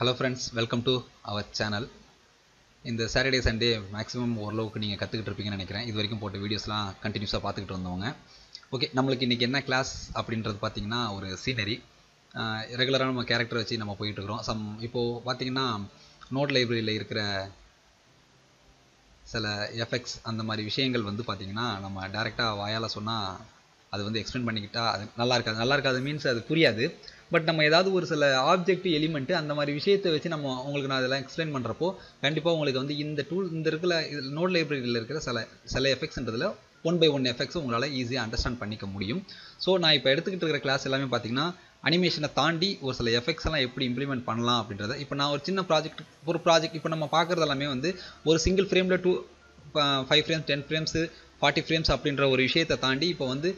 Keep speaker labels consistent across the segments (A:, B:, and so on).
A: Hello friends welcome to our channel இந்த Saturday Sunday maximum ஓரளவுக்கு நீங்கள் கற்றுக்கிட்டு இருப்பீங்கன்னு நினைக்கிறேன். இது வரைக்கும் போட்ட வீடியோஸ்லாம் கண்டினியூஸாக பார்த்துக்கிட்டு வந்தவங்க ஓகே நம்மளுக்கு இன்றைக்கி என்ன கிளாஸ் அப்படின்றது பார்த்தீங்கன்னா ஒரு சீனரி ரெகுலராக நம்ம கேரக்டர் வச்சு நம்ம போயிட்டு இருக்கிறோம். சம் இப்போது பார்த்திங்கன்னா நோட் லைப்ரரியில் இருக்கிற சில எஃபெக்ட்ஸ் அந்த மாதிரி விஷயங்கள் வந்து பார்த்திங்கன்னா நம்ம டேரெக்டாக வாயால் சொன்னால் அது வந்து எக்ஸ்பிளைன் பண்ணிக்கிட்டா அது நல்லா இருக்காது. நல்லா இருக்காது மீன்ஸ் அது புரியாது. பட் நம்ம ஏதாவது ஒரு சில ஆப்ஜெக்ட் எலிமெண்ட்டு அந்த மாதிரி விஷயத்தை வச்சு நம்ம உங்களுக்கு நான் அதெல்லாம் எக்ஸ்பிளைன் பண்ணுறப்போ கண்டிப்பாக உங்களுக்கு வந்து இந்த டூல் இந்த இருக்கிற நோட் லைப்ரரியில் இருக்கிற சில சில எஃபெக்ட்ஸ்ன்றதில் ஒன் பை ஒன் எஃபெக்ட்ஸ் உங்களால் ஈஸியாக அண்டர்ஸ்டாண்ட் பண்ணிக்க முடியும். ஸோ நான் இப்போ எடுத்துக்கிட்டு இருக்கிற கிளாஸ் எல்லாமே பார்த்தீங்கன்னா அனிமேஷனை தாண்டி ஒரு சில எஃபெக்ட்ஸ் எல்லாம் எப்படி இம்ப்ளிமெண்ட் பண்ணலாம் அப்படின்றத இப்போ நான் ஒரு சின்ன ப்ராஜெக்ட் ஒரு ப்ராஜெக்ட் இப்போ நம்ம பார்க்குறது எல்லாமே வந்து ஒரு சிங்கிள் ஃப்ரேமில் two five frames ten frames forty frames அப்படின்ற ஒரு விஷயத்தை தாண்டி இப்போ வந்து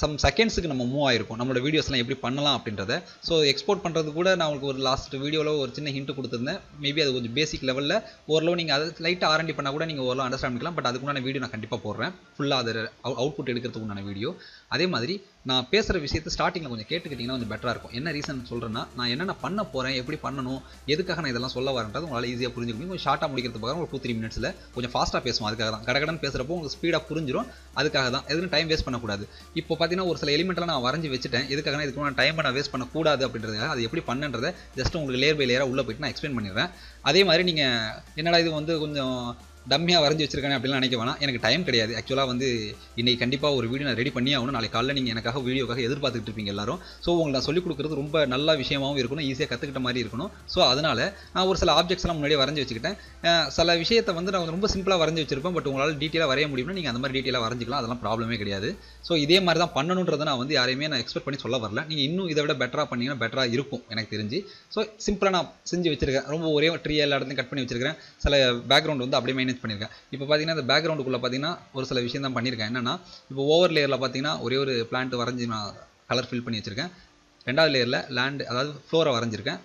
A: சம் செகண்ட்ஸுக்கு நம்ம மூவ் ஆயிருக்கும் நம்மளோட வீடியோஸ்லாம் எப்படி பண்ணலாம் அப்படின்றத. ஸோ எக்ஸ்போர்ட் பண்ணுறது கூட நான் உங்களுக்கு ஒரு லாஸ்ட் வீடியோவில் ஒரு சின்ன ஹிண்ட் கொடுத்துருந்தேன். மேபி அது கொஞ்சம் பேசிக் லெவலில் ஓரளவு நீங்கள் அதை லைட்டாக ஆரண்டி பண்ணால் கூட நீங்கள் ஓரளவு அண்டர்ஸ்டாண்ட் பண்ணிக்கலாம். பட் அதுக்குண்டான வீடியோ நான் கண்டிப்பாக போடுறேன். ஃபுல்லாக அதை அவுட்புட் எடுக்கிறதுக்கு உண்டான வீடியோ அதே மாதிரி நான் பேசுகிற விஷயத்தை ஸ்டார்டிங்கில் கொஞ்சம் கேட்டுக்கிட்டிங்கன்னா கொஞ்சம் பெட்டராக இருக்கும். என்ன ரீசன் சொல்கிறேன்னா நான் என்னென்ன பண்ண போகிறேன் எப்படி பண்ணணும் எதுக்காக நான் இதெல்லாம் சொல்ல வரேன்றது உங்களால் ஈஸியாக புரிஞ்சுக்க முடியும். கொஞ்சம் ஷார்ட்டாக முடிக்கிறதுக்காக ஒரு டூ த்ரீ மினிட்ஸில் கொஞ்சம் ஃபாஸ்ட்டாக பேசுவோம். அதுக்காக தான். கடகடன் பேசுகிறப்போ உங்களுக்கு ஸ்பீடாக புரிஞ்சிடும் அதுக்காக தான். எதுவும் டைம் வேஸ்ட் பண்ணக்கூடாது. இப்போ பார்த்தீங்கன்னா ஒரு சில எலிமெண்ட்டில் நான் வரைஞ்சி வச்சுட்டேன். எதுக்காக இதுக்கு நான் டைம் நான் வேஸ்ட் பண்ணக்கூடாது அப்படின்றதுக்காக அது எப்படி பண்ணுன்றதை ஜஸ்ட் உங்களுக்கு லேயர் பை லேயராக உள்ளே போயிட்டு நான் எக்ஸ்பிளைன் பண்ணிடுறேன். அதே மாதிரி நீங்கள் என்னடா இது வந்து கொஞ்சம் டம்மியாக வரைஞ்சி வச்சிருக்கேன் அப்படின்னு நினைக்க வேணாம். எனக்கு டைம் கிடையாது. ஆக்சுவலாக வந்து இன்றைக்கி கண்டிப்பாக ஒரு வீடியோ நான் ரெடி பண்ணி ஆகணும். நாளைக்கு காலையில் நீங்கள் எனக்காக வீடியோக்காக எதிர்பார்த்துட்டு இருப்பீங்க எல்லாரும். ஸோ உங்களுக்கு நான் சொல்லிக் கொடுக்குறது ரொம்ப நல்ல விஷயமாகவும் இருக்கணும். ஈஸியாக கற்றுக்கிட்ட மாதிரி இருக்கணும். ஸோ அதனால் நான் ஒரு சில ஆப்ஜெக்ட்ஸ்லாம் முன்னாடியே வரைஞ்சி வச்சுக்கிட்டேன். சில விஷயத்தை வந்து நான் ரொம்ப சிம்பிளாக வரைஞ்சி வச்சிருப்பேன். பட் உங்களால் டீட்டெயிலாக வரைய முடியும்னா நீங்கள் அந்த மாதிரி டீட்டெயிலாக வரைஞ்சிக்கலாம். அதெல்லாம் ப்ராப்ளமே கிடையாது. ஸோ இதே மாதிரி தான் பண்ணணுன்றதை நான் வந்து யாரையுமே நான் எக்ஸ்பெக்ட் பண்ணி சொல்ல வரல. நீங்கள் இன்னும் இதை விட பெட்டராக பண்ணிங்கன்னா பெட்டராக இருக்கும் எனக்கு தெரிஞ்சு. ஸோ சிம்பிளாக நான் செஞ்சு வச்சிருக்கேன். ரொம்ப ஒரே ட்ரீ எல்லா இடத்துலையும் கட் பண்ணி வச்சிருக்கேன் சில பேக்ரவுண்ட் வந்து அப்படியே மேனேஜ் பண்ணியிருக்கேன் இப்போ பார்த்தீங்கன்னா இந்த பேக்ரவுண்டுக்குள்ளே பார்த்தீங்கன்னா ஒரு சில விஷயம் தான் பண்ணியிருக்கேன் என்னென்னா இப்போ ஓவர் லேயரில் பார்த்தீங்கன்னா ஒரே ஒரு பிளான்ட் வரைஞ்சி நான் கலர் ஃபில் பண்ணி வச்சுருக்கேன். ரெண்டாவது லேயரில் லேண்ட் அதாவது ஃப்ளோரை வரைஞ்சிருக்கேன்.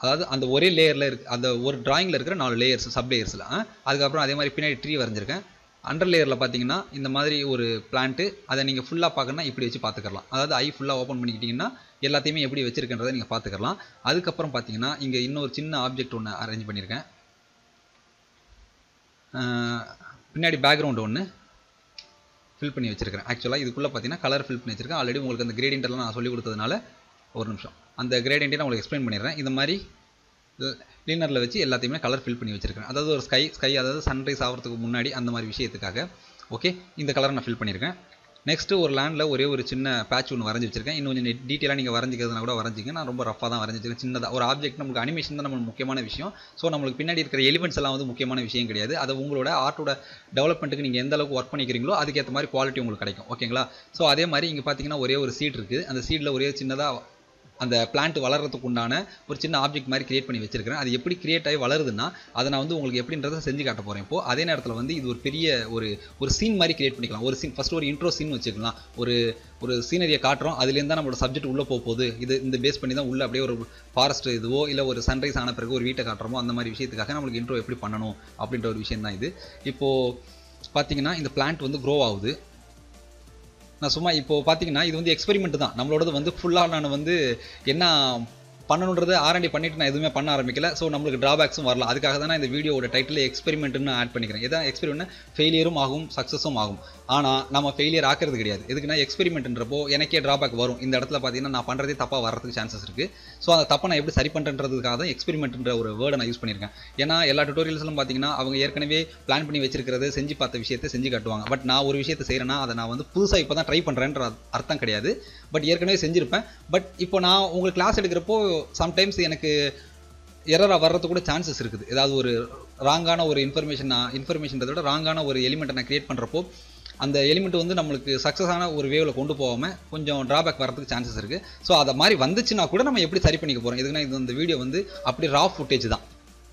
A: அதாவது அந்த ஒரே லேயரில் இருக்கு அந்த ஒரு டிராயிங்கில் இருக்கிற நாலு லேயர்ஸ் சப் லேயர்ஸில் அதுக்கப்புறம் அதே மாதிரி பின்னாடி ட்ரீ வரைஞ்சிருக்கேன். அண்டர் லேயரில் பார்த்தீங்கன்னா இந்த மாதிரி ஒரு பிளான்ட்டு அதை நீங்கள் ஃபுல்லாக பார்க்கணுன்னா இப்படி வச்சு பார்த்துக்கலாம் அதாவது ஐ ஃபுல்லாக ஓப்பன் பண்ணிக்கிட்டிங்கன்னா எல்லாத்தையுமே எப்படி வச்சுருக்கன்றதை நீங்கள் பார்த்துக்கலாம் அதுக்கப்புறம் பார்த்தீங்கன்னா இங்கே இன்னொரு சின்ன ஆப்ஜெக்ட் ஒன்று அரேஞ்ச் பண்ணியிருக்கேன் பின்னாடி பேக்ரவுண்ட் ஒன்று ஃபில் பண்ணி வச்சிருக்கிறேன். ஆக்சுவலாக இதுக்குள்ளே பார்த்தீங்கன்னா கலர் ஃபில் பண்ணி வச்சிருக்கேன். ஆல்ரெடி உங்களுக்கு அந்த கிரேடியன்ட்லாம் நான் சொல்லி கொடுத்ததுனால ஒரு நிமிஷம். அந்த கிரேடியன்ட்டை நான் உங்களுக்கு எக்ஸ்பிளைன் பண்ணிடுறேன். இந்த மாதிரி லீனரில் வச்சு எல்லாத்தையுமே கலர் ஃபில் பண்ணி வச்சிருக்கேன் அதாவது ஒரு ஸ்கை ஸ்கை அதாவது சன்ரைஸ் ஆகிறதுக்கு முன்னாடி அந்த மாதிரி விஷயத்துக்காக. ஓகே இந்த கலரை நான் ஃபில் பண்ணியிருக்கேன். நெக்ஸ்ட்டு ஒரு லேண்டில் ஒரே ஒரு சின்ன பேட்ச் ஒன்று வரைஞ்சி வச்சிருக்கேன். இன்னும் கொஞ்சம் டீட்டெயிலாக நீங்கள் வரைஞ்சிக்கிறதுனா கூட வரைஞ்சிங்க. நான் ரொம்ப ரஃபாக தான் வரைஞ்சி வச்சிருக்கேன் சின்னதாக ஒரு ஆப்ஜெக்ட் நமக்கு அனிமேஷன் தான் நம்மளுக்கு முக்கியமான விஷயம். ஸோ நம்மளுக்கு பின்னாடி இருக்கிற எலிமெண்ட்ஸ் எல்லாம் வந்து முக்கியமான விஷயம் கிடையாது. அது உங்களோட ஆர்ட்டோட டெவலப்மெண்ட்டுக்கு நீங்கள் எந்த அளவுக்கு ஒர்க் பண்ணிக்கிறீங்களோ அதுக்கேற்ற மாதிரி குவாலிட்டி உங்களுக்கு கிடைக்கும். ஓகேங்களா ஸோ அதே மாதிரி இங்கே பார்த்தீங்கன்னா ஒரே ஒரு சீட் இருக்குது அந்த சீட்டில் ஒரே சின்னதாக அந்த பிளான்ட் வளர்கிறதுக்கு உண்டான ஒரு சின்ன ஆப்ஜெக்ட் மாதிரி கிரியேட் பண்ணி வச்சிருக்கிறேன். அது எப்படி கிரியேட் ஆகி வளருதுன்னா அதை நான் வந்து உங்களுக்கு எப்படின்றத செஞ்சு காட்ட போகிறேன் இப்போ அதே நேரத்தில் வந்து இது ஒரு பெரிய ஒரு ஒரு சீன் மாதிரி கிரியேட் பண்ணிக்கலாம். ஒரு சீன் ஃபஸ்ட் ஒரு இன்ட்ரோ சீன் வச்சுக்கலாம். ஒரு ஒரு சீனரியை காட்டுறோம். அதுலேருந்து தான் நம்மளோட சப்ஜெக்ட் உள்ளே போக போகுது. இது இந்த பேஸ் பண்ணி தான் உள்ளே அப்படியே ஒரு ஃபாரஸ்ட் இதுவோ இல்லை ஒரு சன்ரைஸ் ஆன பிறகு ஒரு வீட்டை காட்டுறோமோ அந்த மாதிரி விஷயத்துக்காக நம்மளுக்கு இன்ட்ரோ எப்படி பண்ணணும் அப்படின்ற ஒரு விஷயம் தான் இது. இப்போது பார்த்தீங்கன்னா இந்த பிளான்ட் வந்து க்ரோ ஆகுது. நான் சும்மா இப்போ பார்த்தீங்கன்னா இது வந்து எக்ஸ்பெரிமெண்ட் தான். நம்மளோடது வந்து ஃபுல்லாக நான் வந்து என்ன பண்ணணுன்றது ஆரண்டி பண்ணிட்டு நான் எதுவுமே பண்ண ஆரம்பிக்கல. ஸோ நம்மளுக்கு ட்ராபேக்ஸும் வரலாம் அதுக்காக தான் நான் இந்த வீடியோட டைட்டில் எக்ஸ்பெரிமெண்ட்னு ஆட் பண்ணிக்கிறேன். எதான் எக்ஸ்பெரிமெண்ட் ஃபெயிலியரும் ஆகும் சக்ஸஸும் ஆகும். ஆனால் நம்ம ஃபெயிலியர் ஆக்கிறது கிடையாது. எதுக்குன்னா எக்ஸ்பெரிமெண்ட்ன்றப்போ எனக்கே ட்ராபேக் வரும். இந்த இடத்துல பார்த்தீங்கன்னா நான் பண்ணுறதே தப்பாக வரதுக்கு சான்சஸ் இருக்குது ஸோ அந்த தப்பை நான் எப்படி சரி பண்ணுறதுக்காக தான் எக்ஸ்பெரிமெண்ட்ன்ற ஒரு வேர்டை நான் யூஸ் பண்ணியிருக்கேன். ஏன்னா எல்லா டுட்டோரியல்ஸ்லாம் பார்த்தீங்கன்னா அவங்க ஏற்கனவே பிளான் பண்ணி வச்சிருக்கிறது செஞ்சு பார்த்த விஷயத்தை செஞ்சு காட்டுவாங்க. பட் நான் ஒரு விஷயத்தை செய்கிறேன்னா அதை நான் வந்து புதுசாக இப்போ தான் ட்ரை பண்ணுறேன்ற அர்த்தம் கிடையாது. பட் ஏற்கனவே செஞ்சுருப்பேன். பட் இப்போ நான் உங்களுக்கு கிளாஸ் எடுக்கிறப்போ சம்டைம்ஸ் எனக்கு எரராக வர்றது கூட சான்சஸ் இருக்குது. ஏதாவது ஒரு ராங்கான ஒரு இன்ஃபர்மேஷன் நான் இன்ஃபர்மேஷன்றதை விட ராங்கான ஒரு எலிமெண்ட்டை நான் கிரியேட் பண்ணுறப்போ அந்த எலிமெண்ட் வந்து நம்மளுக்கு சக்ஸஸான ஒரு வேவில் கொண்டு போகாமல் கொஞ்சம் ட்ராபேக் வரதுக்கு சான்சஸ் இருக்குது ஸோ அதை மாதிரி வந்துச்சுன்னா கூட நம்ம எப்படி சரி பண்ணிக்க போகிறோம் எதுக்குன்னா இது இந்த வீடியோ வந்து அப்படி ரா ஃபுட்டேஜ் தான்.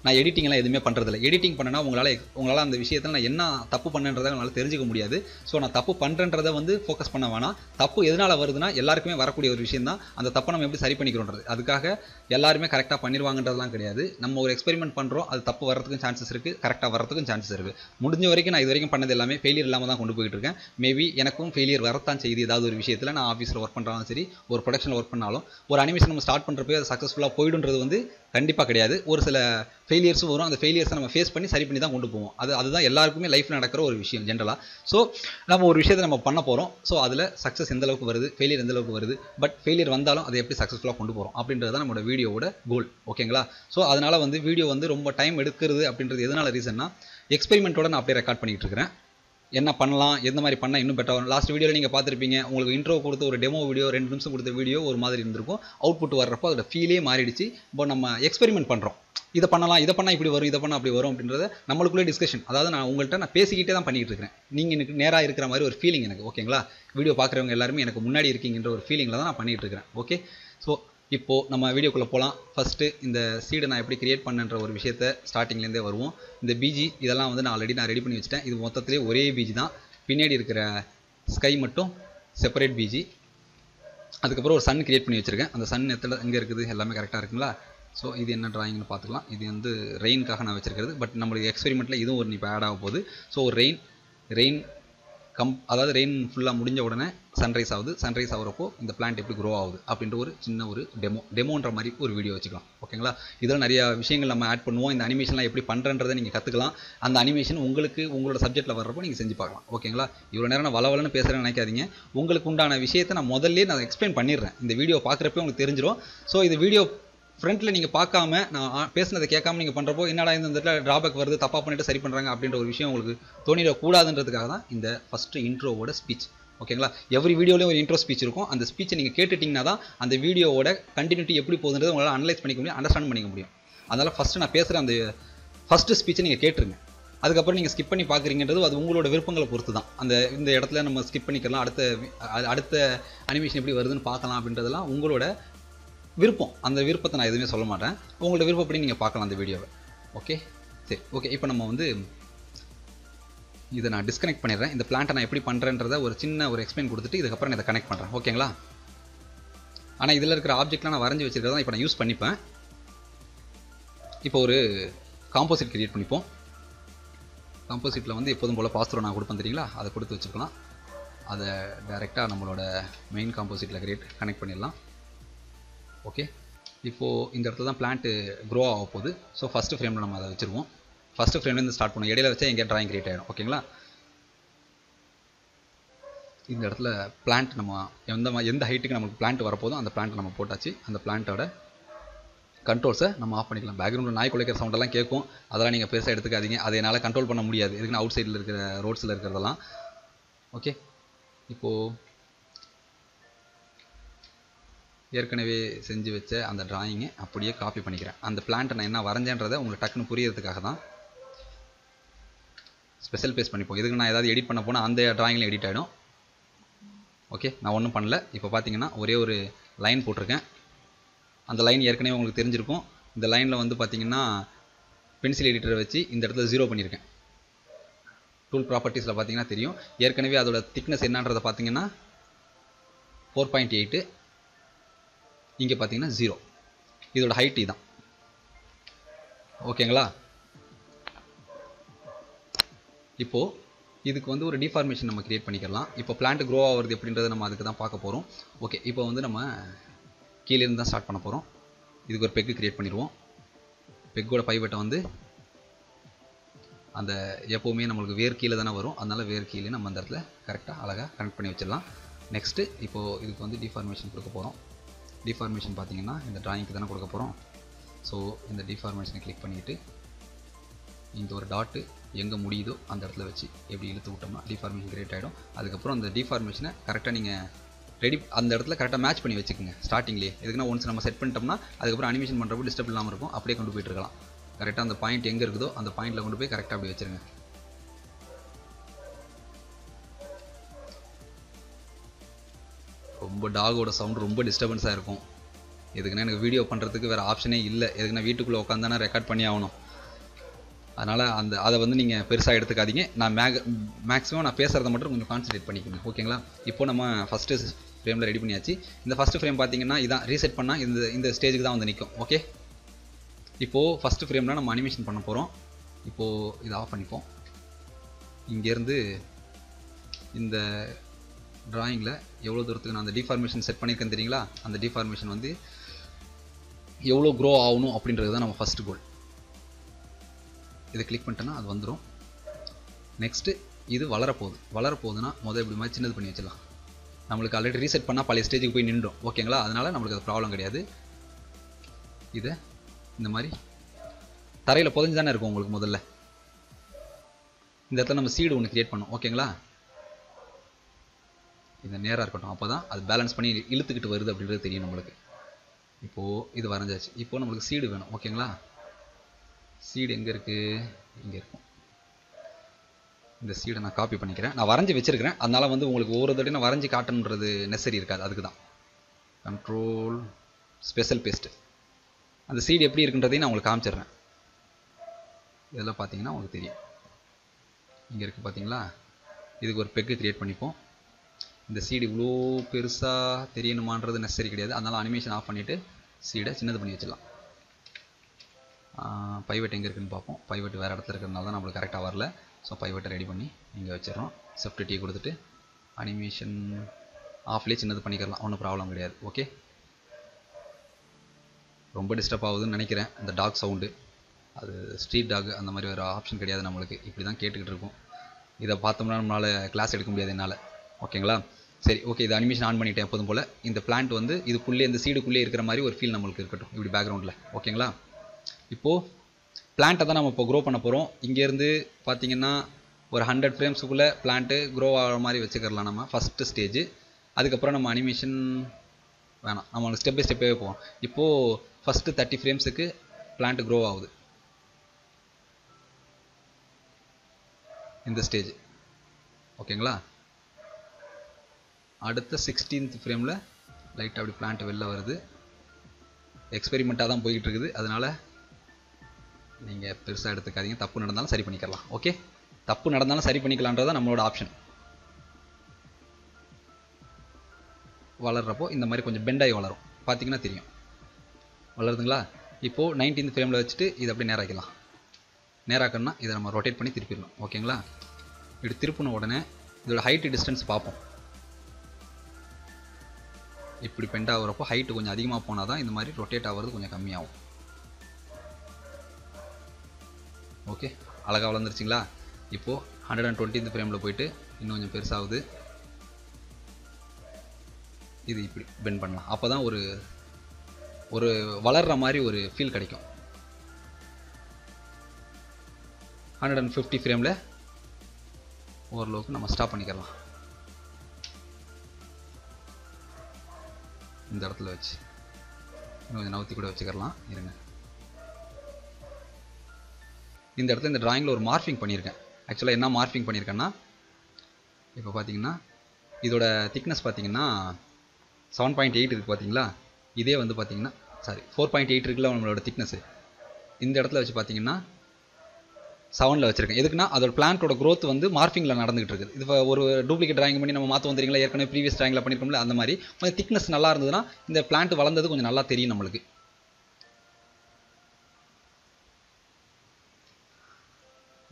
A: நான் எடிட்டிங்லாம் எதுவுமே பண்ணுறதில்ல எடிட்டிங் பண்ணனா உங்களால் உங்களால் அந்த விஷயத்தில் நான் என்ன தப்பு பண்ணுன்றதை உங்களால் தெரிஞ்சுக்க முடியாது. ஸோ நான் தப்பு பண்ணுறன்றதை வந்து ஃபோக்கஸ் பண்ண வேணாம். தப்பு எதனால் வருதுன்னா எல்லாருக்குமே வரக்கூடிய ஒரு விஷயம் தான் அந்த தப்பை நம்ம எப்படி சரி பண்ணிக்கிறோன்றது. அதுக்காக எல்லாருமே கரெக்டாக பண்ணிடுவாங்கன்றதுலாம் கிடையாது. நம்ம ஒரு எக்ஸ்பெரிமெண்ட் பண்ணுறோம் அது தப்பு வரதுக்கும் சான்சஸ் இருக்குது கரெக்டாக வரதுக்கும் சான்சஸ் இருக்குது முடிஞ்ச வரைக்கும் நான் இது வரைக்கும் பண்ணது எல்லாமே ஃபெயிலியர் இல்லாமல் தான் கொண்டு போயிட்டு இருக்கேன். மேபி எனக்கும் ஃபெயிலியர் வரத்தான் செய்யுது ஏதாவது ஒரு விஷயத்தில் நான் ஆஃபீஸில் ஒர்க் பண்ணுறாலும் சரி ஒரு ப்ரொடக்ஷனில் ஒர்க் பண்ணாலும் ஒரு அனிமேஷன் நம்ம ஸ்டார்ட் பண்ணுறப்போ அது சக்ஸஸ்ஃபுல்லாக போயிடுன்றது வந்து கண்டிப்பாக கிடையாது. ஒரு சில ஃபெயிலியர்ஸும் வரும். அந்த ஃபெயிலியர்ஸை நம்ம ஃபேஸ் பண்ணி சரி பண்ணி தான் கொண்டு போவோம். அது அதுதான் எல்லாருக்குமே லைஃப்பில் நடக்கிற ஒரு விஷயம் ஜென்ரலாக ஸோ நம்ம ஒரு விஷயத்தை நம்ம பண்ண போகிறோம் ஸோ அதில் சக்ஸஸ் எந்த அளவுக்கு வருது ஃபெயிலியர் எந்த அளவுக்கு வருது பட் ஃபெயிலியர் வந்தாலும் அதை எப்படி சக்ஸஸ்ஃபுல்லாக கொண்டு போகிறோம் அப்படின்றது தான் நம்மளோட வீடியோவோட கோல் ஓகேங்களா ஸோ அதனால் வந்து வீடியோ வந்து ரொம்ப டைம் எடுக்கிறது அப்படின்றது எதனால ரீசன்னா எக்ஸ்பெரிமெண்ட்டோட நான் அப்படியே ரெக்கார்ட் பண்ணிகிட்டு இருக்கிறேன். என்ன பண்ணலாம் எந்த மாதிரி பண்ணால் இன்னும் பெட்டர் வரும். லாஸ்ட் வீடியோவில் நீங்கள் பார்த்துருப்பீங்க உங்களுக்கு இன்ட்ரோ கொடுத்து ஒரு டெமோ வீடியோ ரெண்டு நிமிஷம் கொடுத்த வீடியோ ஒரு மாதிரி இருந்திருக்கும். அவுட்புட் வர்றப்போ அதோட ஃபீலே மாறிடுச்சு. இப்போ நம்ம எக்ஸ்பெரிமெண்ட் பண்ணுறோம் இதை பண்ணலாம் இதை பண்ணால் இப்படி வரும் இதை பண்ணால் அப்படி வரும் அப்படின்றத நம்மளுக்குள்ளே டிஸ்கஷன் அதாவது நான் உங்கள்கிட்ட நான் பேசிக்கிட்டே தான் பண்ணிகிட்டு இருக்கிறேன் நீங்கள் எனக்கு நேராக இருக்கிற மாதிரி ஒரு ஃபீலிங் எனக்கு ஓகேங்களா வீடியோ பார்க்குறவங்க எல்லாருமே எனக்கு முன்னாடி இருக்கீங்கன்ற ஒரு ஃபீலிங்கில் தான் நான் பண்ணிகிட்டு இருக்கிறேன் ஓகே ஸோ இப்போது நம்ம வீடியோக்குள்ளே போகலாம் ஃபஸ்ட்டு இந்த சீடை நான் எப்படி கிரியேட் பண்ணன்ற ஒரு விஷயத்த ஸ்டார்டிங்லேருந்தே வருவோம். இந்த பிஜி இதெல்லாம் வந்து நான் ஆல்ரெடி நான் ரெடி பண்ணி வச்சிட்டேன். இது மொத்தத்திலே ஒரே பிஜி தான். பின்னாடி இருக்கிற ஸ்கை மட்டும் செப்பரேட் பிஜி அதுக்கப்புறம் ஒரு சன் கிரியேட் பண்ணி வச்சுருக்கேன். அந்த சன் எத்தனை எங்கே இருக்குது? எல்லாமே கரெக்டாக இருக்குங்களா? ஸோ இது என்ன ட்ராயிங்னு பார்த்துக்கலாம். இது வந்து ரெயின்காக நான் வச்சுருக்கிறது. பட் நம்மளுக்கு எக்ஸ்பெரிமெண்ட்டில் இதுவும் ஒரு இப்போ ஆட் ஆக போகுது. ஸோ ஒரு ரெயின் ரெயின் கம் அதாவது ரெயின் ஃபுல்லாக முடிஞ்ச உடனே சன்ரைஸ் ஆகுது. சன்ரைஸ் ஆகிறப்போ இந்த பிளான்ட் எப்படி க்ரோ ஆகுது அப்படின்ற ஒரு சின்ன ஒரு டெமோ டெமோன்ற மாதிரி ஒரு வீடியோ வச்சுக்கலாம். ஓகேங்களா இதில் நிறைய விஷயங்கள் நம்ம ஆட் பண்ணுவோம். இந்த அனிமேஷன்லாம் எப்படி பண்ணுறன்றதை நீங்கள் கற்றுக்கலாம் அந்த அனிமேஷன் உங்களுக்கு உங்களோட சப்ஜெக்ட்டில் வர்றப்போ நீங்கள் செஞ்சு பார்க்கலாம். ஓகேங்களா இவ்வளோ நேரம் நான் வளவலன்னு பேசுகிறேன்னு நினைக்காதீங்க. உங்களுக்கு உண்டான விஷயத்தை நான் முதல்ல நான் எக்ஸ்பிளைன் பண்ணிடுறேன். இந்த வீடியோ பார்க்குறப்பே உங்களுக்கு தெரிஞ்சிடும் ஸோ இது வீடியோ ஃப்ரண்ட்டில் நீங்கள் பார்க்காம நான் ஆ- பேசுனதை கேட்காம நீங்கள் பண்ணுறப்போ என்னடா இந்த இடத்துல ட்ராபேக் வருது தப்பாக பண்ணிட்டு சரி பண்ணுறாங்க அப்படின்ற ஒரு விஷயம் உங்களுக்கு தோணிடக்கூடாதுன்றதுக்காக தான் இந்த ஃபஸ்ட்டு இன்ட்ரோவோட ஸ்பீச் ஓகேங்களா எவ்ரி வீடியோலையும் ஒரு இன்ட்ரோ ஸ்பீச் இருக்கும். அந்த ஸ்பீச்சை நீங்கள் கேட்டுட்டிங்கன்னா தான் அந்த வீடியோவோட கண்டினியூட்டி எப்படி போகுதுன்றதை உங்களால் அனலைஸ் பண்ணிக்க முடியும் அண்டர்ஸ்டாண்ட் பண்ணிக்க முடியும். அதனால் ஃபஸ்ட்டு நான் பேசுகிற அந்த ஃபஸ்ட்டு ஸ்பீச்சை நீங்கள் கேட்டுருங்க. அதுக்கப்புறம் நீங்கள் ஸ்கிப் பண்ணி பார்க்குறீங்கன்றது அது உங்களோட விருப்பங்களை பொறுத்து தான் அந்த இந்த இடத்துல நம்ம ஸ்கிப் பண்ணிக்கலாம் அடுத்த அடுத்த அனிமேஷன் எப்படி வருதுன்னு பார்க்கலாம் அப்படின்றதெல்லாம் உங்களோட விருப்பம். அந்த விருப்பத்தை நான் எதுவுமே சொல்ல மாட்டேன். உங்களோட விருப்பப்படி நீங்கள் பார்க்கலாம் அந்த வீடியோவை. ஓகே சரி ஓகே இப்போ நம்ம வந்து இதை நான் டிஸ்கனெக்ட் பண்ணிடுறேன். இந்த பிளான்ட்டை நான் எப்படி பண்ணுறேன்றத ஒரு சின்ன ஒரு எக்ஸ்பிளைன் கொடுத்துட்டு இதுக்கப்புறம் நான் இதை கனெக்ட் பண்ணுறேன் ஓகேங்களா ஆனால் இதில் இருக்கிற ஆப்ஜெக்ட்லாம் நான் வரைஞ்சி வச்சுருக்கதான் இப்போ நான் யூஸ் பண்ணிப்பேன். இப்போ ஒரு காம்போசிட் கிரியேட் பண்ணிப்போம். காம்போசிட்டில் வந்து எப்போதும் போல் பாஸ்தரோ நான் கொடுப்பேன் தெரியுங்களா? அதை கொடுத்து வச்சுக்கலாம் அதை டைரெக்டாக நம்மளோட மெயின் காம்போசிட்டில் கிரியேட் கனெக்ட் பண்ணிடலாம். ஓகே இப்போது இந்த இடத்துல தான் பிளான்ட்டு க்ரோ ஆக போகுது. ஸோ ஃபஸ்ட்டு ஃப்ரேமில் நம்ம அதை வச்சுருவோம். ஃபஸ்ட்டு ஃப்ரேம்லேருந்து ஸ்டார்ட் பண்ணுவோம் இடையில வச்சா எங்கேயா ட்ராயிங் கிரியேட் ஆகிடும் ஓகேங்களா இந்த இடத்துல பிளான்ட் நம்ம எந்த எந்த ஹைட்டுக்கு நமக்கு பிளான்ட் வரப்போதும் அந்த பிளான்ட் நம்ம போட்டாச்சு. அந்த பிளான்ட்டோட கண்ட்ரோல்ஸை நம்ம ஆஃப் பண்ணிக்கலாம். பேக்ரவுண்டில் நாய் குலைக்கிற சவுண்டெல்லாம் கேட்கும். அதெல்லாம் நீங்கள் பெருசாக எடுத்துக்காதீங்க. அதை என்னால் கண்ட்ரோல் பண்ண முடியாது. எதுக்குன்னா அவுட் சைடில் இருக்கிற ரோட்ஸில் இருக்கிறதெல்லாம். ஓகே இப்போது ஏற்கனவே செஞ்சு வச்ச அந்த ட்ராயிங்கை அப்படியே காப்பி பண்ணிக்கிறேன். அந்த பிளான்ட்டை நான் என்ன வரைஞ்சேன்றதை உங்களுக்கு டக்குன்னு புரியறதுக்காக தான் ஸ்பெஷல் பேஸ் பண்ணிப்போம். இதுக்கு நான் ஏதாவது எடிட் பண்ண போனால் அந்த ட்ராயிங்கில் எடிட் ஆகிடும் ஓகே நான் ஒன்றும் பண்ணல. இப்போ பார்த்தீங்கன்னா ஒரே ஒரு லைன் போட்டிருக்கேன். அந்த லைன் ஏற்கனவே உங்களுக்கு தெரிஞ்சிருக்கும். இந்த லைனில் வந்து பார்த்தீங்கன்னா பென்சில் எடிட்டரை வச்சு இந்த இடத்துல ஜீரோ பண்ணியிருக்கேன். டூல் ப்ராப்பர்ட்டிஸில் பார்த்தீங்கன்னா தெரியும். ஏற்கனவே அதோட திக்னஸ் என்னன்றதை பார்த்தீங்கன்னா ஃபோர் பாயிண்ட் எயிட்டு இங்கே பார்த்தீங்கன்னா ஜீரோ இதோட ஹைட் தான் ஓகேங்களா இப்போது இதுக்கு வந்து ஒரு டிஃபார்மேஷன் நம்ம கிரியேட் பண்ணிக்கலாம். இப்போ பிளான்ட் க்ரோ ஆகிறது எப்படின்றத நம்ம அதுக்கு தான் பார்க்க போகிறோம் ஓகே இப்போ வந்து நம்ம கீழேருந்து தான் ஸ்டார்ட் பண்ண போகிறோம் இதுக்கு ஒரு பெக்கு கிரியேட் பண்ணிடுவோம். பெக்கோட பைவட்டை வந்து அந்த எப்போவுமே நம்மளுக்கு வேர் கீழே தானே வரும். அதனால் வேர் கீழே நம்ம அந்த இடத்துல கரெக்டாக அழகாக கனெக்ட் பண்ணி வச்சிடலாம். நெக்ஸ்ட்டு இப்போது இதுக்கு வந்து டிஃபார்மேஷன் கொடுக்க போகிறோம் டிஃபார்மேஷன் பார்த்தீங்கன்னா இந்த ட்ராயிங்க்கு தானே கொடுக்க போகிறோம் ஸோ இந்த டிஃபார்மேஷனை கிளிக் பண்ணிவிட்டு இந்த ஒரு டாட்டு எங்கே முடியுதோ அந்த இடத்துல வச்சு எப்படி இழுத்து விட்டோம்னா டிஃபார்மேஷன் கிரியேட் ஆகிடும் அதுக்கப்புறம் அந்த டிஃபார்மேஷனை கரெக்டாக நீங்கள் ரெடி அந்த இடத்துல கரெக்டாக மேட்ச் பண்ணி வச்சுக்கோங்க ஸ்டார்டிங்லேயே எதுக்குன்னா ஒன்ஸ் நம்ம செட் பண்ணிட்டோம்னா அதுக்கப்புறம் அனிமேஷன் பண்ணுறப்போ டிஸ்டர்ப் இல்லாமல் இருக்கும். அப்படியே கொண்டு போயிட்டு இருக்கலாம். கரெக்டாக அந்த பாயிண்ட் எங்கே இருக்குதோ அந்த பாயிண்ட்டில் கொண்டு போய் கரெக்டாக அப்படி வச்சுருங்க. ரொம்ப டாகோட சவுண்ட் ரொம்ப டிஸ்டர்பன்ஸாக இருக்கும். எதுக்குன்னா எனக்கு வீடியோ பண்ணுறதுக்கு வேறு ஆப்ஷனே இல்லை. எதுக்குன்னா வீட்டுக்குள்ளே உட்காந்தானே ரெக்கார்ட் பண்ணி ஆகணும். அதனால் அந்த அதை வந்து நீங்கள் பெருசாக எடுத்துக்காதீங்க. நான் மேக் மேக்ஸிமம் நான் பேசுகிறத மட்டும் கொஞ்சம் கான்சன்ட்ரேட் பண்ணிக்கோங்க. ஓகேங்களா இப்போ நம்ம ஃபஸ்ட்டு ஃப்ரேமில் ரெடி பண்ணியாச்சு. இந்த ஃபஸ்ட்டு ஃப்ரேம் பார்த்தீங்கன்னா இதான் ரீசெட் பண்ணால் இந்த இந்த ஸ்டேஜுக்கு தான் வந்து நிற்கும் ஓகே இப்போது ஃபஸ்ட்டு ஃப்ரேமில் நம்ம அனிமேஷன் பண்ண போகிறோம் இப்போது இதை ஆஃப் பண்ணிப்போம். இங்கேருந்து இந்த ட்ராயிங்கில் எவ்வளோ தூரத்துக்கு நான் அந்த டிஃபார்மேஷன் செட் பண்ணியிருக்கேன் தெரியுங்களா? அந்த டிஃபார்மேஷன் வந்து எவ்வளோ க்ரோ ஆகணும் அப்படின்றது தான் நம்ம ஃபஸ்ட் கோல் இதை கிளிக் பண்ணிட்டோன்னா அது வந்துடும் நெக்ஸ்ட்டு இது வளரப்போகுது. வளரப்போகுதுன்னா முதல் இப்படி மாதிரி சின்னது பண்ணி வச்சிடலாம். நம்மளுக்கு ஆல்ரெடி ரீசெட் பண்ணால் பழைய ஸ்டேஜுக்கு போய் நின்றோம் ஓகேங்களா அதனால் நம்மளுக்கு அது ப்ராப்ளம் கிடையாது. இதை இந்த மாதிரி தரையில் புதஞ்சு தானே இருக்கும் உங்களுக்கு முதல்ல. இந்த இடத்துல நம்ம சீடு ஒன்று க்ரியேட் பண்ணோம் ஓகேங்களா இது நேராக இருக்கட்டும். அப்போ தான் அது பேலன்ஸ் பண்ணி இழுத்துக்கிட்டு வருது அப்படின்றது தெரியும் நம்மளுக்கு. இப்போது இது வரைஞ்சாச்சு. இப்போது நம்மளுக்கு சீடு வேணும். ஓகேங்களா சீடு எங்கே இருக்குது இங்கே இருக்கும். இந்த சீடை நான் காப்பி பண்ணிக்கிறேன். நான் வரைஞ்சி வச்சுருக்கிறேன். அதனால் வந்து உங்களுக்கு ஒவ்வொரு தடவை நான் வரைஞ்சி காட்டணுன்றது நெசரி இருக்காது. அதுக்கு தான் கண்ட்ரோல் ஸ்பெஷல் பேஸ்ட்டு அந்த சீடு எப்படி இருக்குன்றதையும் நான் உங்களுக்கு காமிச்சிடுறேன். இதெல்லாம் பார்த்தீங்கன்னா உங்களுக்கு தெரியும். இங்கே இருக்குது பார்த்தீங்களா? இதுக்கு ஒரு பெக்கு க்ரியேட் பண்ணிப்போம். இந்த சீடு இவ்வளோ பெருசாக தெரியணுமான்றது நெசரி கிடையாது. அதனால் அனிமேஷன் ஆஃப் பண்ணிவிட்டு சீடை சின்னது பண்ணி வச்சிடலாம். பைவெட் எங்கே இருக்குன்னு பார்ப்போம். பைவெட் வேறு இடத்துல இருக்கிறதுனால தான் நம்மளுக்கு கரெக்டாக வரல. ஸோ பைவெட்டை ரெடி பண்ணி இங்கே வச்சிடறோம். செஃப்ட் டீ கொடுத்துட்டு அனிமேஷன் ஆஃப்லேயே சின்னது பண்ணிக்கலாம். ஒன்றும் ப்ராப்ளம் கிடையாது. ஓகே ரொம்ப டிஸ்டர்ப் ஆகுதுன்னு நினைக்கிறேன். இந்த டாக் சவுண்டு அது ஸ்ட்ரீட் டாக் அந்த மாதிரி ஒரு ஆப்ஷன் கிடையாது நம்மளுக்கு. இப்படி தான் கேட்டுக்கிட்டு இருக்கும். இதை பார்த்தோம்னா நம்மளால் கிளாஸ் எடுக்க முடியாது என்னால். ஓகேங்களா சரி ஓகே இது அனிமேஷன் ஆன் பண்ணிட்டேன் எப்போதும் போல். இந்த பிளான்ட் வந்து இதுக்குள்ளே இந்த சீடுக்குள்ளே இருக்கிற மாதிரி ஒரு ஃபீல் நம்மளுக்கு இருக்கட்டும். இப்படி பேக்ரவுண்டில் ஓகேங்களா இப்போது பிளான்ட்டை தான் நம்ம இப்போ க்ரோ பண்ண போகிறோம் இங்கேருந்து பார்த்தீங்கன்னா ஒரு ஹண்ட்ரட் ஃப்ரேம்ஸுக்குள்ளே பிளான்ட்டு க்ரோ ஆகிற மாதிரி வச்சுக்கலாம் நம்ம ஃபஸ்ட்டு ஸ்டேஜ் அதுக்கப்புறம் நம்ம அனிமேஷன் வேணாம். நம்ம ஸ்டெப் பை ஸ்டெப்பே போவோம். இப்போது ஃபஸ்ட்டு தேர்ட்டி ஃப்ரேம்ஸுக்கு பிளான்ட் க்ரோ ஆகுது. இந்த ஸ்டேஜ் ஓகேங்களா அடுத்த சிக்ஸ்டீன்த் ஃப்ரேமில் லைட்டாக அப்படி பிளான்ட் வெளில வருது. எக்ஸ்பெரிமெண்ட்டாக தான் போய்கிட்டு இருக்குது அதனால் நீங்கள் பெருசாக எடுத்துக்காதீங்க. தப்பு நடந்தாலும் சரி பண்ணிக்கலாம். ஓகே தப்பு நடந்தாலும் சரி பண்ணிக்கலான்றது நம்மளோட ஆப்ஷன் வளர்றப்போ இந்த மாதிரி கொஞ்சம் பெண்டாகி வளரும். பார்த்தீங்கன்னா தெரியும். வளருதுங்களா? இப்போது நைன்டீன்த் ஃப்ரேமில் வச்சுட்டு இதை அப்படியே நேராக்கலாம் நேராக்கணும்னா இதை நம்ம ரொட்டேட் பண்ணி திருப்பிடணும். ஓகேங்களா இப்படி திருப்பின உடனே இதோட ஹைட்டு டிஸ்டன்ஸ் பார்ப்போம். இப்படி பெண்ட் ஆகுறப்போ ஹைட்டு கொஞ்சம் அதிகமாக போனால் தான் இந்த மாதிரி ரொட்டேட் ஆகிறது கொஞ்சம் கம்மியாகும். ஓகே அழகாக வளர்ந்துருச்சிங்களா? இப்போது ஹண்ட்ரட் அண்ட் டுவெண்ட்டி ஃப்ரேமில் போயிட்டு இன்னும் கொஞ்சம் பெருசாகுது. இது இப்படி பெண்ட் பண்ணலாம். அப்போ தான் ஒரு ஒரு வளர்கிற மாதிரி ஒரு ஃபீல் கிடைக்கும். ஹண்ட்ரட் அண்ட் ஃபிஃப்டி ஃப்ரேமில் ஓரளவுக்கு நம்ம ஸ்டாப் பண்ணிக்கலாம் இந்த இடத்துல வச்சு. இன்னும் கொஞ்சம் நவுத்தி கூட வச்சுக்கலாம் இருங்க. இந்த இடத்துல இந்த ட்ராயிங்கில் ஒரு மார்ஃபிங் பண்ணியிருக்கேன். ஆக்சுவலாக என்ன மார்ஃபிங் பண்ணியிருக்கேன்னா இப்போ பார்த்தீங்கன்னா இதோட திக்னஸ் பார்த்தீங்கன்னா செவன் பாயிண்ட் எயிட் இருக்குது பார்த்தீங்களா இதே வந்து பார்த்தீங்கன்னா சாரி ஃபோர் பாயிண்ட் எயிட் இருக்குல்ல நம்மளோட திக்னஸ் இந்த இடத்துல வச்சு பார்த்தீங்கன்னா செவனில் வச்சிருக்கேன். எதுக்குன்னா அதோட பிளான்ட்டோட க்ரோத் வந்து மார்ஃபிங்கில் நடந்துகிட்டு இருக்குது இது இப்போ ஒரு டூப்ளிகேட் டிராயிங் பண்ணி நம்ம மாற்ற வந்துறீங்களா ஏற்கனவே ப்ரீவியஸ் டிராயிங்கில் பண்ணியிருக்கோம்ல அந்த மாதிரி. கொஞ்சம் திக்னஸ் நல்லா இருந்ததுன்னா இந்த பிளான்ட் வளர்ந்தது கொஞ்சம் நல்லா தெரியும் நம்மளுக்கு.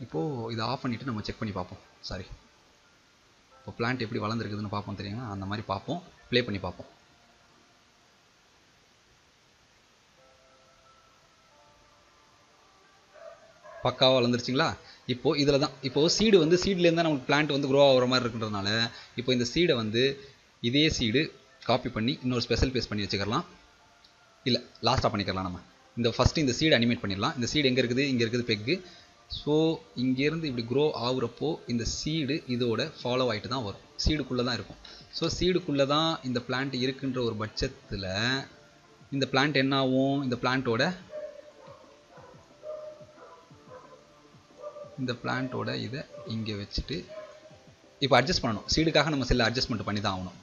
A: இப்போது இதை ஆஃப் பண்ணிவிட்டு நம்ம செக் பண்ணி பார்ப்போம். சாரி இப்போ பிளான்ட் எப்படி வளர்ந்துருக்குதுன்னு பார்ப்போம் தெரியுங்களா அந்த மாதிரி பார்ப்போம். ப்ளே பண்ணி பார்ப்போம். பக்காவாக வளர்ந்துருச்சிங்களா? இப்போது இதில் தான் இப்போது சீடு வந்து சீட்லேருந்து தான் நமக்கு பிளான்ட் வந்து க்ரோ ஆகிற மாதிரி இருக்குன்றதுனால இப்போ இந்த சீடை வந்து இதே சீடு காப்பி பண்ணி இன்னொரு ஸ்பெஷல் பேஸ் பண்ணி வச்சுக்கலாம் இல்லை லாஸ்ட்டாக பண்ணிக்கலாம் நம்ம. இந்த ஃபஸ்ட்டு இந்த சீடு அனிமேட் பண்ணிடலாம். இந்த சீடு எங்கே இருக்குது? இங்கே இருக்குது பெக்கு ஸோ இங்கேருந்து இப்படி க்ரோ ஆகுறப்போ இந்த சீடு இதோட ஃபாலோ ஆகிட்டு தான் வரும். சீடுக்குள்ளே தான் இருக்கும். ஸோ சீடுக்குள்ளே தான் இந்த பிளான்ட் இருக்குன்ற ஒரு பட்சத்தில் இந்த பிளான்ட் என்ன ஆகும்? இந்த பிளான்ட்டோட இந்த பிளான்ட்டோட இதை இங்கே வச்சுட்டு இப்போ அட்ஜஸ்ட் பண்ணணும். சீடுக்காக நம்ம சில அட்ஜஸ்ட்மெண்ட் பண்ணி தான் ஆகணும்.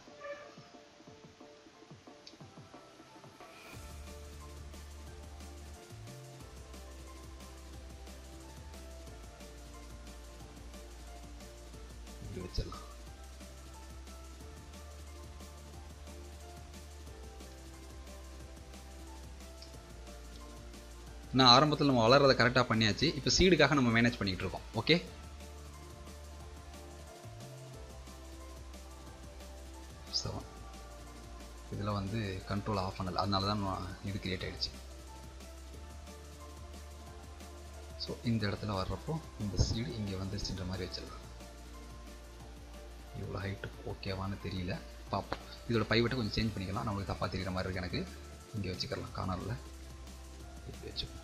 A: நான் ஆரம்பத்தில் நம்ம வளர்றதை கரெக்டாக பண்ணியாச்சு. இப்போ சீடுக்காக நம்ம மேனேஜ் பண்ணிகிட்டு இருக்கோம். ஓகே செவன் இதில் வந்து கண்ட்ரோல் ஆஃப் பண்ணல. அதனால தான் இது கிரியேட் ஆகிடுச்சு ஸோ இந்த இடத்துல வர்றப்போ இந்த சீடு இங்கே வந்துருச்சுன்ற மாதிரி வச்சிடலாம் இவ்வளோ ஹைட்டு ஓகேவான்னு தெரியல. பார்ப்போம். இதோட பைவெட்டை கொஞ்சம் சேஞ்ச் பண்ணிக்கலாம். நம்மளுக்கு தப்பாக தெரிகிற மாதிரி இருக்குது எனக்கு. இங்கே வச்சுக்கலாம் கார்னரில் இப்படி வச்சுக்கோ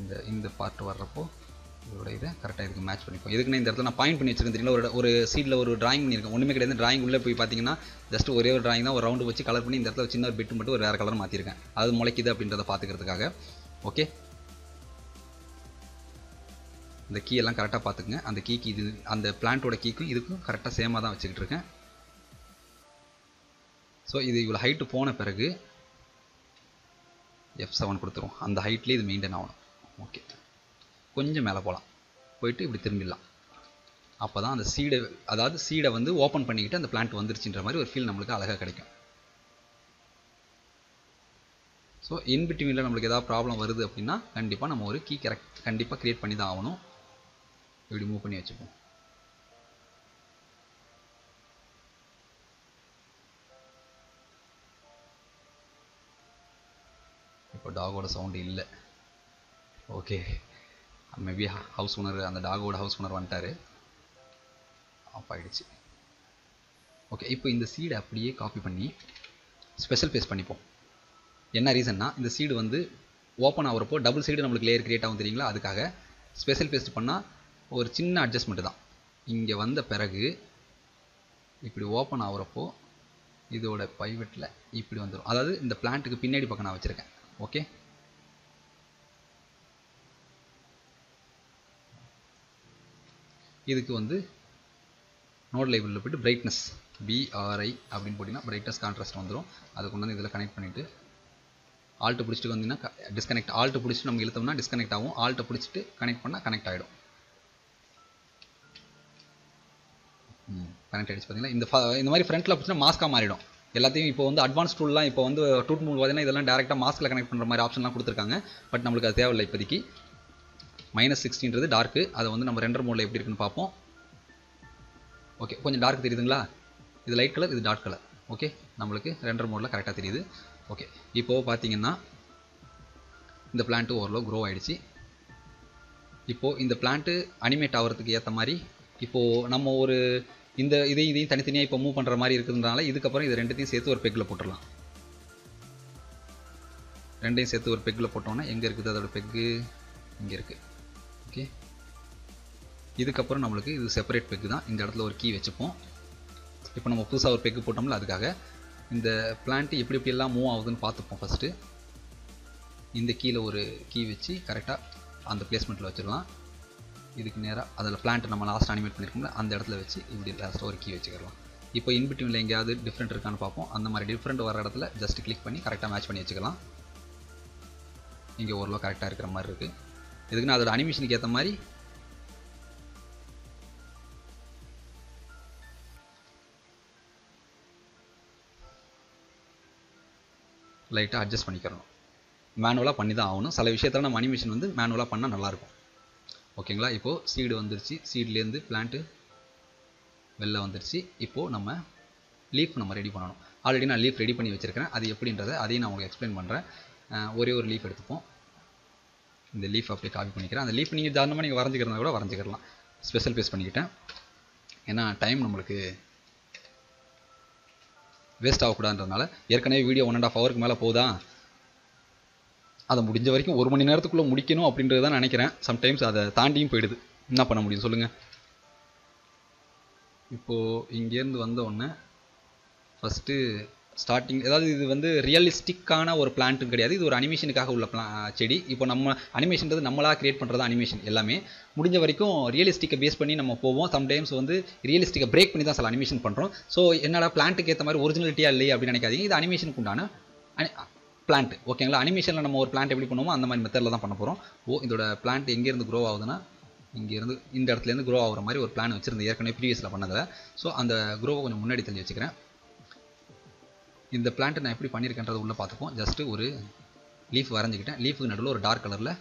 A: இந்த இந்த பார்ட் வர்றப்போ இதோட இதை கரெக்டாக இதுக்கு மேட்ச் பண்ணிப்போம். எதுக்குன்னா இந்த இடத்துல நான் பாயிண்ட் பண்ணி வச்சிருக்கேன் தெரியல ஒரு ஒரு சீட்டில் ஒரு டிராயிங் பண்ணியிருக்கேன் ஒன்றுமே கிடையாது. டிராயிங் உள்ளே போய் பார்த்தீங்கன்னா ஜஸ்ட் ஒரே ஒரு டிராயிங் தான். ஒரு ரவுண்டு வச்சு கலர் பண்ணி இந்த இடத்துல சின்ன ஒரு பிட்டு மட்டும் ஒரு வேறு கலர் மாற்றிருக்கேன் அது முளைக்குது அப்படின்றத பார்த்துக்கிறதுக்காக ஓகே இந்த கீ எல்லாம் கரெக்டாக பார்த்துக்குங்க அந்த கீக்கு இது அந்த பிளான்ட்டோட கீக்கும் இதுக்கும் கரெக்டாக சேமாக தான் வச்சுக்கிட்டு இருக்கேன். ஸோ இது இவ்வளோ ஹைட்டு போன பிறகு எஃப் செவன் கொடுத்துரும் அந்த ஹைட்லேயே இது மெயின்டைன் ஆகணும். ஓகே கொஞ்சம் மேலே போகலாம் போயிட்டு இப்படி திரும்பிடலாம். அப்போ தான் அந்த சீடை அதாவது சீடை வந்து ஓப்பன் பண்ணிக்கிட்டு அந்த பிளான்ட் வந்துருச்சுன்ற மாதிரி ஒரு ஃபீல் நம்மளுக்கு அழகாக கிடைக்கும். ஸோ இன்பிட்வீனில் நம்மளுக்கு ஏதாவது ப்ராப்ளம் வருது அப்படின்னா கண்டிப்பாக நம்ம ஒரு கீ கரெக்ட் கண்டிப்பாக க்ரியேட் பண்ணி தான் ஆகணும். இப்படி மூவ் பண்ணி வச்சுப்போம். இப்போ டாகோட சவுண்டு இல்லை. ஓகே மேபி ஹவுஸ் ஓனர் அந்த டாகோட ஹவுஸ் ஓனர் வந்துட்டார். ஆஃப் ஆகிடுச்சு ஓகே இப்போ இந்த சீடை அப்படியே காப்பி பண்ணி ஸ்பெஷல் ஃபேஸ் பண்ணிப்போம். என்ன ரீசன்னா இந்த சீடு வந்து ஓப்பன் ஆகிறப்போ டபுள் சைடு நம்மளுக்கு லேயர் க்ரியேட் ஆகும் தெரியுங்களா? அதுக்காக ஸ்பெஷல் பேஸ்ட் பண்ணால் ஒரு சின்ன அட்ஜஸ்ட்மெண்ட்டு தான். இங்கே வந்த பிறகு இப்படி ஓப்பன் ஆகிறப்போ இதோட பைவெட்டில் இப்படி வந்துடும் அதாவது இந்த பிளான்ட்டுக்கு பின்னாடி பக்கம் நான் வச்சுருக்கேன். ஓகே இதுக்கு வந்து நோட் லேபிளில் போய்ட்டு பிரைட்னஸ் பிஆர்ஐ அப்படின்னு போட்டிங்கன்னா பிரைட்னஸ் கான்ட்ராஸ்ட் வந்துடும் அதை கொண்டு வந்து இதில் கனெக்ட் பண்ணிவிட்டு ஆல்ட்டு பிடிச்சிட்டு வந்தீங்கன்னா டிஸ்கனெக்ட் ஆல்ட்டு பிடிச்சிட்டு நம்ம இழுத்தோம்னா டிஸ்கனெக்ட் ஆகும். ஆல்ட்டை பிடிச்சிட்டு கனெக்ட் பண்ணால் கனெக்ட் ஆகிடும் கனெக்ட் ஆகிடுச்சு பார்த்தீங்களா இந்த இந்த மாதிரி ஃப்ரண்ட்டில் பிடிச்சினா மாஸ்க்காக மாறிடும். எல்லாத்தையும் இப்போ வந்து அட்வான்ஸ் டூல்லாம் இப்போ வந்து டூட் மூணு பார்த்தீங்கன்னா இதெல்லாம் டேரெக்டாக மாஸ்க்கில் கனெக்ட் பண்ணுற மாதிரி ஆப்ஷன்லாம் கொடுத்துருக்காங்க. பட் நம்மளுக்கு அது தேவையில்லை இப்போதைக்கு. மைனஸ் சிக்ஸ்டின்றது டார்க்கு அதை வந்து நம்ம ரெண்டர் மோடில் எப்படி இருக்குன்னு பார்ப்போம். ஓகே கொஞ்சம் டார்க் தெரியுதுங்களா? இது லைட் கலர் இது டார்க் கலர் ஓகே நம்மளுக்கு ரெண்டர் மோடில் கரெக்டாக தெரியுது. ஓகே இப்போது பார்த்தீங்கன்னா இந்த பிளான்ட்டு ஓரளவு க்ரோ ஆகிடுச்சு இப்போது இந்த பிளான்ட்டு அனிமேட் ஆகிறதுக்கு ஏற்ற மாதிரி இப்போது நம்ம ஒரு இந்த இதையும் இதையும் தனித்தனியாக இப்போ மூவ் பண்ணுற மாதிரி இருக்கிறதுனால இதுக்கப்புறம் இது ரெண்டுத்தையும் சேர்த்து ஒரு பெக்கில் போட்டுடலாம். ரெண்டையும் சேர்த்து ஒரு பெக்கில் போட்டோன்னா எங்கே இருக்குது? அதோட பெக்கு இங்கே இருக்குது ஓகே. இதுக்கப்புறம் நம்மளுக்கு இது செப்பரேட் பெக்கு தான். இந்த இடத்துல ஒரு கீ வச்சுப்போம். இப்போ நம்ம புதுசாக ஒரு பெக்கு போட்டோம்ல அதுக்காக இந்த பிளான்ட்டு எப்படி எப்படியெல்லாம் மூவ் ஆகுதுன்னு பார்த்துப்போம் ஃபஸ்ட்டு இந்த கீழே ஒரு கீ வச்சு கரெக்டாக அந்த பிளேஸ்மெண்ட்டில் வச்சிடலாம். இதுக்கு நேராக அதில் பிளான்ட் நம்ம லாஸ்ட் அனிமேட் பண்ணியிருக்கோம்ல அந்த இடத்துல வச்சு இப்படி லாஸ்ட்டாக ஒரு கீ வச்சுக்கலாம். இப்போ இன்பிட்வீனில் எங்கேயாவது டிஃப்ரெண்ட் இருக்கான்னு பார்ப்போம். அந்த மாதிரி டிஃப்ரெண்ட் வர இடத்துல ஜஸ்ட் கிளிக் பண்ணி கரெக்டாக மேட்ச் பண்ணி வச்சுக்கலாம். இங்கே ஓரளவு கரெக்டாக இருக்கிற மாதிரி இருக்குது இதுக்குன்னு அதோட அனிமேஷனுக்கு ஏற்ற மாதிரி. லைட்டாக அட்ஜஸ்ட் பண்ணிக்கிறோம் மேனுவலாக பண்ணி தான் ஆகணும். சில விஷயத்தில் நம்ம அனிமேஷன் வந்து மேனுவலாக பண்ணால் நல்லாயிருக்கும். ஓகேங்களா? இப்போது சீடு வந்துருச்சு. சீட்லேருந்து பிளான்ட்டு வெளில வந்துருச்சு. இப்போது நம்ம லீஃப் நம்ம ரெடி பண்ணணும். ஆல்ரெடி நான் லீஃப் ரெடி பண்ணி வச்சுருக்கிறேன். அது எப்படின்றத அதையும் நான் உங்களுக்கு எக்ஸ்பிளைன் பண்ணுறேன் ஒரே ஒரு லீஃப் எடுத்துப்போம். இந்த லீஃப் அப்படியே காப்பி பண்ணிக்கிறேன். அந்த லீஃப் நீங்கள் தாராளமாக நீங்கள் வரைஞ்சிக்கிறதா கூட வரைஞ்சிக்கிறலாம் ஸ்பெஷல் பேஸ் பண்ணிக்கிட்டேன். ஏன்னா டைம் நம்மளுக்கு வேஸ்ட் ஆகக்கூடாதுன்றதுனால ஏற்கனவே வீடியோ ஒன் அண்ட் ஆஃப் ஹவருக்கு மேலே போதா? அதை முடிஞ்ச வரைக்கும் ஒரு மணி நேரத்துக்குள்ளே முடிக்கணும் அப்படின்றது தான் நினைக்கிறேன். சம்டைம்ஸ் அதை தாண்டியும் போயிடுது. என்ன பண்ண முடியும் சொல்லுங்கள் இப்போது இங்கேருந்து வந்த உடனே ஃபஸ்ட்டு ஸ்டார்டிங் அதாவது இது வந்து ரியலிஸ்டிக்கான ஒரு பிளான்ட்டும் கிடையாது. இது ஒரு அனிமேஷனுக்காக உள்ள பிளா செடி. இப்போ நம்ம அனிமேஷன்றது நம்மளாக கிரியேட் பண்ணுறது அனிமேஷன் எல்லாமே. முடிஞ்ச வரைக்கும் ரியலிஸ்டிக்கை பேஸ் பண்ணி நம்ம போவோம். சம்டைம்ஸ் வந்து ரியலிஸ்டிக்கை பிரேக் பண்ணி தான் சில அனிமேஷன் பண்ணுறோம் ஸோ என்னடா பிளான்ட்டுக்கு ஏற்ற மாதிரி ஒரிஜினலிட்டியாக இல்லை அப்படின்னு நினைக்காதீங்க. இது அனிமேஷனுக்கு உண்டான பிளான்ட் ஓகேங்களா அனிமேஷனில் நம்ம ஒரு பிளான்ட் எப்படி பண்ணுவோமோ அந்த மாதிரி மெத்தடில் தான் பண்ண போகிறோம் ஓ இதோட பிளான்ட் எங்கேருந்து க்ரோ ஆகுதுன்னா இங்கேருந்து இந்த இடத்துலேருந்து க்ரோ ஆகிற மாதிரி ஒரு பிளான் வச்சுருந்தேன். ஏற்கனவே ப்ரீவியஸில் பண்ணதில். ஸோ அந்த க்ரோவை கொஞ்சம் முன்னாடி தெரிஞ்சு வச்சுக்கிறேன். இந்த பிளான்ட்டை நான் எப்படி பண்ணியிருக்கேன்றது உள்ளே பார்த்துப்போம் ஜஸ்ட்டு ஒரு லீஃப் வரைஞ்சிக்கிட்டேன். லீஃபுக்கு நடுவில் ஒரு டார்க் கலரில்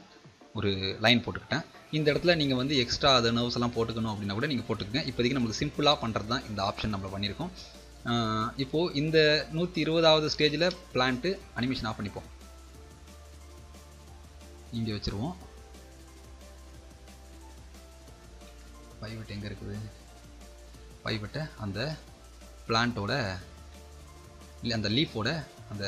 A: ஒரு லைன் போட்டுக்கிட்டேன். இந்த இடத்துல நீங்கள் வந்து எக்ஸ்ட்ரா அது நர்வ்ஸ் எல்லாம் போட்டுக்கணும் அப்படின்னா கூட நீங்கள் போட்டுக்கங்க. இப்போதைக்கு நம்மளுக்கு சிம்பிளாக பண்ணுறது தான் இந்த ஆப்ஷன் நம்ம பண்ணியிருக்கோம். இப்போது இந்த நூற்றி இருபதாவது ஸ்டேஜில் பிளான்ட்டு அனிமேஷன் ஆஃப் பண்ணிப்போம். இங்கே வச்சுருவோம். பைவெட் எங்கே இருக்குது? பைவெட்டை அந்த பிளான்ட்டோட அந்த லீஃபோட அந்த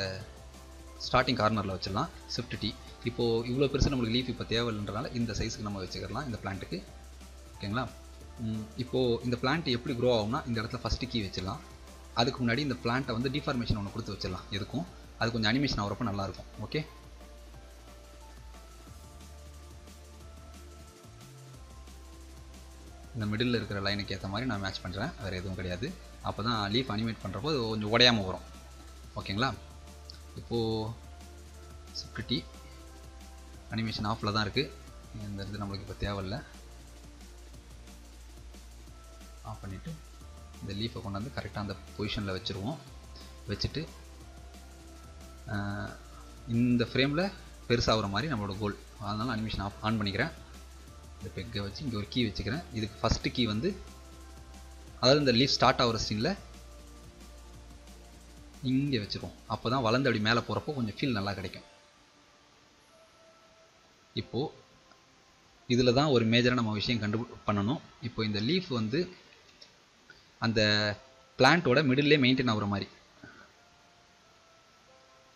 A: ஸ்டார்டிங் கார்னரில் வச்சிடலாம் ஸ்விஃப்ட் டி இப்போது இவ்வளோ பெருசு நம்மளுக்கு லீஃப் இப்போ தேவைன்றனால இந்த சைஸுக்கு நம்ம வச்சுக்கலாம் இந்த பிளான்ட்டுக்கு ஓகேங்களா இப்போது இந்த பிளான்ட் எப்படி க்ரோ ஆகும்னா இந்த இடத்துல ஃபஸ்ட்டு கீ வச்சிடலாம். அதுக்கு முன்னாடி இந்த பிளான்ட்டை வந்து டிஃபார்மேஷன் ஒன்று கொடுத்து வச்சிடலாம் எதுக்கும்? அது கொஞ்சம் அனிமேஷன் ஆகிறப்ப நல்லாயிருக்கும் ஓகே இந்த மிடில் இருக்கிற லைனுக்கு ஏற்ற மாதிரி நான் மேட்ச் பண்ணுறேன் வேறு எதுவும் கிடையாது. அப்போ தான் லீஃப் அனிமேட் பண்ணுறப்போ அது கொஞ்சம் உடையாமல் வரும். ஓகேங்களா? இப்போது ஷிஃப்ட் டி அனிமேஷன் ஆஃபில் தான் இருக்குது இந்த இது நம்மளுக்கு இப்போ தேவையில்ல. ஆஃப் பண்ணிவிட்டு இந்த லீஃபை கொண்டாந்து கரெக்டாக அந்த பொசிஷனில் வச்சுருவோம். வச்சுட்டு இந்த ஃப்ரேமில் பெருசாகிற மாதிரி நம்மளோட கோல் அதனால் அனிமேஷன் ஆஃப் ஆன் பண்ணிக்கிறேன். இந்த பெக்கை வச்சு இங்கே ஒரு கீ வச்சுக்கிறேன். இதுக்கு ஃபஸ்ட்டு கீ வந்து அதாவது இந்த லீஃப் ஸ்டார்ட் ஆகிற சீனில் இங்கே வச்சுருவோம் அப்போ தான் வளர்ந்து அப்படி மேலே போகிறப்போ கொஞ்சம் ஃபீல் நல்லா கிடைக்கும். இப்போது இதில் தான் ஒரு மேஜராக நம்ம விஷயம் கண்டு பண்ணணும். இப்போ இந்த லீஃப் வந்து அந்த பிளான்ட்டோட மிடில்லே மெயின்டைன் ஆகுற மாதிரி.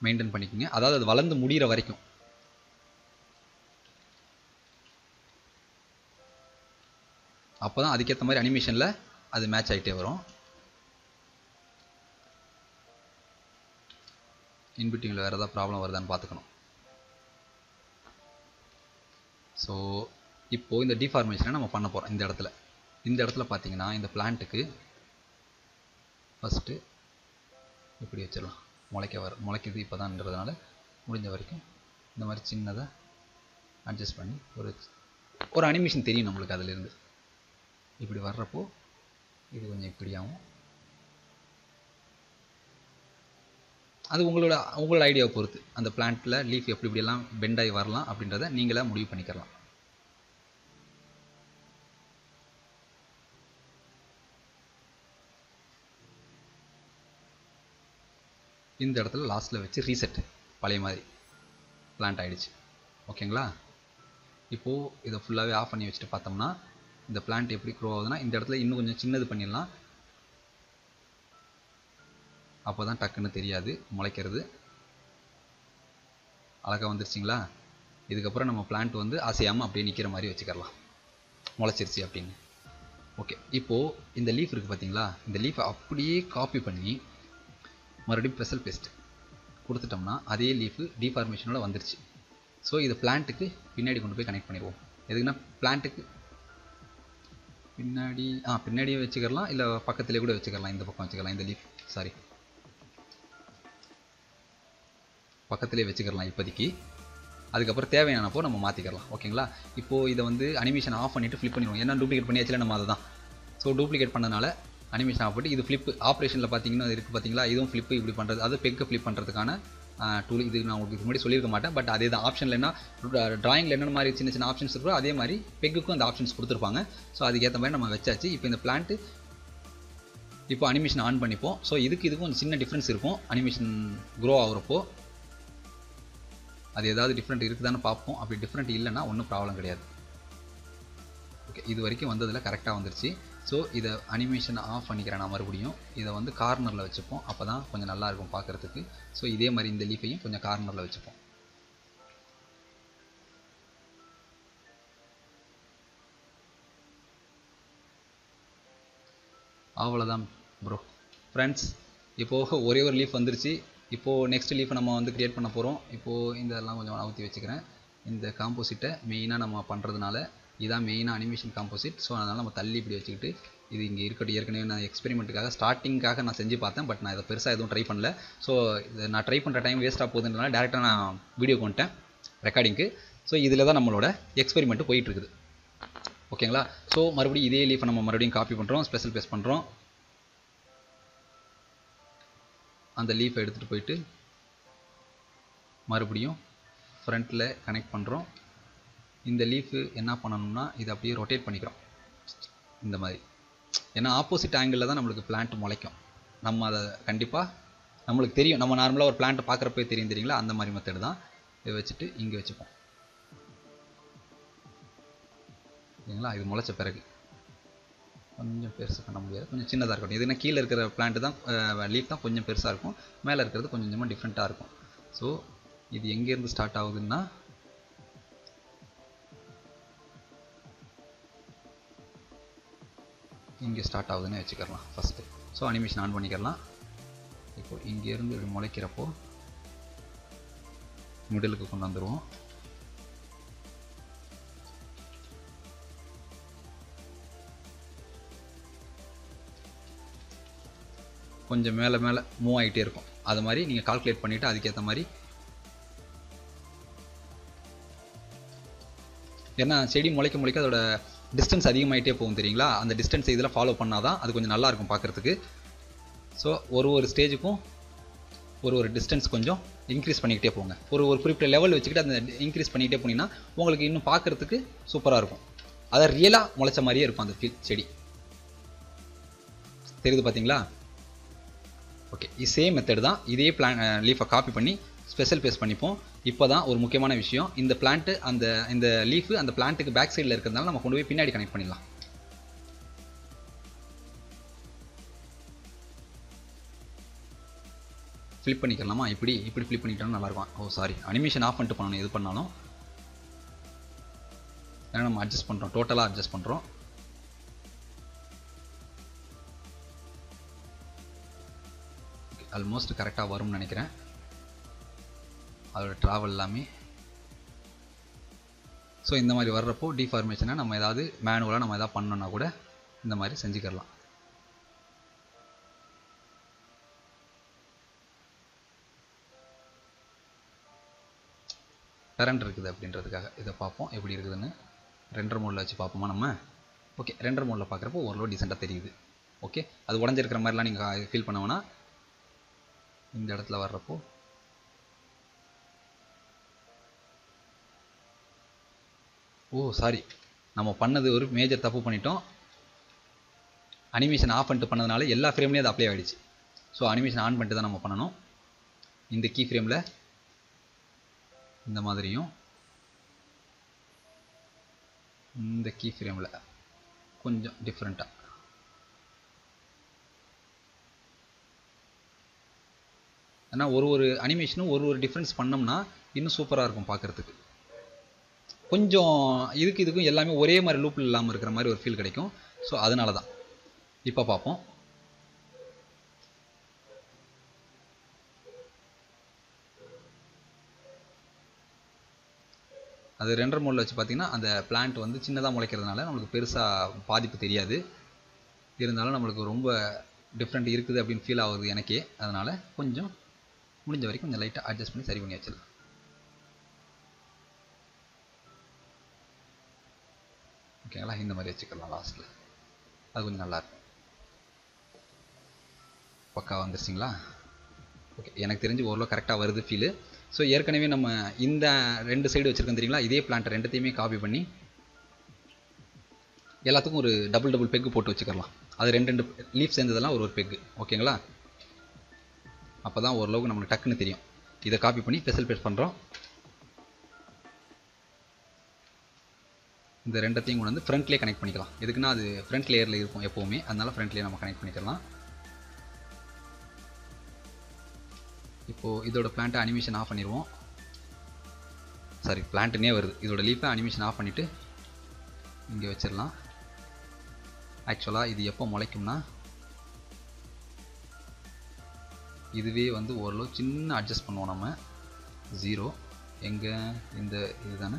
A: மெயின்டைன் பண்ணிக்கோங்க. அதாவது அது வளர்ந்து முடிகிற வரைக்கும். அப்போ தான் அதுக்கேற்ற மாதிரி அனிமேஷனில் அது மேட்ச் ஆகிட்டே வரும். இன்பிட்டிங்கில் வேறு எதாவது ப்ராப்ளம் வருதான்னு பார்த்துக்கணும். ஸோ இப்போது இந்த டிஃபார்மேஷனை நம்ம பண்ண போகிறோம் இந்த இடத்துல. இந்த இடத்துல பார்த்தீங்கன்னா இந்த பிளான்ட்டுக்கு ஃபஸ்ட்டு இப்படி வச்சிடலாம்? முளைக்க வர முளைக்கிது இப்போ தான்ன்றதுனால முடிஞ்ச வரைக்கும் இந்த மாதிரி சின்னதாக அட்ஜஸ்ட் பண்ணி ஒரு ஒரு அனிமேஷன் தெரியும் நம்மளுக்கு அதிலிருந்து. இப்படி வர்றப்போ இது கொஞ்சம் இப்படியாகவும் அது உங்களோட உங்களோட ஐடியாவை பொறுத்து. அந்த பிளான்ட்டில் லீஃப் எப்படி இப்படியெல்லாம் பெண்டாகி வரலாம் அப்படின்றத நீங்களே முடிவு பண்ணிக்கலாம் இந்த இடத்துல லாஸ்ட்டில் வச்சு ரீசெட் பழைய மாதிரி பிளான்ட் ஆகிடுச்சு ஓகேங்களா? இப்போது இதை ஃபுல்லாகவே ஆஃப் பண்ணி வச்சுட்டு பார்த்தோம்னா இந்த பிளான்ட் எப்படி க்ரோ ஆகுதுன்னா இந்த இடத்துல இன்னும் கொஞ்சம் சின்னது பண்ணிடலாம். அப்போ தான் டக்குன்னு தெரியாது முளைக்கிறது. அழகாக வந்துருச்சிங்களா? இதுக்கப்புறம் நம்ம பிளான்ட் வந்து அசையாமல் அப்படியே நிற்கிற மாதிரி வச்சுக்கலாம் முளைச்சிருச்சு அப்படின்னு. ஓகே இப்போது இந்த லீஃப் இருக்குது பார்த்தீங்களா இந்த லீஃபை அப்படியே காப்பி பண்ணி மறுபடியும் ஸ்பெஷல் பேஸ்ட் கொடுத்துட்டோம்னா அதே லீஃபு டிஃபார்மேஷனோட வந்துருச்சு. ஸோ இதை பிளான்ட்டுக்கு பின்னாடி கொண்டு போய் கனெக்ட் பண்ணிடுவோம். எதுக்குன்னா பிளான்ட்டுக்கு பின்னாடி ஆ பின்னாடியே வச்சுக்கலாம் இல்லை பக்கத்துலேயே கூட வச்சுக்கலாம் இந்த பக்கம் வச்சுக்கலாம் இந்த லீஃப் சாரி பக்கத்துலேயே வச்சுக்கலாம் இப்போதைக்கு. அதுக்கப்புறம் தேவையானப்போ நம்ம மாற்றிக்கலாம் ஓகேங்களா? இப்போது இதை வந்து அனிமேஷன் ஆஃப் பண்ணிவிட்டு ஃப்ளிப் பண்ணிடுவோம். ஏன்னா டூப்ளிகேட் பண்ணியாச்சுல நம்ம அதை தான் ஸோ டூப்ளிகேட் பண்ணனால அனிமேஷன் ஆஃப் பண்ணிட்டு இது ஃப்ளிப் ஆப்ரேஷனில் பார்த்தீங்கன்னா இருக்குது பார்த்தீங்களா? இதுவும் ஃப்ளிப்பு இப்படி பண்ணுறது அது பெக்கை ஃப்ளிப் பண்ணுறதுக்கான டூல் இது நான் உங்களுக்கு இது முன்னாடி சொல்லியிருக்க மாட்டேன். பட் அதே தான். ஆப்ஷனில் என்ன ட்ராயிங்கில் என்னென்ன மாதிரி சின்ன சின்ன ஆப்ஷன்ஸ் இருக்கோ அதே மாதிரி பெக்குக்கும் அந்த ஆப்ஷன்ஸ் கொடுத்துருப்பாங்க. ஸோ அதுக்கேற்ற மாதிரி நம்ம வச்சாச்சு. இப்போ இந்த பிளான்ட்டு இப்போ அனிமேஷன் ஆன் பண்ணிப்போம். ஸோ இதுக்கு இதுக்கும் கொஞ்சம் சின்ன டிஃப்ரென்ஸ் இருக்கும். அனிமேஷன் க்ரோ ஆகுறப்போ அது ஏதாவது டிஃப்ரெண்ட் இருக்குதான்னு பார்ப்போம். அப்படி டிஃப்ரெண்ட் இல்லைன்னா ஒன்றும் ப்ராப்ளம் கிடையாது. ஓகே இது வரைக்கும் வந்ததில் கரெக்டாக வந்துருச்சு. ஸோ இதை அனிமேஷனை ஆஃப் பண்ணிக்கிறேன் நான் மறுபடியும் இதை வந்து கார்னரில் வச்சுப்போம். அப்போ தான் கொஞ்சம் நல்லா இருக்கும் பார்க்குறதுக்கு. ஸோ இதே மாதிரி இந்த லீஃபையும் கொஞ்சம் கார்னரில் வச்சுப்போம். அவ்வளோதான் ப்ரோ ஃப்ரெண்ட்ஸ் இப்போது ஒரே ஒரு லீஃப் வந்துருச்சு. இப்போது நெக்ஸ்ட் லீஃபை நம்ம வந்து க்ரியேட் பண்ண போகிறோம் இப்போது இதெல்லாம் கொஞ்சம் நவுத்தி வச்சுக்கிறேன். இந்த காம்போசிட்டை மெயினாக நம்ம பண்ணுறதுனால இதான் மெயினாக அனிமேஷன் காம்போசிட் ஸோ அதனால் நம்ம தள்ளி இப்படி வச்சுக்கிட்டு இது இங்கே இருக்கட்டும். ஏற்கனவே நான் எக்ஸ்பெரிமெண்ட்டுக்காக ஸ்டார்டிங்காக நான் செஞ்சு பார்த்தேன். பட் நான் இதை பெருசாக எதுவும் ட்ரை பண்ணல. ஸோ இதை நான் ட்ரை பண்ணுற டைம் வேஸ்ட்டாக போகுதுன்றனால டேரெக்டாக நான் வீடியோ கொண்டுட்டேன் ரெக்கார்டிங்க்கு ஸோ இதில் தான் நம்மளோட எக்ஸ்பெரிமெண்ட்டு போயிட்டுருக்குது ஓகேங்களா ஸோ மறுபடியும் இதே லீஃபை நம்ம மறுபடியும் காப்பி பண்ணுறோம் ஸ்பெஷல் பேஸ் பண்ணுறோம் அந்த லீஃபை எடுத்துகிட்டு போயிட்டு மறுபடியும் ஃப்ரண்ட்டில் கனெக்ட் பண்ணுறோம் இந்த லீஃபு என்ன பண்ணணும்னா இதை அப்படியே ரொட்டேட் பண்ணிக்கிறோம். இந்த மாதிரி. ஏன்னா ஆப்போசிட் ஆங்கிளில் தான் நம்மளுக்கு பிளான்ட் முளைக்கும். நம்ம அதை கண்டிப்பாக நம்மளுக்கு தெரியும். நம்ம நார்மலாக ஒரு பிளான்ட்டை பார்க்குறப்பே தெரியும் தெரியுங்களா? அந்த மாதிரி மெத்தடு தான். இதை வச்சுட்டு இங்கே வச்சுப்போம். சரிங்களா? இது முளைச்ச பிறகு. கொஞ்சம் பெருசு பண்ண முடியாது. கொஞ்சம் சின்னதாக இருக்கட்டும். இதுனா கீழே இருக்கிற பிளான்ட் தான் லீஃப் தான் கொஞ்சம் பெருசாக இருக்கும். மேலே இருக்கிறது கொஞ்சம் கொஞ்சமாக டிஃப்ரெண்ட்டாக இருக்கும். ஸோ இது எங்கேருந்து ஸ்டார்ட் ஆகுதுன்னா இங்கே ஸ்டார்ட் ஆகுதுன்னு வச்சுக்கலாம் ஃபஸ்ட்டு ஸோ அனிமேஷன் ஆன் பண்ணிக்கலாம். இப்போ இங்கேருந்து முளைக்கிறப்போ மிடிலுக்கு கொண்டு வந்துடுவோம் கொஞ்சம் மேலே மேலே மூவ் ஆகிட்டே இருக்கும். அது மாதிரி நீங்கள் கால்குலேட் பண்ணிவிட்டு அதுக்கேற்ற மாதிரி ஏன்னா செடி முளைக்க முளைக்க அதோட டிஸ்டன்ஸ் அதிகமாகிட்டே போகும் தெரியுங்களா? அந்த டிஸ்டன்ஸ் இதில் ஃபாலோ பண்ணால் தான் அது கொஞ்சம் நல்லாயிருக்கும் பார்க்குறதுக்கு ஸோ ஒரு ஒரு ஸ்டேஜுக்கும் ஒரு ஒரு டிஸ்டன்ஸ் கொஞ்சம் இன்க்ரீஸ் பண்ணிக்கிட்டே போங்க. ஒரு ஒரு குறிப்பிட்ட லெவல் வச்சுக்கிட்டு அந்த இன்க்ரீஸ் பண்ணிக்கிட்டே போனீங்கன்னா உங்களுக்கு இன்னும் பார்க்குறதுக்கு சூப்பராக இருக்கும். அதை ரியலாக முளைச்ச மாதிரியே இருக்கும் அந்த செடி. தெரியுது பார்த்தீங்களா ஓகே இது சேம் மெத்தட் தான். இதே பிளான் லீஃபை காப்பி பண்ணி ஸ்பெஷல் பேஸ் பண்ணிப்போம். இப்போ தான் ஒரு முக்கியமான விஷயம். இந்த பிளான்ட்டு அந்த இந்த லீஃபு அந்த பிளான்ட்டுக்கு பேக் சைடில் இருக்கிறதுனால நம்ம கொண்டு போய் பின்னாடி கனெக்ட் பண்ணிடலாம். ஃப்ளிப் பண்ணிக்கலாமா? இப்படி இப்படி ஃப்ளிப் பண்ணிக்கிட்டாலும் நல்லாயிருக்கும் oh oh, sorry animation off பண்ணிட்டு பண்ணணும் எது பண்ணாலும். ஏன்னா நம்ம அட்ஜஸ்ட் பண்ணுறோம் டோட்டலாக அட்ஜஸ்ட் பண்ணுறோம் ஆல்மோஸ்ட் கரெக்டாக வரும்னு நினைக்கிறேன். அதோட ட்ராவல் எல்லாமே. ஸோ இந்த மாதிரி வர்றப்போ டிஃபார்மேஷனை நம்ம ஏதாவது மேனுவலாக நம்ம எதாவது பண்ணோன்னா கூட இந்த மாதிரி செஞ்சுக்கிடலாம் கரண்ட் இருக்குது அப்படின்றதுக்காக இதை பார்ப்போம். எப்படி இருக்குதுன்னு ரெண்டர் மோடில் வச்சு பார்ப்போமா நம்ம? ஓகே ரெண்டர் மோடில் பார்க்குறப்போ ஓரளவு டீசெண்டாக தெரியுது. ஓகே அது உடஞ்சிருக்கிற மாதிரிலாம் நீங்கள் ஃபீல் பண்ண இந்த இடத்துல வர்றப்போ. ஓ சாரி நம்ம பண்ணது ஒரு மேஜர் தப்பு பண்ணிட்டோம். அனிமேஷன் ஆஃப் பண்ணிட்டு பண்ணதுனால எல்லா ஃப்ரேம்லேயும் அது அப்ளை ஆகிடுச்சு ஸோ அனிமேஷன் ஆன் பண்ணிட்டு தான் நம்ம பண்ணணும். இந்த கீ ஃப்ரேமில் இந்த மாதிரியும். இந்த கீ ஃப்ரேமில் கொஞ்சம் டிஃப்ரெண்ட்டாக ஏன்னா ஒரு ஒரு அனிமேஷனும் ஒரு ஒரு டிஃப்ரென்ஸ் பண்ணோம்னா இன்னும் சூப்பராக இருக்கும் பார்க்குறதுக்கு கொஞ்சம் இதுக்கு இதுக்கும் எல்லாமே ஒரே மாதிரி லூப்பில் இல்லாமல் இருக்கிற மாதிரி ஒரு ஃபீல் கிடைக்கும். ஸோ அதனால தான் இப்போ பார்ப்போம் அது ரெண்டரை மோடில் வச்சு பார்த்தீங்கன்னா அந்த பிளான்ட் வந்து சின்னதாக முளைக்கிறதுனால நம்மளுக்கு பெருசாக பாதிப்பு தெரியாது. இருந்தாலும் நம்மளுக்கு ரொம்ப டிஃப்ரெண்ட் இருக்குது அப்படின்னு ஃபீல் ஆகுது எனக்கே. அதனால் கொஞ்சம் முடிஞ்ச வரைக்கும் கொஞ்சம் லைட்டாக அட்ஜஸ்ட் பண்ணி சரி பண்ணி வச்சிடலாம். ஓகேங்களா இந்த மாதிரி வச்சுக்கலாம் லாஸ்ட்டில் அது கொஞ்சம் நல்லாயிருக்கும் பக்கா வந்துருச்சிங்களா? ஓகே எனக்கு தெரிஞ்சு ஓரளவு கரெக்டாக வருது ஃபீலு ஸோ ஏற்கனவே நம்ம இந்த ரெண்டு சைடு வச்சுருக்கோம் தெரியுங்களா? இதே பிளான்ட் ரெண்டுத்தையுமே காப்பி பண்ணி எல்லாத்துக்கும் ஒரு டபுள் டபுள் பெக்கு போட்டு வச்சுக்கலாம் அது ரெண்டு ரெண்டு லீஃப் சேர்ந்ததெல்லாம் ஒரு ஒரு பெக்கு ஓகேங்களா அப்போ தான் ஓரளவுக்கு நம்மளுக்கு டக்குன்னு தெரியும். இதை காப்பி பண்ணி ஸ்பெஷல் பேஸ்ட் பண்ணுறோம் இந்த ரெண்டத்தையும் கொண்டு வந்து ஃப்ரண்ட்லேயே கனெக்ட் பண்ணிக்கலாம். எதுக்குன்னா அது ஃப்ரண்ட் லேயரில் இருக்கும் எப்போவுமே. அதனால் ஃப்ரண்ட்லேயே நம்ம கனெக்ட் பண்ணிக்கலாம். இப்போது இதோட பிளான்ட்டை அனிமேஷன் ஆஃப் பண்ணிடுவோம். சாரி பிளான்ட்டுனே வருது. இதோட லீஃபை அனிமேஷன் ஆஃப் பண்ணிவிட்டு இங்கே வச்சிடலாம். ஆக்சுவலாக இது எப்போ முளைக்கும்னா இதுவே வந்து ஓரளவு சின்ன அட்ஜஸ்ட் பண்ணுவோம் நம்ம. ஜீரோ எங்கே இந்த இதுதானே?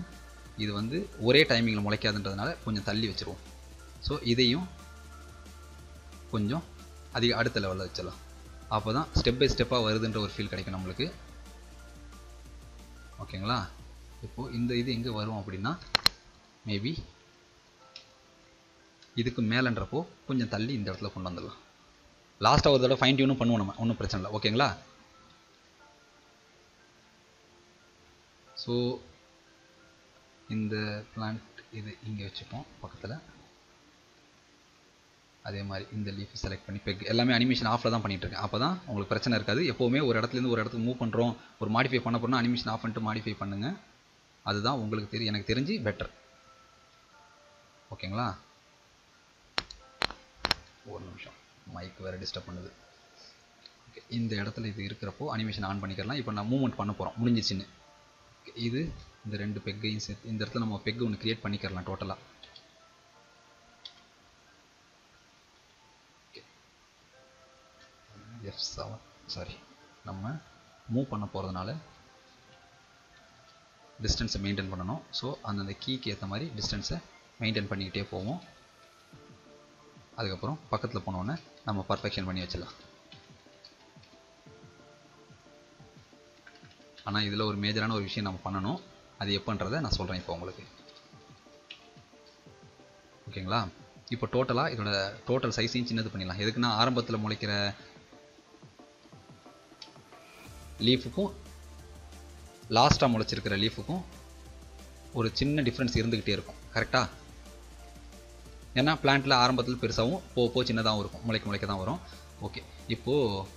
A: இது வந்து ஒரே டைமிங்கில் முளைக்காதுன்றதுனால கொஞ்சம் தள்ளி வச்சுருவோம். ஸோ இதையும் கொஞ்சம் அதிக அடுத்த லெவலில் வச்சிடலாம். அப்போ தான் ஸ்டெப் பை ஸ்டெப்பாக வருதுன்ற ஒரு ஃபீல் கிடைக்கும் நம்மளுக்கு. ஓகேங்களா? இப்போது இந்த இது எங்கே வரும் அப்படின்னா மேபி இதுக்கு மேலேன்றப்போ கொஞ்சம் தள்ளி இந்த இடத்துல கொண்டு வந்துடலாம். லாஸ்ட்டாக ஒரு தடவை ஃபைன் டியூனும் பண்ணுவோம் நம்ம. ஒன்றும் பிரச்சனை இல்லை. ஓகேங்களா ஸோ இந்த பிளான்ட் இது இங்கே வச்சுப்போம் பக்கத்தில். அதே மாதிரி இந்த லீஃப் செலக்ட் பண்ணி பெக் எல்லாமே அனிமேஷன் ஆஃபில் தான் பண்ணிகிட்ருக்கேன் இருக்கேன். அப்போ தான் உங்களுக்கு பிரச்சனை இருக்காது. எப்போவுமே ஒரு இடத்துலேருந்து ஒரு இடத்துக்கு மூவ் பண்ணுறோம் ஒரு மாடிஃபை பண்ண போகிறோம்னா அனிமேஷன் ஆஃப் பண்ணிட்டு மாடிஃபை பண்ணுங்கள் அதுதான் உங்களுக்கு தெரியும் எனக்கு தெரிஞ்சு பெட்டர் ஓகேங்களா ஒரு நிமிஷம். மைக் வேறு டிஸ்டர்ப் பண்ணுது. ஓகே இந்த இடத்துல இது இருக்கிறப்போ அனிமேஷன் ஆன் பண்ணிக்கலாம். இப்போ நான் மூவ்மெண்ட் பண்ண போகிறோம் முடிஞ்சிச்சின்னு இது இந்த ரெண்டு பெக்கையும் சேர்த்து இந்த இடத்துல நம்ம பெக் ஒன்று கிரியேட் பண்ணிக்கிறலாம் டோட்டலாக எஃப் செவன் சாரி நம்ம மூவ் பண்ண போகிறதுனால டிஸ்டன்ஸை மெயின்டைன் பண்ணணும். ஸோ அந்தந்த கீக்கு ஏற்ற மாதிரி டிஸ்டன்ஸை மெயின்டைன் பண்ணிக்கிட்டே போவோம். அதுக்கப்புறம் பக்கத்தில் போனோடனே நம்ம பர்ஃபெக்ஷன் பண்ணி வச்சிடலாம். ஆனால் இதில் ஒரு மேஜரான ஒரு விஷயம் நம்ம பண்ணணும். அது எப்போன்றதை நான் சொல்கிறேன் இப்போ உங்களுக்கு. ஓகேங்களா? இப்போ டோட்டலாக இதோட டோட்டல் சைஸையும் சின்னது பண்ணிடலாம். எதுக்குன்னா ஆரம்பத்தில் முளைக்கிற லீஃபுக்கும் லாஸ்ட்டாக முளைச்சிருக்கிற லீஃபுக்கும் ஒரு சின்ன டிஃப்ரென்ஸ் இருந்துக்கிட்டே இருக்கும். கரெக்டாக ஏன்னா பிளான்ட்டில் ஆரம்பத்தில் பெருசாகவும் போ போ சின்னதாகவும் இருக்கும். முளைக்க முளைக்க தான் வரும். ஓகே இப்போது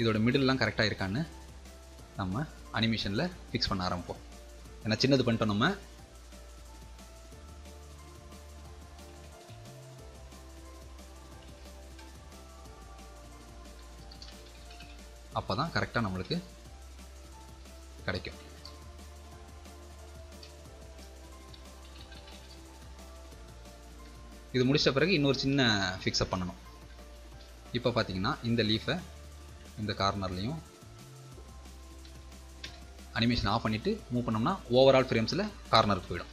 A: இதோட மிடில்லாம் கரெக்டாக இருக்கான்னு நம்ம அனிமேஷனில் ஃபிக்ஸ் பண்ண ஆரம்பிப்போம். ஏன்னா சின்னது பண்ணிட்டோம் நம்ம. அப்போ தான் கரெக்டாக நம்மளுக்கு கிடைக்கும். இது முடிச்ச பிறகு இன்னொரு சின்ன ஃபிக்ஸப் பண்ணணும். இப்போ பார்த்தீங்கன்னா இந்த லீஃபை இந்த கார்னர்லேயும் அனிமேஷன் ஆஃப் பண்ணிவிட்டு மூவ் பண்ணோம்னா ஓவரால் ஃப்ரேம்ஸில் கார்னருக்கு போயிடும்.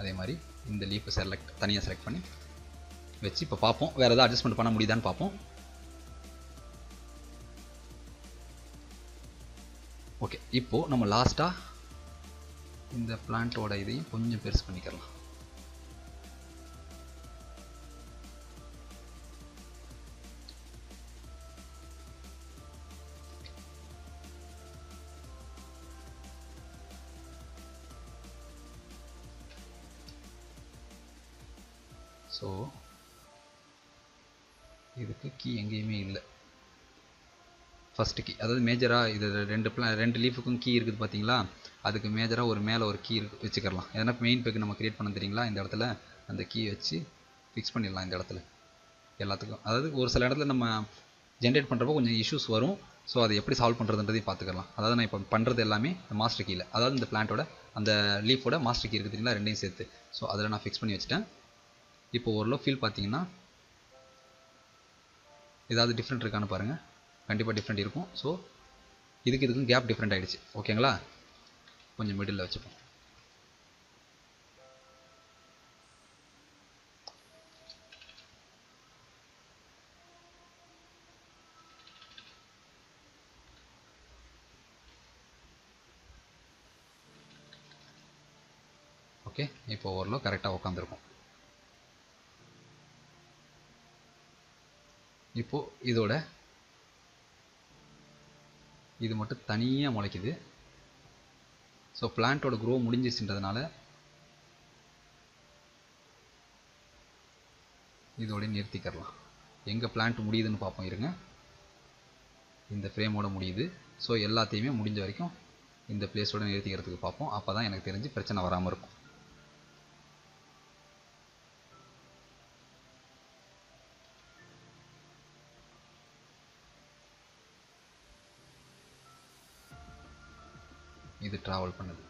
A: அதே மாதிரி இந்த லீஃபை செலக்ட் தனியாக செலக்ட் பண்ணி வச்சு இப்போ பார்ப்போம். வேறு எதாவது அட்ஜஸ்ட்மெண்ட் பண்ண முடியுதான்னு பார்ப்போம். ஓகே இப்போது நம்ம லாஸ்ட்டாக இந்த பிளான்ட்டோட இதையும் கொஞ்சம் பெருசு பண்ணிக்கலாம் கீ எங்கேயுமே இல்லை. ஃபஸ்ட்டு கீ அதாவது மேஜராக இது ரெண்டு பிளான் ரெண்டு லீஃபுக்கும் கீ இருக்குது பார்த்தீங்களா அதுக்கு மேஜராக ஒரு மேலே ஒரு கீ இருக்கு வச்சுக்கலாம் ஏன்னா மெயின் பெக் நம்ம க்ரியேட் பண்ண தெரியுங்களா? இந்த இடத்துல அந்த கீ வச்சு ஃபிக்ஸ் பண்ணிடலாம் இந்த இடத்துல. எல்லாத்துக்கும். அதாவது ஒரு சில இடத்துல நம்ம ஜென்ரேட் பண்ணுறப்போ கொஞ்சம் இஷ்யூஸ் வரும். ஸோ அதை எப்படி சால்வ் பண்ணுறதுன்றதையும் பார்த்துக்கலாம் அதாவது நான் இப்போ பண்ணுறது எல்லாமே இந்த மாஸ்டர் கீயில் அதாவது இந்த பிளான்ட்டோட அந்த லீஃபோட மாஸ்டர் கீ இருக்குது தெரியுங்களா? ரெண்டையும் சேர்த்து. ஸோ அதில் நான் ஃபிக்ஸ் பண்ணி வச்சுட்டேன். இப்போ ஓரளவு ஃபீல் பார்த்தீங்கன்னா ஏதாவது டிஃப்ரெண்ட் இருக்கான்னு பாருங்கள் கண்டிப்பாக டிஃப்ரெண்ட் இருக்கும். ஸோ இதுக்கு இதுக்கும் கேப் டிஃப்ரெண்ட் ஆகிடுச்சு ஓகேங்களா கொஞ்சம் மிடில் வச்சுப்போம். ஓகே இப்போ ஓரளவு கரெக்டாக உட்காந்துருக்கும் இப்போ இதோட இது மட்டும் தனியாக முளைக்குது. ஸோ பிளான்ட்டோட க்ரோ முடிஞ்சிச்சுன்றதுனால இதோட நிறுத்திக்கிறலாம். எங்கே பிளான்ட் முடியுதுன்னு பார்ப்போம் இருங்க. இந்த ஃப்ரேமோட முடியுது. ஸோ எல்லாத்தையுமே முடிஞ்ச வரைக்கும் இந்த பிளேஸோட நிறுத்திக்கிறதுக்கு பார்ப்போம். அப்போ தான் எனக்கு தெரிஞ்சு பிரச்சனை வராமல் இருக்கும். ட்ராவல் பண்ணுது.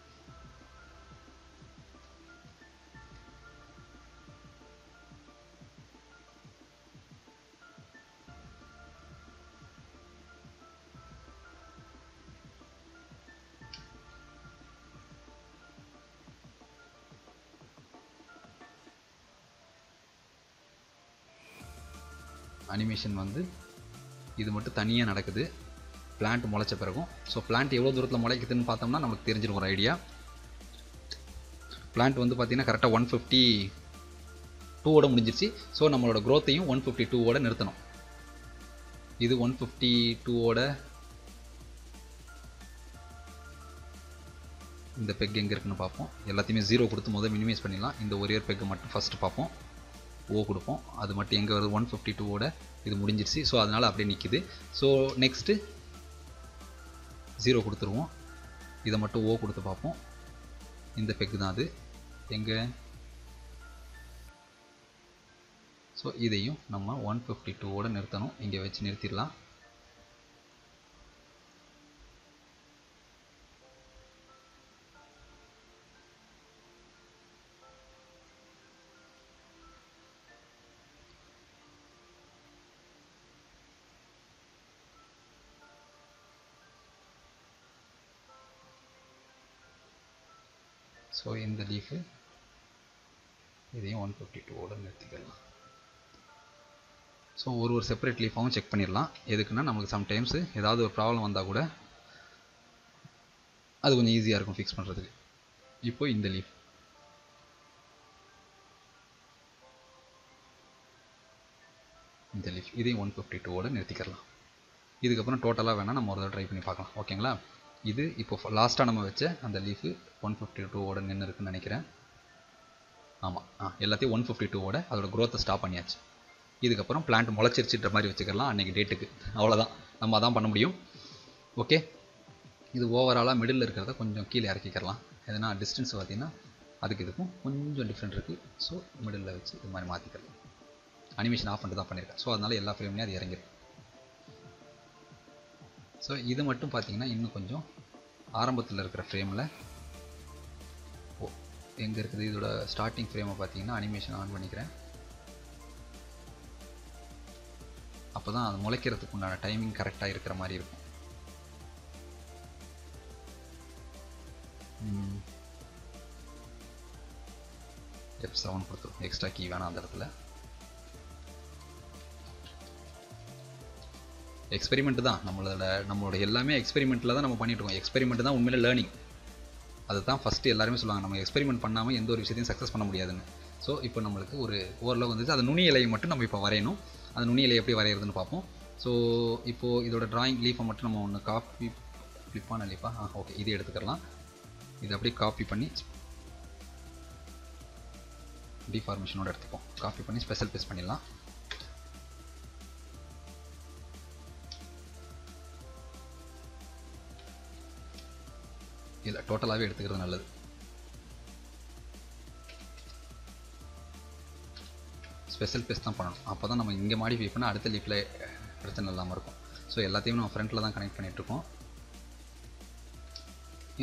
A: அனிமேஷன் வந்து இது மட்டும் தனியாக நடக்குது. பிளான்ட் முளைச்ச பிறகும். ஸோ பிளான்ட் எவ்வளோ தூரத்தில் முளைக்குதுன்னு பார்த்தோம்னா நமக்கு தெரிஞ்சிடும் ஒரு ஐடியா பிளான்ட் வந்து பார்த்திங்கன்னா கரெக்டாக ஒன் ஃபிஃப்டி டூவோட முடிஞ்சிருச்சு. ஸோ நம்மளோட க்ரோத்தையும் ஒன் ஃபிஃப்டி டூவோட நிறுத்தணும். இது ஒன் ஃபிஃப்டி டூவோட இந்த பெக் எங்கே இருக்குன்னு பார்ப்போம். எல்லாத்தையுமே ஜீரோ கொடுத்து முதல் மினிமைஸ் பண்ணிடலாம். இந்த ஒரே ஒரு பெக்கை மட்டும் ஃபஸ்ட்டு பார்ப்போம். ஓ கொடுப்போம். அது மட்டும் எங்கே வருது? ஒன் ஃபிஃப்டி டூவோட இது முடிஞ்சிருச்சு. ஸோ அதனால் அப்படியே நிற்கிது ஸோ நெக்ஸ்ட்டு ஜீரோ கொடுத்துருவோம். இதை மட்டும் ஓ கொடுத்து பார்ப்போம். இந்த பெக்கு தான் அது. எங்கே? ஸோ இதையும் நம்ம ஒன் ஃபிஃப்டி டூவோட நிறுத்தணும். இங்கே வச்சு நிறுத்திடலாம். ஸோ இதையும் ஒன் ஃபிஃப்டி டூவோட நிறுத்திக்கலாம். ஸோ ஒரு ஒரு செப்பரேட் லீஃபாகவும் செக் பண்ணிடலாம். எதுக்குன்னா நமக்கு சம்டைம்ஸு ஏதாவது ஒரு ப்ராப்ளம் வந்தால் கூட அது கொஞ்சம் ஈஸியாக இருக்கும் ஃபிக்ஸ் பண்ணுறதுக்கு இப்போ இந்த லீஃப் இந்த லீஃப் இதையும் ஒன் ஃபிஃப்டி டூவோட நிறுத்திக்கலாம். இதுக்கப்புறம் டோட்டலாக வேணால் நம்ம ஒரு தடவை ட்ரை பண்ணி பார்க்கலாம். ஓகேங்களா இது இப்போ லாஸ்ட்டாக நம்ம வச்ச அந்த லீஃபு ஒன் ஃபிஃப்டி டூவோட நின்று இருக்குன்னு நினைக்கிறேன். ஆமாம் ஆ எல்லாத்தையும் ஒன் ஃபிஃப்டி டூவோட அதோட க்ரோத்தை ஸ்டாப் பண்ணியாச்சு. இதுக்கப்புறம் பிளான்ட் முளைச்சிருச்சுன்ற மாதிரி வச்சுக்கலாம் அன்றைக்கி டேட்டுக்கு அவ்வளோதான் நம்ம அதான் பண்ண முடியும். ஓகே இது ஓவராலாக மிடில் இருக்கிறத கொஞ்சம் கீழே இறக்கிக்கிறலாம் எதனா டிஸ்டன்ஸ் பார்த்தீங்கன்னா அதுக்கு இதுக்கும் கொஞ்சம் டிஃப்ரெண்ட் இருக்குது ஸோ மிடில் வச்சு இது மாதிரி மாற்றிக்கலாம் அனிமேஷன் ஆஃப் பண்ணிட்டு தான் பண்ணியிருக்கேன். ஸோ அதனால் எல்லா ஃப்ரேம்லேயும் அது இறங்கிடும் ஸோ இது மட்டும் பார்த்தீங்கன்னா இன்னும் கொஞ்சம் ஆரம்பத்தில் இருக்கிற ஃப்ரேமில் ஓ எங்கே இருக்குது? இதோட ஸ்டார்டிங் ஃப்ரேமை பார்த்தீங்கன்னா அனிமேஷன் ஆன் பண்ணிக்கிறேன். அப்போ தான் அது முளைக்கிறதுக்கு உண்டான டைமிங் கரெக்டாக இருக்கிற மாதிரி இருக்கும். எஃப் செவன் கொடுத்துரும் எக்ஸ்ட்ரா கீ வேணாம் அந்த இடத்துல. எக்ஸ்பெரிமெண்ட் தான். நம்மளோட நம்மளோட எல்லாமே எக்ஸ்பெரிமெண்ட்டில் தான் நம்ம பண்ணிட்டுருக்கோம். எக்ஸ்பெரிமெண்ட் தான் உண்மையில லேர்னிங் அதுதான் ஃபஸ்ட்டு எல்லாருமே சொல்லுவாங்க. நம்ம எக்ஸ்பெரிமெண்ட் பண்ணாமல் எந்த ஒரு விஷயத்தையும் சக்ஸஸ் பண்ண முடியாதுன்னு. ஸோ இப்போ நம்மளுக்கு ஒரு ஓரளவு வந்துச்சு. அந்த நுனி இலையை மட்டும் நம்ம இப்போ வரையணும். அந்த நுனி இலையை எப்படி வரைகிறதுன்னு பார்ப்போம். ஸோ இப்போது இதோட டிராயிங் லீஃபை மட்டும் நம்ம ஒன்று காப்பி ஃப்ளிப்பான லீஃபா ஆ ஓகே இது எடுத்துக்கலாம். இது அப்படியே காப்பி பண்ணி டிஃபார்மேஷனோட எடுத்துப்போம். காப்பி பண்ணி ஸ்பெஷல் பேஸ் பண்ணிடலாம். இல்லை டோட்டலாகவே எடுத்துக்கிறது நல்லது. ஸ்பெஷல் பேஸ் தான் பண்ணணும். அப்போ தான் நம்ம இங்கே மாடிஃபை பண்ணால் அடுத்த லீஃபில் பிரச்சனை இல்லாமல் இருக்கும். ஸோ எல்லாத்தையும் நம்ம ஃப்ரண்ட்டில் தான் கனெக்ட் பண்ணிகிட்ருக்கோம்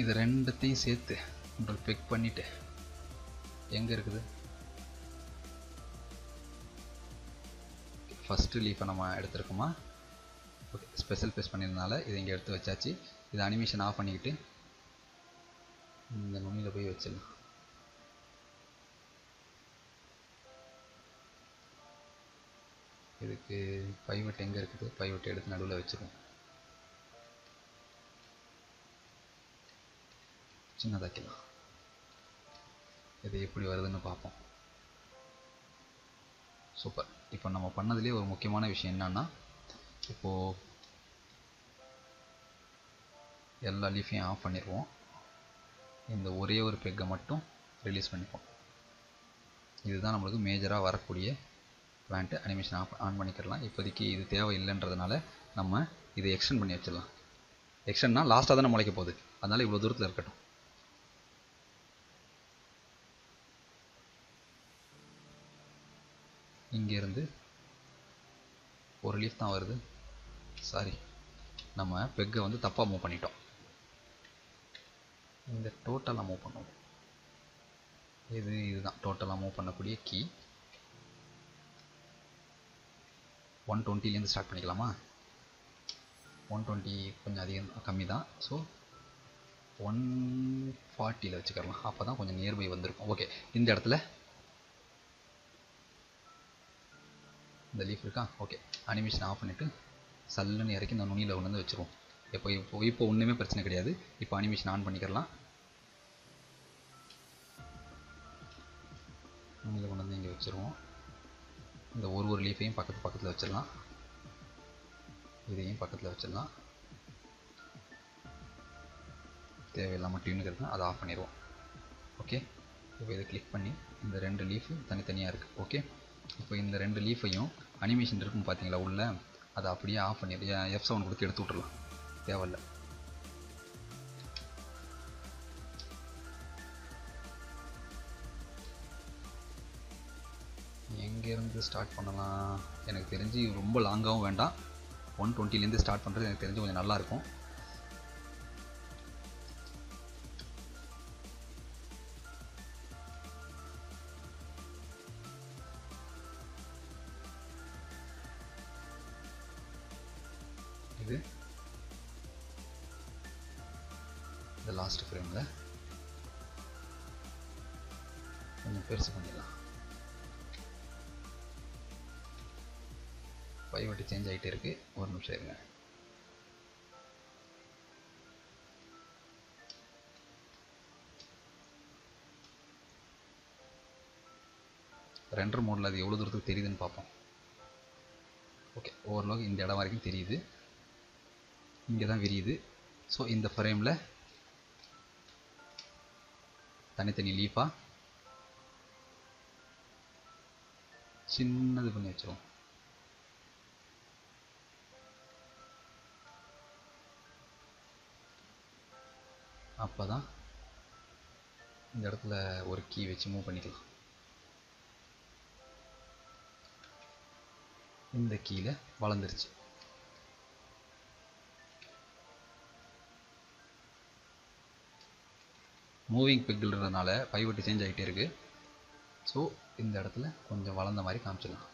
A: இது ரெண்டுத்தையும் சேர்த்து உங்களுக்கு பிக் பண்ணிவிட்டு எங்கே இருக்குது? ஃபஸ்ட்டு லீஃபை நம்ம எடுத்துருக்கோமா? ஓகே ஸ்பெஷல் பேஸ் பண்ணியிருந்தனால இதை இங்கே எடுத்து வச்சாச்சு. இது அனிமேஷன் ஆஃப் பண்ணிக்கிட்டு இந்த நுனியில் போய் வச்சிடலாம் இதுக்கு பைவெட் எங்கே இருக்குது? பைவெட் எடுத்து நடுவில் வச்சிருவோம் சின்னதாக்கலாம் இது எப்படி வருதுன்னு பார்ப்போம் சூப்பர். இப்போ நம்ம பண்ணதுலேயே ஒரு முக்கியமான விஷயம் என்னன்னா இப்போது எல்லா லீஃபையும் ஆஃப் பண்ணிடுவோம் இந்த ஒரே ஒரு பெக்கை மட்டும் ரிலீஸ் பண்ணிப்போம். இதுதான் நம்மளுக்கு மேஜராக வரக்கூடிய வேண்ட்டு அனிமேஷன் ஆஃப் ஆன் பண்ணிக்கிறலாம். இப்போதைக்கு இது தேவை இல்லைன்றதுனால நம்ம இதை எக்ஸ்டெண்ட் பண்ணி வச்சிடலாம். எக்ஸ்டெண்ட்னா லாஸ்ட்டாக தானே முளைக்க போகுது. அதனால் இவ்வளோ தூரத்தில் இருக்கட்டும். இங்கேருந்து ஒரு லீஃப் தான் வருது. சாரி நம்ம பெக்கை வந்து தப்பாக மூவ் பண்ணிட்டோம். இந்த டோட்டலாக மூவ் பண்ணுவோம். இது இதுதான். டோட்டலாக மூவ் பண்ணக்கூடிய கீ ஒன் டுவெண்ட்டிலேருந்து ஸ்டார்ட் பண்ணிக்கலாமா? ஒன் டுவெண்ட்டி கொஞ்சம் அதிகம் கம்மி தான் ஸோ ஒன் ஃபார்ட்டியில் வச்சுக்கலாம் அப்போ தான் கொஞ்சம் நியர்பை வந்திருக்கும். ஓகே இந்த இடத்துல இந்த லீஃப் இருக்கா? ஓகே அனிமேஷன் ஆஃப் பண்ணிவிட்டு சல்லுன்னு இறக்கி இந்த நுனியில் ஒன்று வந்து வச்சுருவோம். இப்போ இப்போ இப்போ ஒன்றுமே பிரச்சனை கிடையாது. இப்போ அனிமேஷன் ஆன் பண்ணிக்கிறலாம். இதை கொண்டு வந்து இங்கே வச்சுருவோம். இந்த ஒரு ஒரு லீஃபையும் பக்கத்து பக்கத்தில் வச்சிடலாம். இதையும் பக்கத்தில் வச்சிடலாம். தேவையில்லாமல் டியூனுக்கு அதை ஆஃப் பண்ணிடுவோம். ஓகே இப்போ இதை கிளிக் பண்ணி இந்த ரெண்டு லீஃபு தனித்தனியாக இருக்குது ஓகே இப்போ இந்த ரெண்டு லீஃபையும் அனிமேஷன் இருக்கும் பார்த்தீங்களா உள்ள? அதை அப்படியே ஆஃப் பண்ணி எஃப் செவன் கொடுத்து எடுத்து விட்ருலாம் தேவையில்ல எங்கேருந்து ஸ்டார்ட் பண்ணலாம்? எனக்கு தெரிஞ்சு ரொம்ப லாங்காகவும் வேண்டாம். ஒன் டுவெண்ட்டிலேருந்து ஸ்டார்ட் பண்ணுறது எனக்கு தெரிஞ்சு கொஞ்சம் நல்லாயிருக்கும் லாஸ்ட் ஃப்ரேமில். கொஞ்சம் பெருசு பண்ணிடலாம். பைவட்டு சேஞ்ச் ஆகிட்டே இருக்கு. ஒரு நிமிஷம் இருங்க. ரெண்டர் மோடில் அது எவ்வளோ தூரத்துக்கு தெரியுதுன்னு பார்ப்போம். ஓகே ஓரளவுக்கு இந்த இடம் வரைக்கும் தெரியுது. இங்கே தான் விரியுது. ஸோ இந்த ஃப்ரேமில் தனித்தனி லீஃபாக சின்னது பண்ணி வச்சிருவோம். அப்போ தான் இந்த இடத்துல ஒரு கீ வச்சு மூவ் பண்ணிக்கலாம். இந்த கீழே வளர்ந்துருச்சு. மூவிங் பிக்கிள்ன்றதுனால பைவட்டு சேஞ்ச் ஆகிட்டே இருக்குது ஸோ இந்த இடத்துல கொஞ்சம் வளர்ந்த மாதிரி காமிச்சிடலாம்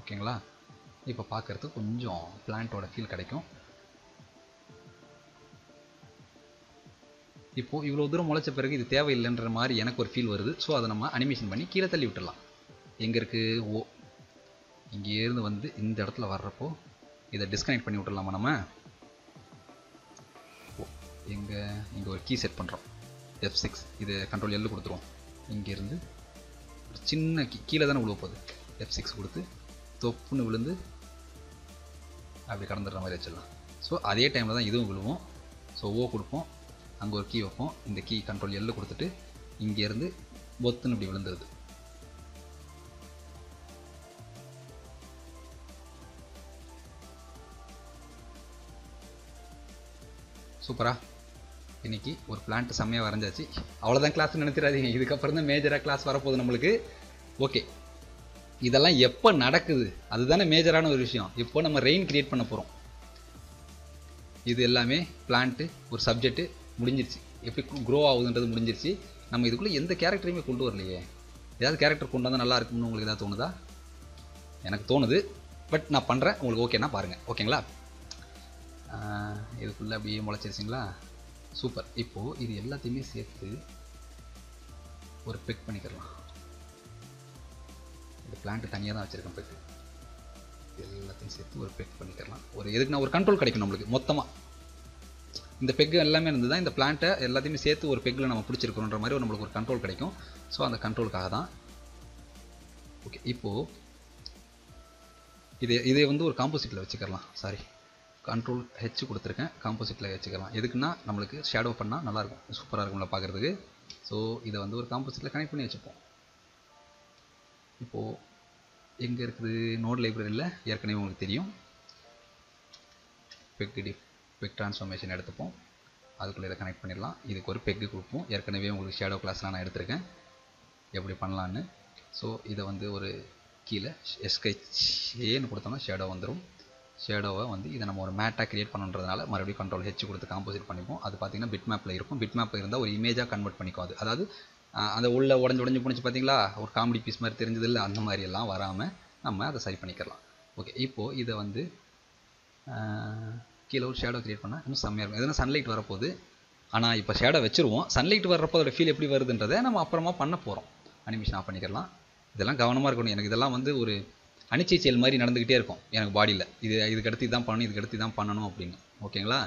A: ஓகேங்களா? இப்போ பார்க்குறதுக்கு கொஞ்சம் பிளான்ட்டோட ஃபீல் கிடைக்கும். இப்போது இவ்வளோ தூரம் முளைச்ச பிறகு இது தேவையில்லைன்ற மாதிரி எனக்கு ஒரு ஃபீல் வருது. ஸோ அதை நம்ம அனிமேஷன் பண்ணி கீழே தள்ளி விட்டுடலாம். எங்கே இருக்குது ஓ இங்கேருந்து வந்து இந்த இடத்துல வர்றப்போ இதை டிஸ்கனெக்ட் பண்ணி விட்டுடலாமா நம்ம? எங்கே இங்கே ஒரு கீ செட் பண்ணுறோம் எஃப் சிக்ஸ் இது கண்ட்ரோல் எல்லு கொடுத்துருவோம். இங்கேருந்து ஒரு சின்ன கீ கீழே தானே விழுவ போகுது. எஃப் சிக்ஸ் கொடுத்து தொப்புன்னு விழுந்து அப்படி கடந்துடுற மாதிரி வச்சிடலாம். ஸோ அதே டைமில் தான் இதுவும் விழுவோம். ஸோ ஓ கொடுப்போம். அங்கே ஒரு கீ வைப்போம். இந்த கீ கண்ட்ரோல் எல்லு கொடுத்துட்டு இங்கேருந்து பொத்துன்னு இப்படி விழுந்துருது. சூப்பராக இன்னைக்கு ஒரு பிளான்ட் செம்மையாக வரைஞ்சாச்சு. அவ்வளோதான் கிளாஸ் நினைச்சிடாதீங்க. இதுக்கப்புறம் தான் மேஜராக கிளாஸ் வரப்போகுது நம்மளுக்கு. ஓகே இதெல்லாம் எப்போ நடக்குது? அதுதானே மேஜரான ஒரு விஷயம். இப்போ நம்ம ரெயின் கிரியேட் பண்ண போகிறோம் இது எல்லாமே பிளான்ட்டு ஒரு சப்ஜெக்ட்டு முடிஞ்சிருச்சு. எப்படி க்ரோ ஆகுதுன்றது முடிஞ்சிருச்சு. நம்ம இதுக்குள்ளே எந்த கேரக்டரையுமே கொண்டு வரலையே. ஏதாவது கேரக்டர் கொண்டு வந்தால் நல்லா இருக்கும்னு உங்களுக்கு ஏதாவது தோணுதா? எனக்கு தோணுது. பட் நான் பண்ணுறேன் உங்களுக்கு ஓகேனா பாருங்கள் ஓகேங்களா இதுக்குள்ளே அப்படியே முளைச்சிருச்சிங்களா? சூப்பர். இப்போது இது எல்லாத்தையுமே சேர்த்து ஒரு பெக் பண்ணிக்கிறலாம் இந்த பிளான்ட்டு தனியாக தான் வச்சுருக்கேன் பெக்கு எல்லாத்தையும் சேர்த்து ஒரு பெக் பண்ணிக்கிறலாம் ஒரு எதுக்குன்னா ஒரு கண்ட்ரோல் கிடைக்கும் நம்மளுக்கு மொத்தமாக இந்த பெக்கு எல்லாமே இருந்து தான் இந்த பிளான்ட்டை எல்லாத்தையுமே சேர்த்து ஒரு பெக்கில் நம்ம பிடிச்சிருக்கிறோன்ற மாதிரி ஒரு நம்மளுக்கு ஒரு கண்ட்ரோல் கிடைக்கும். ஸோ அந்த கண்ட்ரோலுக்காக தான். ஓகே இப்போது இது இதை வந்து ஒரு காம்போசிட்டில் வச்சுக்கலாம் சாரி கண்ட்ரோல் ஹெச் கொடுத்துருக்கேன். காம்போசிட்டில் வச்சுக்கலாம். எதுக்குன்னா நம்மளுக்கு ஷேடோ பண்ணால் நல்லாயிருக்கும். சூப்பராக இருக்கும்ல பார்க்குறதுக்கு. ஸோ இதை வந்து ஒரு காம்போசிட்டில் கனெக்ட் பண்ணி வச்சுப்போம். இப்போது எங்கே இருக்குது? நோட் லைப்ரரியில் ஏற்கனவே உங்களுக்கு தெரியும். பெக் டி பெக் ட்ரான்ஸ்ஃபார்மேஷன் எடுத்துப்போம். அதுக்குள்ளே இதை கனெக்ட் பண்ணிடலாம். இதுக்கு ஒரு பெக்கு கொடுப்போம். ஏற்கனவே உங்களுக்கு ஷேடோ கிளாஸ்லாம் நான் எடுத்திருக்கேன். எப்படி பண்ணலான்னு. ஸோ இதை வந்து ஒரு கீழே எஸ்கெச் ஏன்னு கொடுத்தோம்னா ஷேடோ வந்துடும் ஷேடோவை வந்து இதை நம்ம ஒரு மேட்டாக க்ரியேட் பண்ணுன்றதுனால மறுபடியும் கண்ட்ரோல் ஹெச் கொடுத்து காம்போசிட் பண்ணிப்போம். அது பார்த்தீங்கன்னா பிட் மேப்பில் இருக்கும். பிட் மேப்பில் இருந்தால் ஒரு இமேஜாக கன்வெர்ட் பண்ணிக்கும் அது அதாவது அந்த உள்ள உடஞ்சி உடஞ்சி போணுச்சு பார்த்தீங்களா? ஒரு காமெடி பீஸ் மாதிரி தெரிஞ்சது இல்லை? அந்த மாதிரி எல்லாம் வராமல் நம்ம அதை சரி பண்ணிக்கலாம். ஓகே இப்போது இதை வந்து கீழே ஒரு ஷேடோ கிரியேட் பண்ணால் இன்னும் செம்மையாக இருக்கும். எதுனா சன்லைட் வரப்போகுது. ஆனால் இப்போ ஷேடோ வச்சுருவோம். சன்லைட் வர்றப்போ அதோட ஃபீல் எப்படி வருதுன்றதை நம்ம அப்புறமா பண்ண போகிறோம் அனிமேஷன் ஆஃப் பண்ணிக்கலாம். இதெல்லாம் கவனமாக இருக்கணும். எனக்கு இதெல்லாம் வந்து ஒரு அனிச்சைச்சல் மாதிரி நடந்துக்கிட்டே இருக்கும். எனக்கு பாடியில் இது இதுக்கு அடுத்து இதான் பண்ணணும் இதுக்கு அடுத்து இதான் பண்ணணும் அப்படின்னு. ஓகேங்களா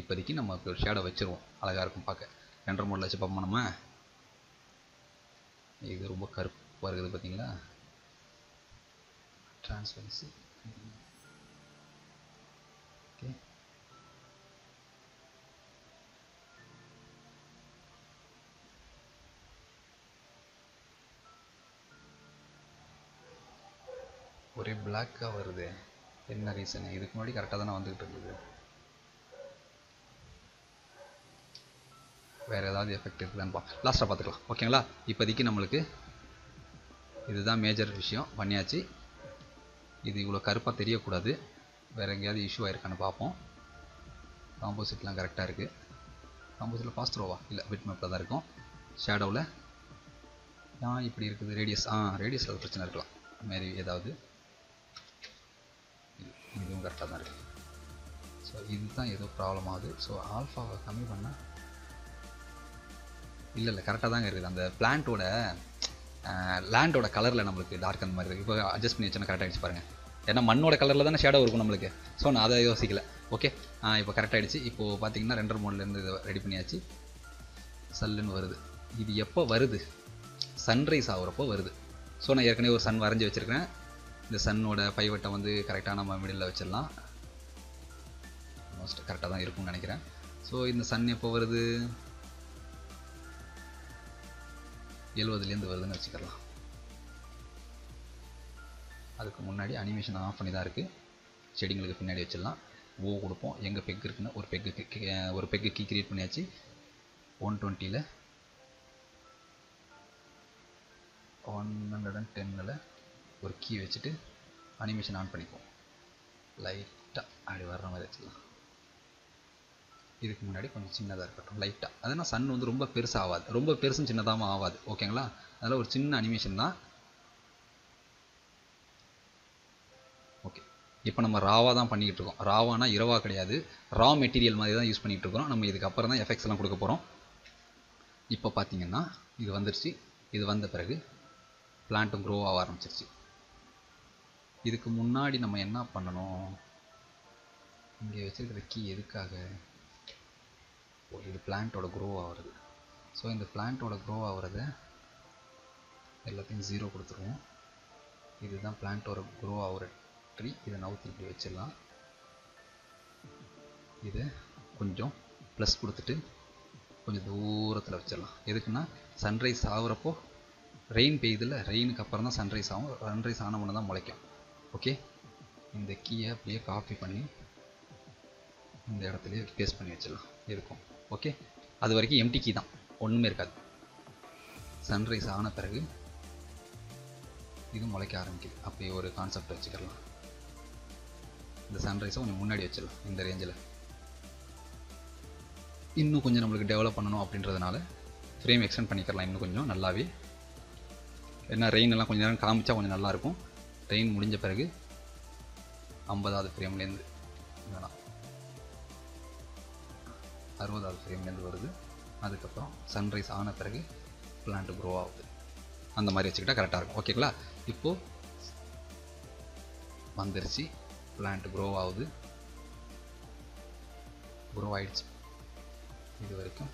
A: இப்போதைக்கு நம்ம ஒரு ஷேடோ வச்சுருவோம். அழகாக இருக்கும் பார்க்க. ரெண்டரை மூணு லட்சம் பார்ப்போம் நம்ம? இது ரொம்ப கருப்பாக இருக்குது பார்த்தீங்களா? ட்ரான்ஸ்பரன்சி ஒரே பிளாக்காக வருது. என்ன ரீசன் இதுக்கு முன்னாடி கரெக்டாக தானே வந்துக்கிட்டு இருந்தது. வேறு ஏதாவது எஃபெக்ட் இருக்குதான்னு பா லாஸ்ட்டாக பார்த்துக்கலாம். ஓகேங்களா இப்போதைக்கு நம்மளுக்கு இதுதான் மேஜர் விஷயம். பண்ணியாச்சு. இது இவ்வளோ கருப்பாக தெரியக்கூடாது. வேறு எங்கேயாவது இஷ்யூ ஆயிருக்கான்னு பார்ப்போம். காம்போசிட்லாம் கரெக்டாக இருக்குது காம்போசிட்டில் ஃபாஸ்ட் ரோவா இல்லை பிட் மேப்பில் தான் இருக்கும். ஷேடோவில் ஆ இப்படி இருக்குது. ரேடியஸ் ஆ ரேடியஸில் பிரச்சனை இருக்கலாம். மாரி ஏதாவது. இது- கரெக்டாக தான் இருக்குது ஸோ இதுதான் ஏதோ ப்ராப்ளம் ஆகுது. ஸோ ஆல்ஃபாவை கம்மி பண்ணால் இல்லை இல்லை கரெக்டாக தாங்க இருக்குது. அந்த பிளான்ட்டோட லேண்டோட கலரில் நம்மளுக்கு டார்க் அந்த மாதிரி இருக்குது இப்போ அட்ஜஸ்ட் பண்ணி வச்சோன்னா கரெக்டாக ஆகிடுச்சு பாருங்கள் ஏன்னா மண்ணோட கலரில் தானே ஷேடோ இருக்கும் நம்மளுக்கு. ஸோ நான் அதை யோசிக்கல. ஓகே இப்போ கரெக்டாக ஆகிடுச்சு இப்போது பார்த்தீங்கன்னா ரெண்டரை மோட்லேருந்து இதை ரெடி பண்ணியாச்சு. சல்லுன்னு வருது. இது எப்போ வருது? சன்ரைஸ் ஆகுறப்போ வருது. ஸோ நான் ஏற்கனவே ஒரு சன் வரைஞ்சி வச்சுருக்கேன் இந்த சன்னோட பைவட்டை வந்து கரெக்டாக நம்ம மிடில் வச்சிடலாம். ஆல்மோஸ்ட் கரெக்டாக தான் இருக்கும்னு நினைக்கிறேன். ஸோ இந்த சன் எப்போ வருது? எழுபதுலேருந்து வருதுன்னு வச்சுக்கலாம். அதுக்கு முன்னாடி அனிமேஷன் ஆஃப் பண்ணி தான் இருக்குது செடிங்களுக்கு பின்னாடி வச்சிடலாம். ஓ கொடுப்போம். எங்கே பெக் இருக்குன்னு ஒரு பெக்கு ஒரு பெக்கு கீ கிரியேட் பண்ணியாச்சு. ஒன் டுவெண்ட்டியில் ஒன் ஹண்ட்ரட் அண்ட் டென்னில் ஒரு கீ வச்சுட்டு அனிமேஷன் ஆன் பண்ணிக்குவோம். லைட்டாக அப்படி வர்ற மாதிரி வச்சுக்கலாம். இதுக்கு முன்னாடி கொஞ்சம் சின்னதாக இருக்கட்டும் லைட்டாக அதனால் சன் வந்து ரொம்ப பெருசாக ஆகாது ரொம்ப பெருசும் சின்னதாகவும் ஆகாது ஓகேங்களா அதனால் ஒரு சின்ன அனிமேஷன் தான். ஓகே இப்போ நம்ம ராவாக தான் பண்ணிக்கிட்டு இருக்கோம். ராவானா இரவா கிடையாது. ரா மெட்டீரியல் மாதிரி தான் யூஸ் பண்ணிகிட்டு இருக்கோம் நம்ம இதுக்கப்புறம் தான் எஃபெக்ட்ஸ் எல்லாம் கொடுக்க போகிறோம் இப்போ பார்த்தீங்கன்னா இது வந்துருச்சு. இது வந்த பிறகு பிளான்ட்டும் க்ரோ ஆக ஆரம்பிச்சிருச்சு. இதுக்கு முன்னாடி நம்ம என்ன பண்ணணும்? இங்கே வச்சுருக்கிற கீ எதுக்காக? இது பிளான்ட்டோட க்ரோ ஆகிறது. ஸோ இந்த பிளான்ட்டோட க்ரோ ஆகிறத எல்லாத்தையும் ஜீரோ கொடுத்துருவோம். இதுதான் பிளான்ட்டோட க்ரோ ஆகிற ட்ரீ இதை நவுத்து இப்படி வச்சிடலாம். இதை கொஞ்சம் ப்ளஸ் கொடுத்துட்டு கொஞ்சம் தூரத்தில் வச்சிடலாம். எதுக்குன்னா சன்ரைஸ் ஆகுறப்போ ரெயின் பெய்யுதுல ரெயினுக்கு அப்புறம் தான் சன்ரைஸ் ஆகும். சன்ரைஸ் ஆன உடனே தான் முளைக்கும். ஓகே. இந்த கீயை அப்படியே காப்பி பண்ணி இந்த இடத்துலையே பேஸ்ட் பண்ணி வச்சிடலாம். இருக்கும். ஓகே. அது வரைக்கும் எம்டி கீ தான். ஒன்றுமே இருக்காது. சன்ரைஸ் ஆன பிறகு இது முளைக்க ஆரம்பிக்குது. அப்படி ஒரு கான்செப்ட் வச்சுக்கலாம். இந்த சன்ரைஸை கொஞ்சம் முன்னாடி வச்சிடலாம். இந்த ரேஞ்சில் இன்னும் கொஞ்சம் நம்மளுக்கு டெவலப் பண்ணணும் அப்படின்றதுனால ஃப்ரேம் எக்ஸ்டெண்ட் பண்ணிக்கலாம். இன்னும் கொஞ்சம் நல்லாவே. ஏன்னா ரெயின் எல்லாம் கொஞ்சம் நேரம் காமிச்சா கொஞ்சம் நல்லாயிருக்கும் ட்ரெயின் முடிஞ்ச பிறகு ஐம்பதாவது ஃப்ரேம்லேருந்து வேணாம் அறுபதாவது ஃப்ரேம்லேருந்து வருது. அதுக்கப்புறம் சன்ரைஸ் ஆன பிறகு பிளான்ட் க்ரோ ஆகுது. அந்த மாதிரி வச்சுக்கிட்டா கரெக்டாக இருக்கும். ஓகேங்களா இப்போது வந்துருச்சு. பிளான்ட் க்ரோ ஆகுது. க்ரோ ஆயிடுச்சு. இது வரைக்கும்.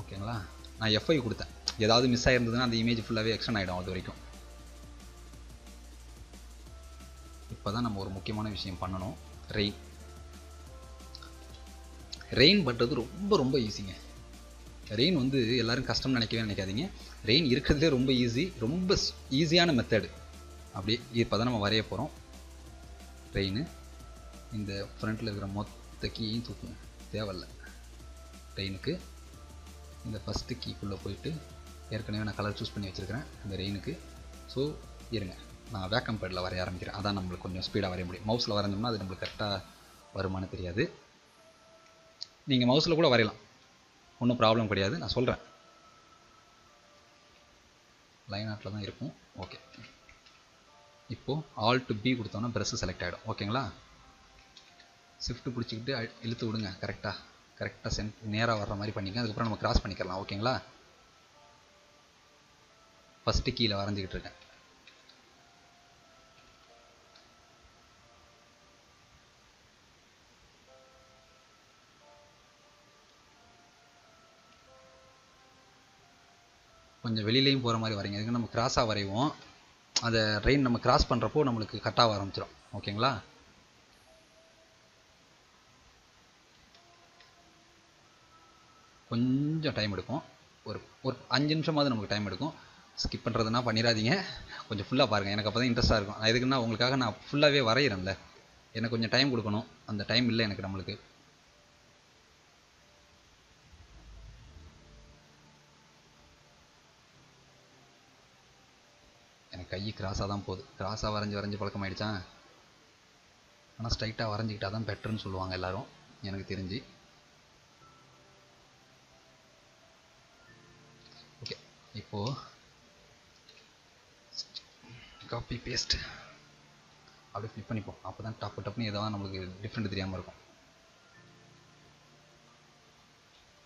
A: ஓகேங்களா நான் எஃப்ஐ கொடுத்தேன். ஏதாவது மிஸ் ஆயிருந்ததுன்னா அந்த இமேஜ் ஃபுல்லாகவே எக்ஸ்டன் ஆகிடும் அது வரைக்கும். இப்போ தான் நம்ம ஒரு முக்கியமான விஷயம் பண்ணணும். ரெயின் ரெயின் பண்ணுறது ரொம்ப ரொம்ப ஈஸிங்க ரெயின் வந்து எல்லோரும் கஷ்டம்னு நினைக்கவே நினைக்காதீங்க. ரெயின் இருக்கிறதுலே ரொம்ப ஈஸி ரொம்ப ஈஸியான மெத்தடு அப்படியே இப்போ தான் நம்ம வரைய போகிறோம் ரெயின் இந்த ஃப்ரண்ட்டில் இருக்கிற மொத்த கீயையும் தூக்கணும் தேவையில்ல. ரெயினுக்கு இந்த ஃபஸ்ட்டு கீக்குள்ளே போயிட்டு ஏற்கனவே நான் கலர் சூஸ் பண்ணி வச்சுருக்கிறேன் இந்த ரெயினுக்கு ஸோ இருங்க. நான் வேக்கம் பேடில் வரைய ஆரம்பிக்கிறேன். அதான் நம்மளுக்கு கொஞ்சம் ஸ்பீடாக வரைய முடியும். மவுஸில் வரைஞ்சோம்னா அது நம்மளுக்கு கரெக்டாக வருமானு தெரியாது. நீங்கள் மவுஸில் கூட வரையலாம். ஒன்றும் ப்ராப்ளம் கிடையாது. நான் சொல்கிறேன் லைன் ஆட்டில் தான் இருக்கும். ஓகே இப்போது ஆல் டு பி கொடுத்தோன்னா ப்ரெஸ்ஸு செலக்ட் ஆகிடும் ஓகேங்களா ஷிஃப்ட் பிடிச்சிக்கிட்டு இழுத்து விடுங்க. கரெக்டாக கரெக்டாக சென் நேராக வர்ற மாதிரி பண்ணிக்கலாம் அதுக்கப்புறம் நம்ம கிராஸ் பண்ணிக்கலாம். ஓகேங்களா ஃபஸ்ட்டு கீழே வரைஞ்சிக்கிட்டு இருக்கேன். கொஞ்சம் வெளியிலையும் போகிற மாதிரி வரைங்க. இதுக்கு நம்ம கிராஸாக வரைவோம். அதை ட்ரெயின் நம்ம கிராஸ் பண்ணுறப்போ நம்மளுக்கு கட்டாக ஆரம்பிச்சிடும் ஓகேங்களா? கொஞ்சம் டைம் எடுக்கும் ஒரு ஒரு அஞ்சு நிமிஷமாவது நமக்கு டைம் எடுக்கும். ஸ்கிப் பண்ணுறதுனா பண்ணிடாதீங்க கொஞ்சம் ஃபுல்லாக பாருங்கள் எனக்கு அப்போ தான் இன்ட்ரெஸ்ட்டாக இருக்கும். நான் எதுக்குன்னா உங்களுக்காக நான் ஃபுல்லாகவே வரைகிறேன்ல எனக்கு கொஞ்சம் டைம் கொடுக்கணும். அந்த டைம் இல்லை எனக்கு நம்மளுக்கு. எனக்கு கை கிராஸாக தான் போகுது. கிராஸாக வரைஞ்சி வரைஞ்சி பழக்கமாயிடுச்சா? ஆனால் ஸ்ட்ரைட்டாக வரைஞ்சிக்கிட்டா தான் பெட்டர்னு சொல்லுவாங்க எல்லோரும். எனக்கு தெரிஞ்சு. ஓகே இப்போது காப்பி பேஸ்ட் அப்படியே ஃபிளிப் பண்ணிப்போம். அப்போ தான் டப்பு டப்புன்னு எதாவது நம்மளுக்கு டிஃப்ரெண்ட் தெரியாமல் இருக்கும்.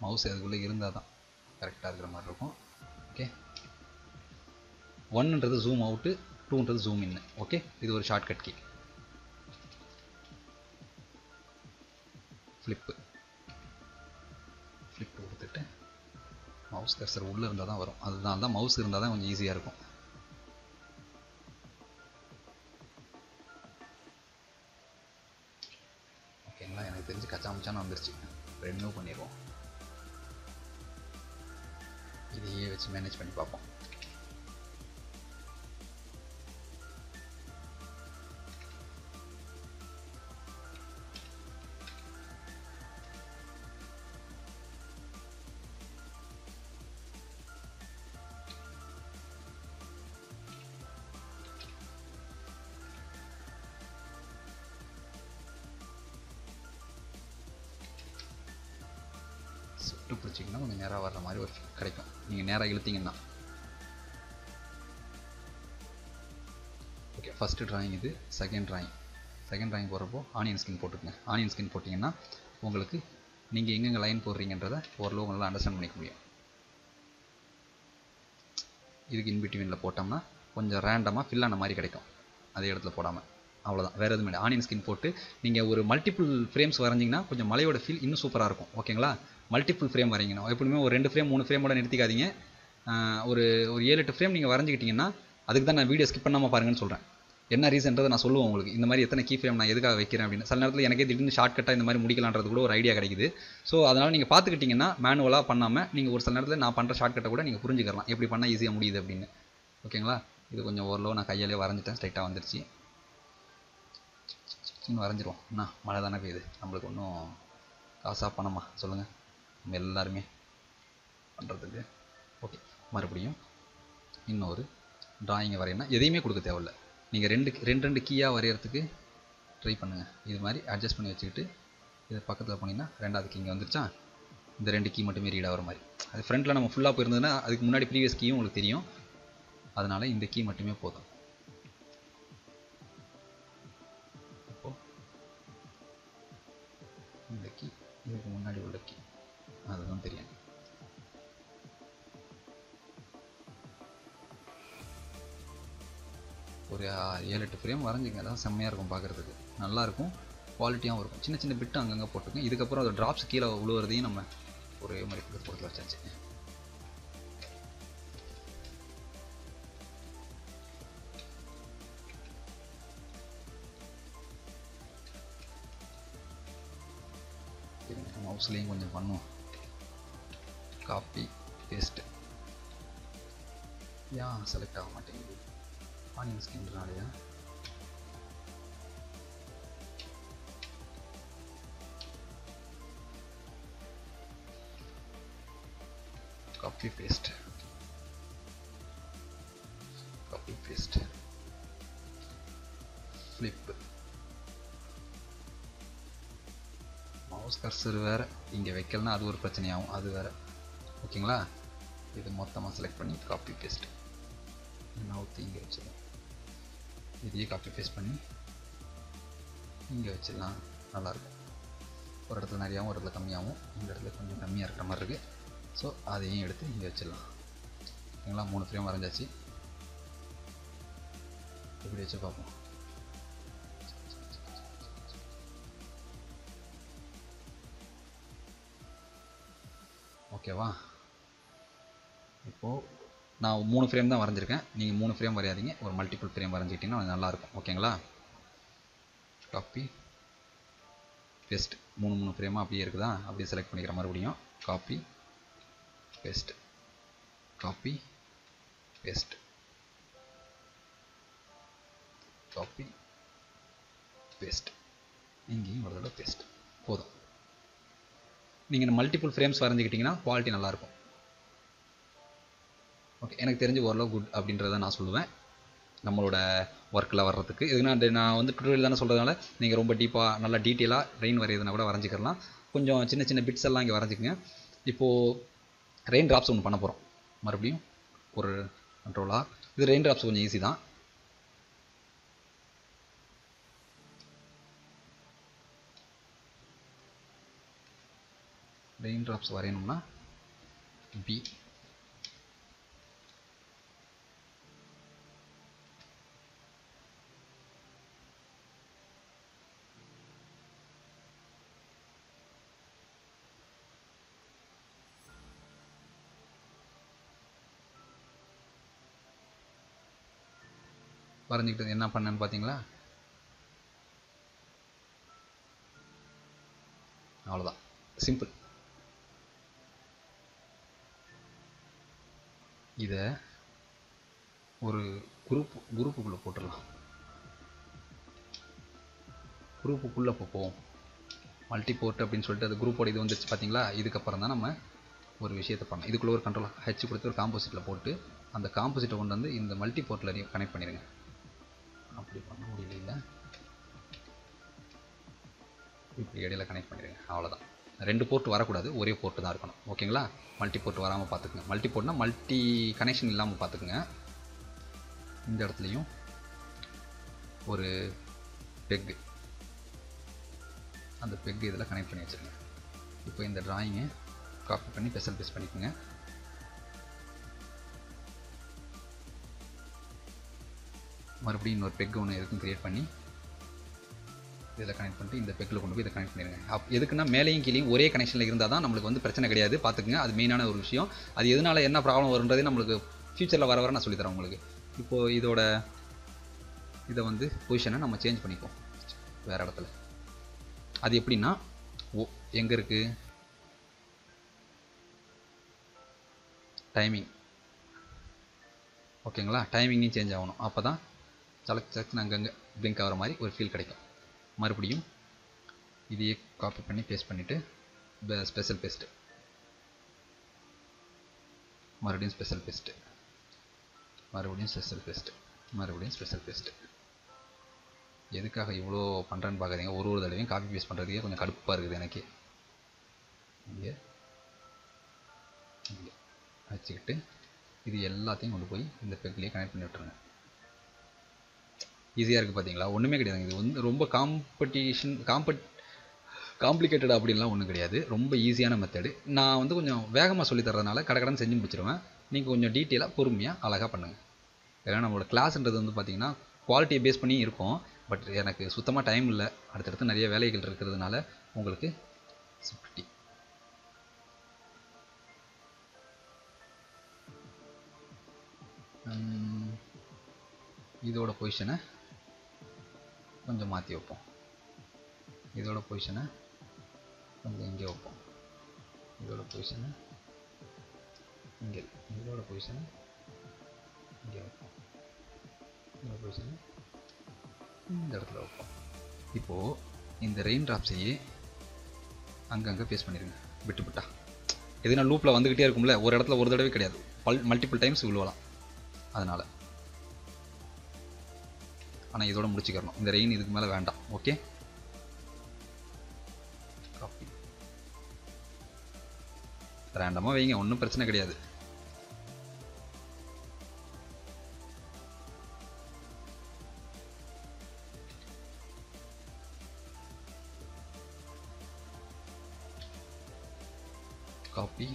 A: மவுஸ் அதுக்குள்ளே இருந்தால் தான் கரெக்டாக இருக்கிற மாதிரி இருக்கும். ஓகே ஒன்னுன்றது ஜூம் அவுட்டு டூன்றது ஜூம் இன்னு ஓகே இது ஒரு ஷார்ட்கட் கீ ஃப்ளிப்பு ஃப்ளிப் கொடுத்துட்டு மவுஸ் கர்சர் உள்ளே இருந்தால் தான் வரும். அதுதான் தான் மவுஸ் இருந்தால் தான் கொஞ்சம் ஈஸியாக இருக்கும். எனக்கு தெரிஞ்சு கச்சா முச்சான்னு வந்துருச்சு ரெனியூ பண்ணிடுவோம் இதையே வச்சு மேனேஜ் பண்ணி பார்ப்போம் நீங்கள் நேராக இழுத்தீங்கன்னா. ஓகே ஃபஸ்ட்டு ட்ராயிங் இது செகண்ட் ட்ராயிங் செகண்ட் ட்ராயிங் போடுறப்போ ஆனியன் ஸ்கின் போட்டுக்கங்க. ஆனியன் ஸ்கின் போட்டிங்கன்னா உங்களுக்கு நீங்கள் எங்கெங்கே லைன் போடுறீங்கன்றதை ஓரளவு உங்களால் அண்டர்ஸ்டாண்ட் பண்ணிக்க முடியும். இதுக்கு இன்பிட்வீனில் போட்டோம்னா கொஞ்சம் ரேண்டமாக ஃபில் ஆன மாதிரி கிடைக்கும். அதே இடத்துல போடாமல் அவ்வளோதான் வேறு எதுவுமே இல்லை. ஆனியன் ஸ்கின் போட்டு நீங்கள் ஒரு மல்டிபிள் ஃப்ரேம்ஸ் வரைஞ்சிங்கன்னா கொஞ்சம் மலையோட ஃபீல் இன்னும் சூப்பராக இருக்கும். ஓகேங்களா மல்டிபிள் ஃப்ரேம் வரைங்கணும். எப்படியுமே ஒரு ரெண்டு ஃப்ரேம் மூணு ஃப்ரேமோட நிறுத்திக்காதீங்க. ஒரு ஒரு ஏழு எட்டு ஃப்ரேம் நீங்கள் வரைஞ்சிக்கிட்டிங்கன்னா அதுக்கு தான் நான் வீடியோ ஸ்கிப் பண்ணாமல் பாருங்கன்னு சொல்கிறேன் என்ன ரீசன்றதை நான் சொல்லுவேன் உங்களுக்கு. இந்த மாதிரி எத்தனை கீ ஃப்ரேம் நான் எதுக்காக வைக்கிறேன் அப்படின்னு. சில நேரத்தில் எனக்கே திடீர்னு ஷார்ட்கட்டாக இந்த மாதிரி முடிக்கலான்றது கூட ஒரு ஐடியா கிடைக்குது. ஸோ அதனால் நீங்கள் பார்த்துக்கிட்டிங்கன்னா மேனுவலாக பண்ணாமல் நீங்கள் ஒரு சில நேரத்தில் நான் பண்ணுற ஷார்ட்கட்டை கூட நீங்கள் புரிஞ்சுக்கலாம். எப்படி பண்ணால் ஈஸியாக முடியுது அப்படின்னு. ஓகேங்களா இது கொஞ்சம் ஓரளவு நான் கையாலே வரைஞ்சிட்டேன். ஸ்ட்ரைட்டாக வந்துருச்சு. இன்னும் வரைஞ்சிருவோம். என்ன மழை தானே பெய்யுது. நம்மளுக்கு ஒன்றும் காசாக பணமா? சொல்லுங்கள் நம்ம எல்லாருமே பண்ணுறதுக்கு ஓகே மறுபடியும் இன்னொரு ட்ராயிங்கை வரையணும்னா எதையுமே கொடுக்க தேவையில்ல. நீங்கள் ரெண்டு ரெண்டு ரெண்டு கீயாக வரைகிறதுக்கு ட்ரை பண்ணுங்கள் இது மாதிரி அட்ஜஸ்ட் பண்ணி வச்சுக்கிட்டு இது பக்கத்தில் போனீங்கன்னா ரெண்டாவது கீ இங்கே வந்துருச்சா? இந்த ரெண்டு கீ மட்டுமே ரீட் ஆகிற மாதிரி. அது ஃப்ரண்ட்டில் நம்ம ஃபுல்லாக போயிருந்ததுன்னா அதுக்கு முன்னாடி ப்ரீவியஸ் கீயும் உங்களுக்கு தெரியும். அதனால் இந்த கீ மட்டுமே போதும். இந்த கீ இதுக்கு முன்னாடி உள்ள கீ அதுதான் தெரியும். ஒரு ஏழு எட்டு ஃப்ரேம் வரைஞ்சிங்க. அதான் செம்மையாக இருக்கும் பார்க்குறதுக்கு நல்லாயிருக்கும். குவாலிட்டியாகவும் இருக்கும். சின்ன சின்ன பிட்டு அங்கங்கே போட்டுக்கோங்க இதுக்கப்புறம் அது ட்ராப்ஸ் கீழே விழுவுறதையும் நம்ம ஒரே மாதிரி கொடுத்து கொடுத்து வச்சாச்சு. மவுஸ்லேயும் கொஞ்சம் பண்ணுவோம். காப்பி பேஸ்ட்டு ஏன் செலக்ட் ஆக மாட்டேங்குது. Onion ஸ்கின்றனாலயா copy paste copy paste flip mouse cursor வேறு. இங்கே வைக்கலனா அது ஒரு பிரச்சனையாகும். அது வேறு. ஓகேங்களா? இது மொத்தமாக செலக்ட் பண்ணி காப்பி பேஸ்ட் நவுத்து இங்கே வச்சிடலாம். இதையே காப்பி பேஸ்ட் பண்ணி இங்கே வச்சிடலாம். நல்லாயிருக்கும் ஒரு இடத்துல நிறையாவும் ஒரு இடத்துல கம்மியாகவும் இந்த இடத்துல கொஞ்சம் கம்மியாக இருக்கிற மாதிரி இருக்குது ஸோ அதையும் எடுத்து இங்கே வச்சிடலாம். ஓகேங்களா? மூணு ஃப்ரேம் வரைஞ்சாச்சு. இப்படி வச்சு பார்ப்போம்? ஓகேவா? இப்போது நான் மூணு ஃப்ரேம் தான் வரைஞ்சிருக்கேன். நீங்கள் மூணு ஃப்ரேம் வரையாதீங்க. ஒரு மல்டிபிள் ஃப்ரேம் வரைஞ்சிக்கிட்டிங்கன்னா நல்லா நல்லாயிருக்கும். ஓகேங்களா? காப்பி பேஸ்ட் மூணு மூணு ஃப்ரேமாக அப்படியே இருக்குதா? அப்படியே செலக்ட் பண்ணிக்கிற மறுபடியும். Copy paste copy paste copy paste இங்கேயும் ஒரு தடவை பேஸ்ட் போதும். நீங்கள் மல்டிபிள் ஃப்ரேம்ஸ் வரைஞ்சிக்கிட்டிங்கன்னா குவாலிட்டி நல்லாயிருக்கும். ஓகே எனக்கு தெரிஞ்சு ஓரளவு குட் அப்படின்றத நான் சொல்லுவேன். நம்மளோட ஒர்க்கில் வர்றதுக்கு. இதுனா நான் வந்து டுட்டோரியல் தானே சொல்கிறதுனால நீங்கள் ரொம்ப டீப்பாக நல்லா டீட்டெயிலாக ரெயின் வரையுதுனா கூட வரைஞ்சிக்கலாம். கொஞ்சம் சின்ன சின்ன பிட்ஸ் எல்லாம் இங்கே வரைஞ்சிக்கங்க. இப்போது ரெயின் ட்ராப்ஸ் ஒன்று பண்ண போகிறோம் மறுபடியும் ஒரு கண்ட்ரோலாக இது ரெயின் ட்ராப்ஸ் கொஞ்சம் ஈஸி தான். ரெயின் ட்ராப்ஸ் வரையணும்னா பி வரைஞ்சிக்கிட்டு என்ன பண்ணேன்னு பார்த்தீங்களா? அவ்வளோதான் சிம்பிள் இதை ஒரு குரூப் குரூப்புக்குள்ளே போட்டுடலாம். குரூப்புக்குள்ளே போவோம் மல்டிபோர்ட் அப்படின்னு சொல்லிட்டு அது குரூப்போட இது வந்துருச்சு பார்த்தீங்களா இதுக்கப்புறம் தான் நம்ம ஒரு விஷயத்தை பண்ணலாம் இதுக்குள்ளே ஒரு கண்ட்ரோல் ஹெச் கொடுத்து ஒரு காம்போசிட்டில் போட்டு அந்த காம்போசிட்டை கொண்டு வந்து இந்த மல்டி போர்ட்டில் கனெக்ட் பண்ணிடுங்க அப்படி பண்ண முடியல இப்படி இடையில கனெக்ட் பண்ணிடுங்க அவ்வளோதான் ரெண்டு போர்ட் வரக்கூடாது ஒரே போர்ட்டு தான் இருக்கணும். ஓகேங்களா? மல்டி போர்ட் வராமல் பார்த்துக்குங்க. மல்டி போர்ட்னா மல்டி கனெக்ஷன் இல்லாமல் பார்த்துக்குங்க. இந்த இடத்துலையும் ஒரு பெக்கு அந்த பெக்கு இதில் கனெக்ட் பண்ணி வச்சுருங்க. இப்போ இந்த ட்ராயிங்கை காப்பி பண்ணி ஸ்பெஷல் பேஸ் பண்ணிக்கோங்க. மறுபடியும் இன்னொரு பெக் ஒன்று எதுக்கும் க்ரியேட் பண்ணி இதில் கனெக்ட் பண்ணிட்டு இந்த பெக்கில் கொண்டு போய் இதை கனெக்ட் பண்ணிடுங்க அப் எதுக்குன்னா மேலேயும் கீழேயும் ஒரே கனெக்ஷனில் இருந்தால் தான் நம்மளுக்கு வந்து பிரச்சனை கிடையாது. பார்த்துக்குங்க அது மெயினான ஒரு விஷயம். அது எதனால் என்ன ப்ராப்ளம் வருன்றதே நம்மளுக்கு ஃப்யூச்சரில் வர வர நான் சொல்லித்தரேன் உங்களுக்கு. இப்போது இதோட இதை வந்து பொசிஷனை நம்ம சேஞ்ச் பண்ணிப்போம். வேறு இடத்துல. அது எப்படின்னா ஓ எங்கே இருக்குது டைமிங் ஓகேங்களா டைமிங்கையும் சேஞ்ச் ஆகணும். அப்போ தான் சலக் சலக்னு அங்கங்கே பிளிங்க் ஆகிற மாதிரி ஒரு ஃபீல் கிடைக்கும். மறுபடியும் இதையே காப்பி பண்ணி பேஸ்ட் பண்ணிவிட்டு ஸ்பெஷல் பேஸ்ட்டு மறுபடியும் ஸ்பெஷல் பேஸ்ட்டு மறுபடியும் ஸ்பெஷல் பேஸ்ட்டு மறுபடியும் ஸ்பெஷல் பேஸ்ட்டு எதுக்காக இவ்வளோ பண்ணுறேன்னு பார்க்குறீங்க ஒரு ஒரு தடவையும் காப்பி பேஸ்ட் பண்ணுறதுக்கே கொஞ்சம் கடுப்பாக இருக்குது எனக்கு. இங்கே. இங்கே. வச்சுக்கிட்டு இது எல்லாத்தையும் கொண்டு போய் இந்த பெக்லேயே கனெக்ட் பண்ணி விட்டுருங்க. ஈஸியாக இருக்குது பார்த்தீங்களா ஒன்றுமே கிடையாது இது வந்து ரொம்ப காம்படிஷன் காம்பட் காம்ப்ளிகேட்டட் அப்படின்லாம் ஒன்றும் கிடையாது. ரொம்ப ஈஸியான மெத்தடு நான் வந்து கொஞ்சம் வேகமாக சொல்லித்தரதுனால தரதுனால செஞ்சு முடிச்சிருவேன். நீங்கள் கொஞ்சம் டீட்டெயிலாக பொறுமையாக அழகாக பண்ணுங்கள் ஏன்னா நம்மளோட கிளாஸ்ன்றது வந்து பார்த்திங்கன்னா குவாலிட்டியை பேஸ் பண்ணி இருக்கும். பட் எனக்கு சுத்தமாக டைம் இல்லை. அடுத்தடுத்து நிறைய வேலைகள் இருக்கிறதுனால உங்களுக்கு சுட்டி. இதோட பொசிஷனை கொஞ்சம் மாற்றி வைப்போம். இதோட பொசிஷனை கொஞ்சம் இங்கே வைப்போம். இதோட பொசிஷனை இங்கே இதோட பொசிஷனை இங்கே வைப்போம். இதோட பொசிஷனை இந்த இடத்துல வைப்போம். இப்போது இந்த ரெயின் ட்ராப்ஸையே அங்கங்கே ஃபேஸ் பண்ணிடுங்க விட்டு விட்டா எதுனா லூப்பில் வந்துக்கிட்டே இருக்கும்ல ஒரு இடத்துல ஒரு தடவை கிடையாது. பல் மல்டிபிள் டைம்ஸ் விழுவலாம். அதனால். ஆனால் இதோட முடிச்சுக்கிறணும். இந்த ரெயின் இதுக்கு மேலே வேண்டாம். ஓகே காப்பி ரேண்டமாக வைங்க. ஒன்றும் பிரச்சனை கிடையாது. காப்பி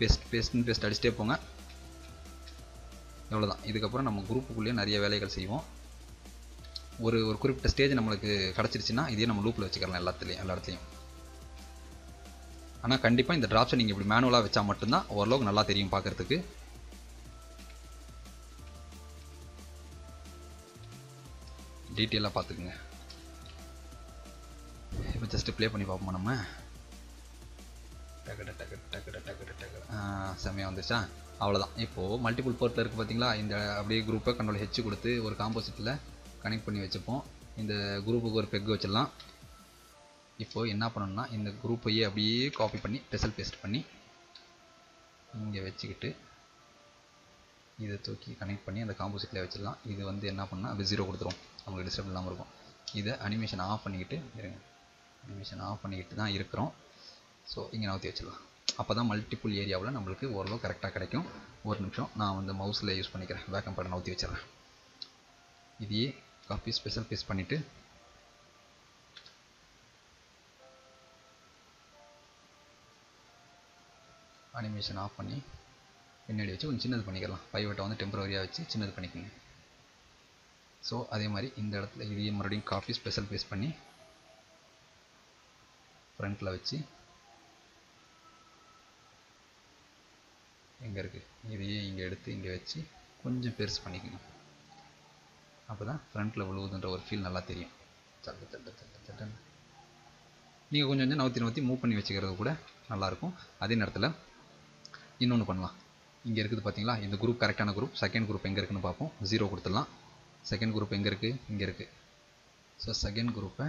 A: பேஸ்ட் பேஸ்ட்னு பேஸ்ட் அடிச்சிட்டே போங்க. எவ்வளோதான் இதுக்கப்புறம் நம்ம குரூப்புக்குள்ளேயே நிறைய வேலைகள் செய்வோம். ஒரு ஒரு குறிப்பிட்ட ஸ்டேஜ் நம்மளுக்கு கிடச்சிருச்சுன்னா இதே நம்ம லூப்பில் வச்சுக்கலாம் எல்லாத்துலேயும் எல்லா இடத்துலையும். ஆனால் கண்டிப்பாக இந்த ட்ராப்ஸை நீங்கள் இப்படி மேனுவலாக வச்சா மட்டும்தான் ஓரளவுக்கு நல்லா தெரியும் பார்க்குறதுக்கு. டீட்டெயிலாக பார்த்துக்குங்க. இப்போ ஜஸ்ட்டு ப்ளே பண்ணி பார்ப்போமா நம்ம? டக்கு டக்கு டக்கு டக்கு டக்கு செம்மையாக வந்துச்சா அவ்வளோதான் இப்போது மல்டிபிள் போர்ட்டில் இருக்குது பார்த்தீங்களா இந்த அப்படியே குரூப்பை கண்ட்ரோல் ஹெச் கொடுத்து ஒரு காம்போசிட்டில் கனெக்ட் பண்ணி வச்சுப்போம். இந்த குரூப்புக்கு ஒரு பெக் வச்சிடலாம். இப்போது என்ன பண்ணணும்னா இந்த குரூப்பையே அப்படியே காப்பி பண்ணி ஸ்பெஷல் பேஸ்ட் பண்ணி இங்கே வச்சுக்கிட்டு இதை தூக்கி கனெக்ட் பண்ணி அந்த காம்போசிட்டில் வச்சிடலாம். இது வந்து என்ன பண்ணால் அப்படி ஜீரோ கொடுத்துரும். நமக்கு டிஸ்டர்ப் இல்லாமல் இருக்கும். இதை அனிமேஷன் ஆஃப் பண்ணிக்கிட்டு இருங்க. அனிமேஷன் ஆஃப் பண்ணிக்கிட்டு தான் இருக்கிறோம். ஸோ இங்கே நவுத்தி வச்சிடலாம். அப்போ தான் மல்டிபிள் ஏரியாவில் நம்மளுக்கு ஓரளவு கரெக்டாக கிடைக்கும். ஒரு நிமிஷம் நான் வந்து மவுஸில் யூஸ் பண்ணிக்கிறேன். வேக்கம் படம் நவுத்தி வச்சிடறேன். இதையே காப்பி ஸ்பெஷல் பேஸ் பண்ணிவிட்டு அனிமேஷன் ஆஃப் பண்ணி பின்னாடி வச்சு கொஞ்சம் சின்னது பண்ணிக்கலாம். பைவட்டை வந்து டெம்பரவரியாக வச்சு சின்னது பண்ணிக்கோங்க. ஸோ அதே மாதிரி இந்த இடத்துல இதையும் மறுபடியும் காஃபி ஸ்பெஷல் பேஸ் பண்ணி ஃப்ரண்ட்டில் வச்சு எங்கே இருக்குது இதையே இங்கே எடுத்து இங்கே வச்சு கொஞ்சம் பெருசு பண்ணிக்கணும். அப்போ தான் ஃப்ரண்ட்டில் விழுவுதுன்ற ஒரு ஃபீல் நல்லா தெரியும். சட்டு சட்டு சட்டு சட்டுன்னு நீங்கள் கொஞ்சம் கொஞ்சம் நவுத்தி நவுத்தி மூவ் பண்ணி வச்சுக்கிறது கூட நல்லாயிருக்கும் அதே நேரத்தில் இன்னொன்று பண்ணலாம். இங்கே இருக்குது பார்த்தீங்களா இந்த குரூப் கரெக்டான குரூப் செகண்ட் குரூப் எங்கே இருக்குன்னு பார்ப்போம். ஜீரோ கொடுத்துடலாம். செகண்ட் குரூப் எங்கே இருக்குது இங்கே இருக்குது ஸோ செகண்ட் குரூப்பை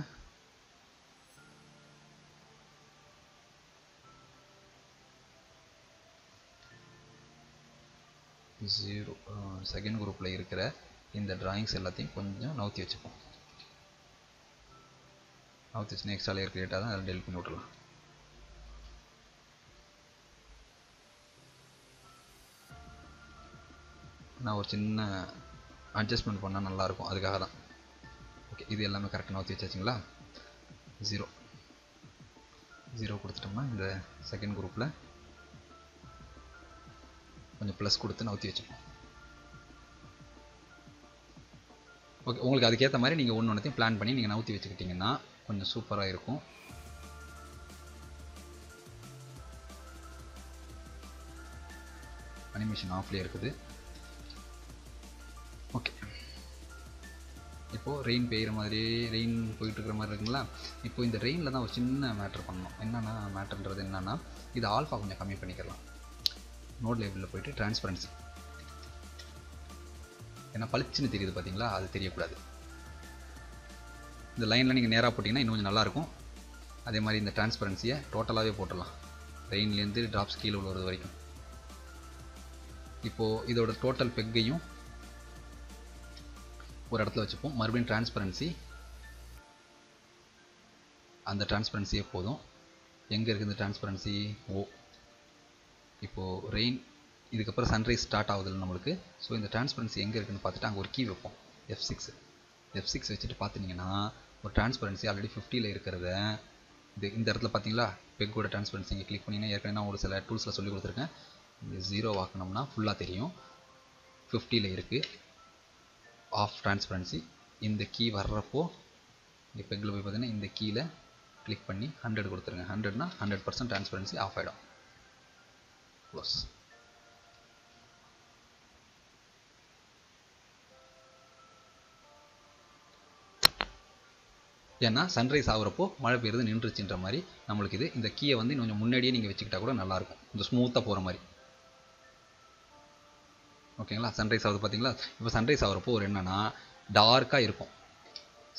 A: ஜீரோ செகண்ட் குரூப்பில் இருக்கிற இந்த டிராயிங்ஸ் எல்லாத்தையும் கொஞ்சம் நவுத்தி வச்சுப்போம். நவுத்தி வச்சு எக்ஸ்ட்ரா லேயர் கிரியேட் தான் அதை டெலிட் பண்ணி விட்றலாம் நான் ஒரு சின்ன அட்ஜஸ்ட்மெண்ட் பண்ணால் நல்லாயிருக்கும். அதுக்காக தான். ஓகே இது எல்லாமே கரெக்டாக நவுத்தி வச்சாச்சுங்களா? ஜீரோ ஜீரோ கொடுத்துட்டோம்னா இந்த செகண்ட் குரூப்பில் கொஞ்சம் ப்ளஸ் கொடுத்து நவுத்தி வச்சுப்போம் ஓகே உங்களுக்கு அதுக்கேற்ற மாதிரி நீங்கள் ஒன்று ஒன்றத்தையும் பிளான் பண்ணி நீங்கள் நவுத்தி வச்சுக்கிட்டிங்கன்னா கொஞ்சம் சூப்பராக இருக்கும். அனிமேஷன் ஆஃப்லேயே இருக்குது. ஓகே இப்போது ரெயின் பெய்கிற மாதிரி ரெயின் போயிட்டுருக்கிற மாதிரி இருக்குங்களா? இப்போ இந்த ரெயினில் தான் ஒரு சின்ன மேட்ரு பண்ணணும். என்னென்னா மேட்ருன்றது என்னென்னா இது ஆல்ஃபா கொஞ்சம் கம்மி பண்ணிக்கலாம். நோட் லேபிளில் போயிட்டு டிரான்ஸ்பரன்சி ஏன்னா பளிச்சுன்னு தெரியுது பார்த்தீங்களா அது தெரியக்கூடாது. இந்த லைனில் நீங்கள் நேராக போட்டிங்கன்னா இன்னும் கொஞ்சம் நல்லாயிருக்கும். அதே மாதிரி இந்த டிரான்ஸ்பரன்சியை டோட்டலாகவே போட்டுடலாம். ரெயின்லேருந்து ட்ராப்ஸ் கீழே உள்ளது வரைக்கும். இப்போது இதோட டோட்டல் பெக்கையும் ஒரு இடத்துல வச்சுப்போம். மறுபடியும் டிரான்ஸ்பரன்சி அந்த டிரான்ஸ்பரன்சியே போதும். எங்கே இருக்குது இந்த டிரான்ஸ்பரன்சி ஓ இப்போது ரெயின் இதுக்கப்புறம் சன்ரைஸ் ஸ்டார்ட் ஆகுதுல்ல நம்மளுக்கு. ஸோ இந்த டிரான்ஸ்பரன்சி எங்கே இருக்குதுன்னு பார்த்துட்டு அங்கே ஒரு கீ வைப்போம். எஃப் சிக்ஸ் எஃப் சிக்ஸ் வச்சுட்டு பார்த்துட்டிங்கன்னா ஒரு டிரான்ஸ்பரன்சி ஆல்ரெடி ஃபிஃப்டியில் இருக்கிறத இது இந்த இடத்துல பார்த்தீங்களா? பெக்கோட டிரான்ஸ்பரன்சி இங்கே கிளிக் பண்ணிங்கன்னா ஏற்கனவே நான் ஒரு சில டூல்ஸில் சொல்லி கொடுத்துருக்கேன். இங்கே ஜீரோ ஆக்கணும்னா ஃபுல்லாக தெரியும். ஃபிஃப்டியில் இருக்குது ஆஃப் டிரான்ஸ்பரன்சி இந்த கீ வர்றப்போ இங்கே பெக்கில் போய் பார்த்தீங்கன்னா இந்த கீழே கிளிக் பண்ணி ஹண்ட்ரட் கொடுத்துருங்க. ஹண்ட்ரட்னா ஹண்ட்ரட் பர்சன்ட் டிரான்ஸ்பரன்சி ஆஃப் ஆகிடும் plus. ஏன்னா சன்ரைஸ் ஆகுறப்போ மழை பெய்யுறது நின்றுச்சுன்ற மாதிரி நம்மளுக்கு இது இந்த கீயை வந்து கொஞ்சம் முன்னாடியே நீங்கள் வச்சுக்கிட்டா கூட நல்லாயிருக்கும். கொஞ்சம் ஸ்மூத்தாக போகிற மாதிரி. ஓகேங்களா? சன்ரைஸ் ஆகுது பார்த்தீங்களா இப்போ சன்ரைஸ் ஆகிறப்போ ஒரு என்னென்னா டார்க்காக இருக்கும்.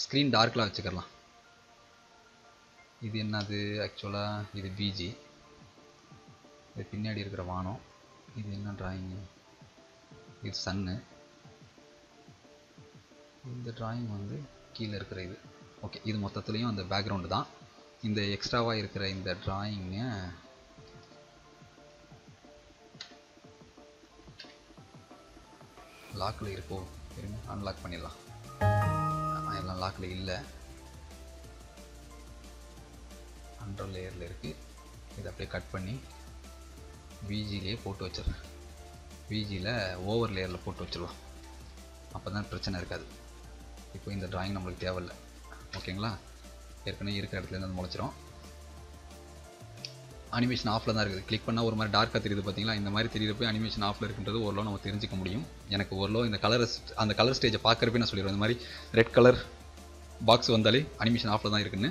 A: ஸ்க்ரீன் டார்க்கில் வச்சுக்கலாம் இது என்னது? ஆக்சுவலாக இது பிஜி இது பின்னாடி இருக்கிற வானம் இது என்ன டிராயிங்கு இது சன்னு இந்த டிராயிங் வந்து கீழே இருக்கிற இது. ஓகே இது மொத்தத்துலேயும் அந்த பேக்ரவுண்டு தான். இந்த எக்ஸ்ட்ராவாக இருக்கிற இந்த டிராயிங்கை லாக்கில் இருக்கோ இருங்க அன்லாக் பண்ணிடலாம். எல்லாம் லாக்கில் இல்லை. அண்டர் லேயரில் இருக்குது இதை அப்படியே கட் பண்ணி விஜிலேயே போட்டு வச்சிடறேன். விஜியில் ஓவர் லேயரில் போட்டு வச்சிடலாம் அப்போ தான் பிரச்சனை இருக்காது. இப்போ இந்த ட்ராயிங் நம்மளுக்கு தேவையில்லை. ஓகேங்களா ஏற்கனவே இருக்கிற இடத்துலேருந்து அது முளைச்சிரும். அனிமேஷன் ஆஃபில் தான் இருக்குது. கிளிக் பண்ணால் ஒரு மாதிரி டார்க்காக தெரியுது பார்த்தீங்களா இந்த மாதிரி தெரியிறப்போ அனிமேஷன் ஆஃபில் இருக்குன்றது ஓரளவு நம்ம தெரிஞ்சிக்க முடியும். எனக்கு ஓரளவு இந்த கலர் அந்த கலர் ஸ்டேஜை பார்க்குறப்பே நான் சொல்லிடுவேன் இந்த மாதிரி ரெட் கலர் பாக்ஸ் வந்தாலே அனிமேஷன் ஆஃபில் தான் இருக்குன்னு.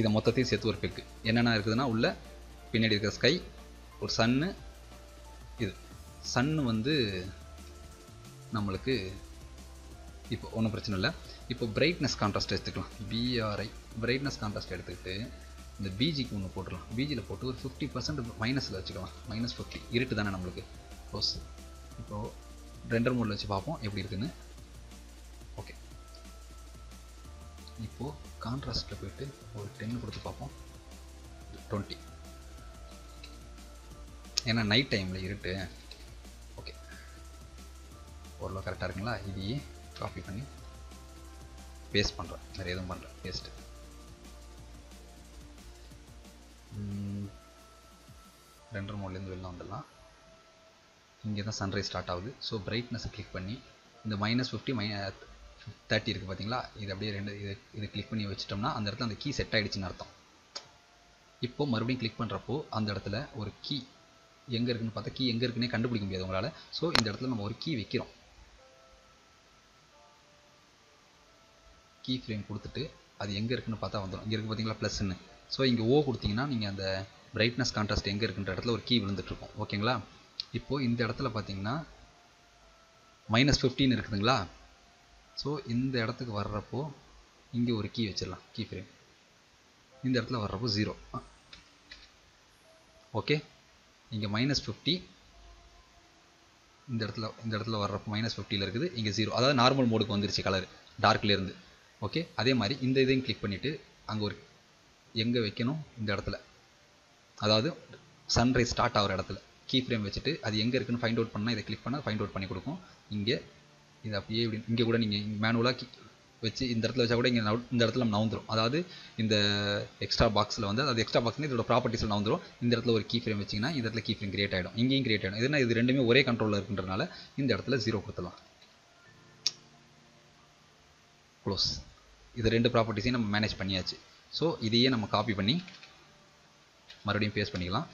A: இதை மொத்தத்தையும் சேர்த்து ஒரு பெக்கு என்னென்ன இருக்குதுன்னா உள்ள பின்னாடி இருக்கிற ஸ்கை ஒரு சன்னு இது. சன்னு வந்து நம்மளுக்கு இப்போ ஒன்றும் பிரச்சனை இல்லை. இப்போ பிரைட்னஸ் கான்ட்ராஸ்ட் எடுத்துக்கலாம். பிஆர்ஐ பிரைட்னஸ் கான்ட்ராஸ்ட் எடுத்துக்கிட்டு இந்த பிஜிக்கு ஒன்று போட்டுடலாம். பிஜியில் போட்டு ஒரு ஃபிஃப்டி பர்சன்ட் மைனஸில் வச்சுக்கலாம். மைனஸ் ஃபிஃப்டி இருட்டு தானே நம்மளுக்கு? ப்ளஸ் இப்போது ரெண்டர் மோடில் வச்சு பார்ப்போம் எப்படி இருக்குன்னு. ஓகே இப்போது கான்ட்ராஸ்ட்டில் போயிட்டு ஒரு டென் கொடுத்து பார்ப்போம். டுவெண்ட்டி ஏன்னா நைட் டைமில் இருட்டு. ஓகே ஓரளவு கரெக்டாக இருக்குங்களா? இது காப்பி பண்ணி பேஸ்ட் பண்ணுறேன் வேறு எதுவும் பண்ணுறேன் பேஸ்ட்டு ரெண்டரை மோட்லேருந்து வெளில வந்துடலாம். இங்கே தான் சன்ரைஸ் ஸ்டார்ட் ஆகுது. ஸோ பிரைட்னஸ் கிளிக் பண்ணி இந்த மைனஸ் ஃபிஃப்டி மை தேர்ட்டி uh, இருக்குது பார்த்தீங்களா இது அப்படியே ரெண்டு இது இது கிளிக் பண்ணி வச்சிட்டோம்னா அந்த இடத்துல அந்த கீ செட் ஆகிடுச்சின்னு அர்த்தம். இப்போ மறுபடியும் கிளிக் பண்ணுறப்போ அந்த இடத்துல ஒரு கீ எங்கே இருக்குன்னு பார்த்தா கீ எங்கே இருக்குன்னே கண்டுபிடிக்க முடியாது உங்களால். ஸோ இந்த இடத்துல நம்ம ஒரு கீ வைக்கிறோம். கீ ஃப்ரேம் கொடுத்துட்டு அது எங்கே இருக்குன்னு பார்த்தா வந்துடும் இங்கே இருக்குது பார்த்தீங்களா ப்ளஸ்ன்னு ஸோ இங்கே ஓ கொடுத்தீங்கன்னா நீங்கள் அந்த பிரைட்னஸ் கான்ட்ராஸ்ட் எங்கே இருக்குன்ற இடத்துல ஒரு கீ விழுந்துட்டுருக்கும். ஓகேங்களா இப்போது இந்த இடத்துல பார்த்தீங்கன்னா மைனஸ் ஃபிஃப்டின் இருக்குதுங்களா? ஸோ இந்த இடத்துக்கு வர்றப்போ இங்கே ஒரு கீ வச்சிடலாம். கீ ஃப்ரேம் இந்த இடத்துல வர்றப்போ ஜீரோ ஓகே இங்கே மைனஸ் ஃபிஃப்டி இந்த இடத்துல இந்த இடத்துல வர்றப்போ மைனஸ் ஃபிஃப்டியில் இருக்குது. இங்கே ஜீரோ அதாவது நார்மல் மோடுக்கு வந்துருச்சு கலர் டார்க்லேருந்து ஓகே அதே மாதிரி இந்த இதையும் கிளிக் பண்ணிவிட்டு அங்கே ஒரு எங்கே வைக்கணும்? இந்த இடத்துல. அதாவது சன்ரைஸ் ஸ்டார்ட் ஆகிற இடத்துல. கீ ஃப்ரேம் வச்சுட்டு அது எங்கே இருக்குன்னு ஃபைண்ட் அவுட் பண்ணால் இதை கிளிக் பண்ணால் ஃபைண்ட் அவுட் பண்ணி கொடுக்கும். இங்கே இது அப்படியே இப்படி இங்கே கூட நீங்கள் மேனுவலாக வச்சு இந்த இடத்துல வச்சா கூட இங்கே இந்த இடத்துல நவுந்துரும். அதாவது இந்த எக்ஸ்ட்ரா பாக்ஸில் வந்து அது எக்ஸ்ட்ரா பாக்ஸ் இதோட ப்ராப்பர்ட்டிஸில் நவுந்துரும். இந்த இடத்துல ஒரு கீ ஃப்ரேம் வச்சிங்கன்னா இந்த இடத்துல கீ ஃப்ரேம் கிரியேட் ஆகிடும் இங்கேயும் கிரியேட் ஆகிடும் இதுனா இது ரெண்டுமே ஒரே கண்ட்ரோலில் இருக்குன்றனால இந்த இடத்துல ஜீரோ கொடுத்துலாம் க்ளோஸ் இது ரெண்டு ப்ராப்பர்ட்டிஸையும் நம்ம மேனேஜ் பண்ணியாச்சு. ஸோ இதையே நம்ம காப்பி பண்ணி மறுபடியும் பேஸ் பண்ணிக்கலாம்.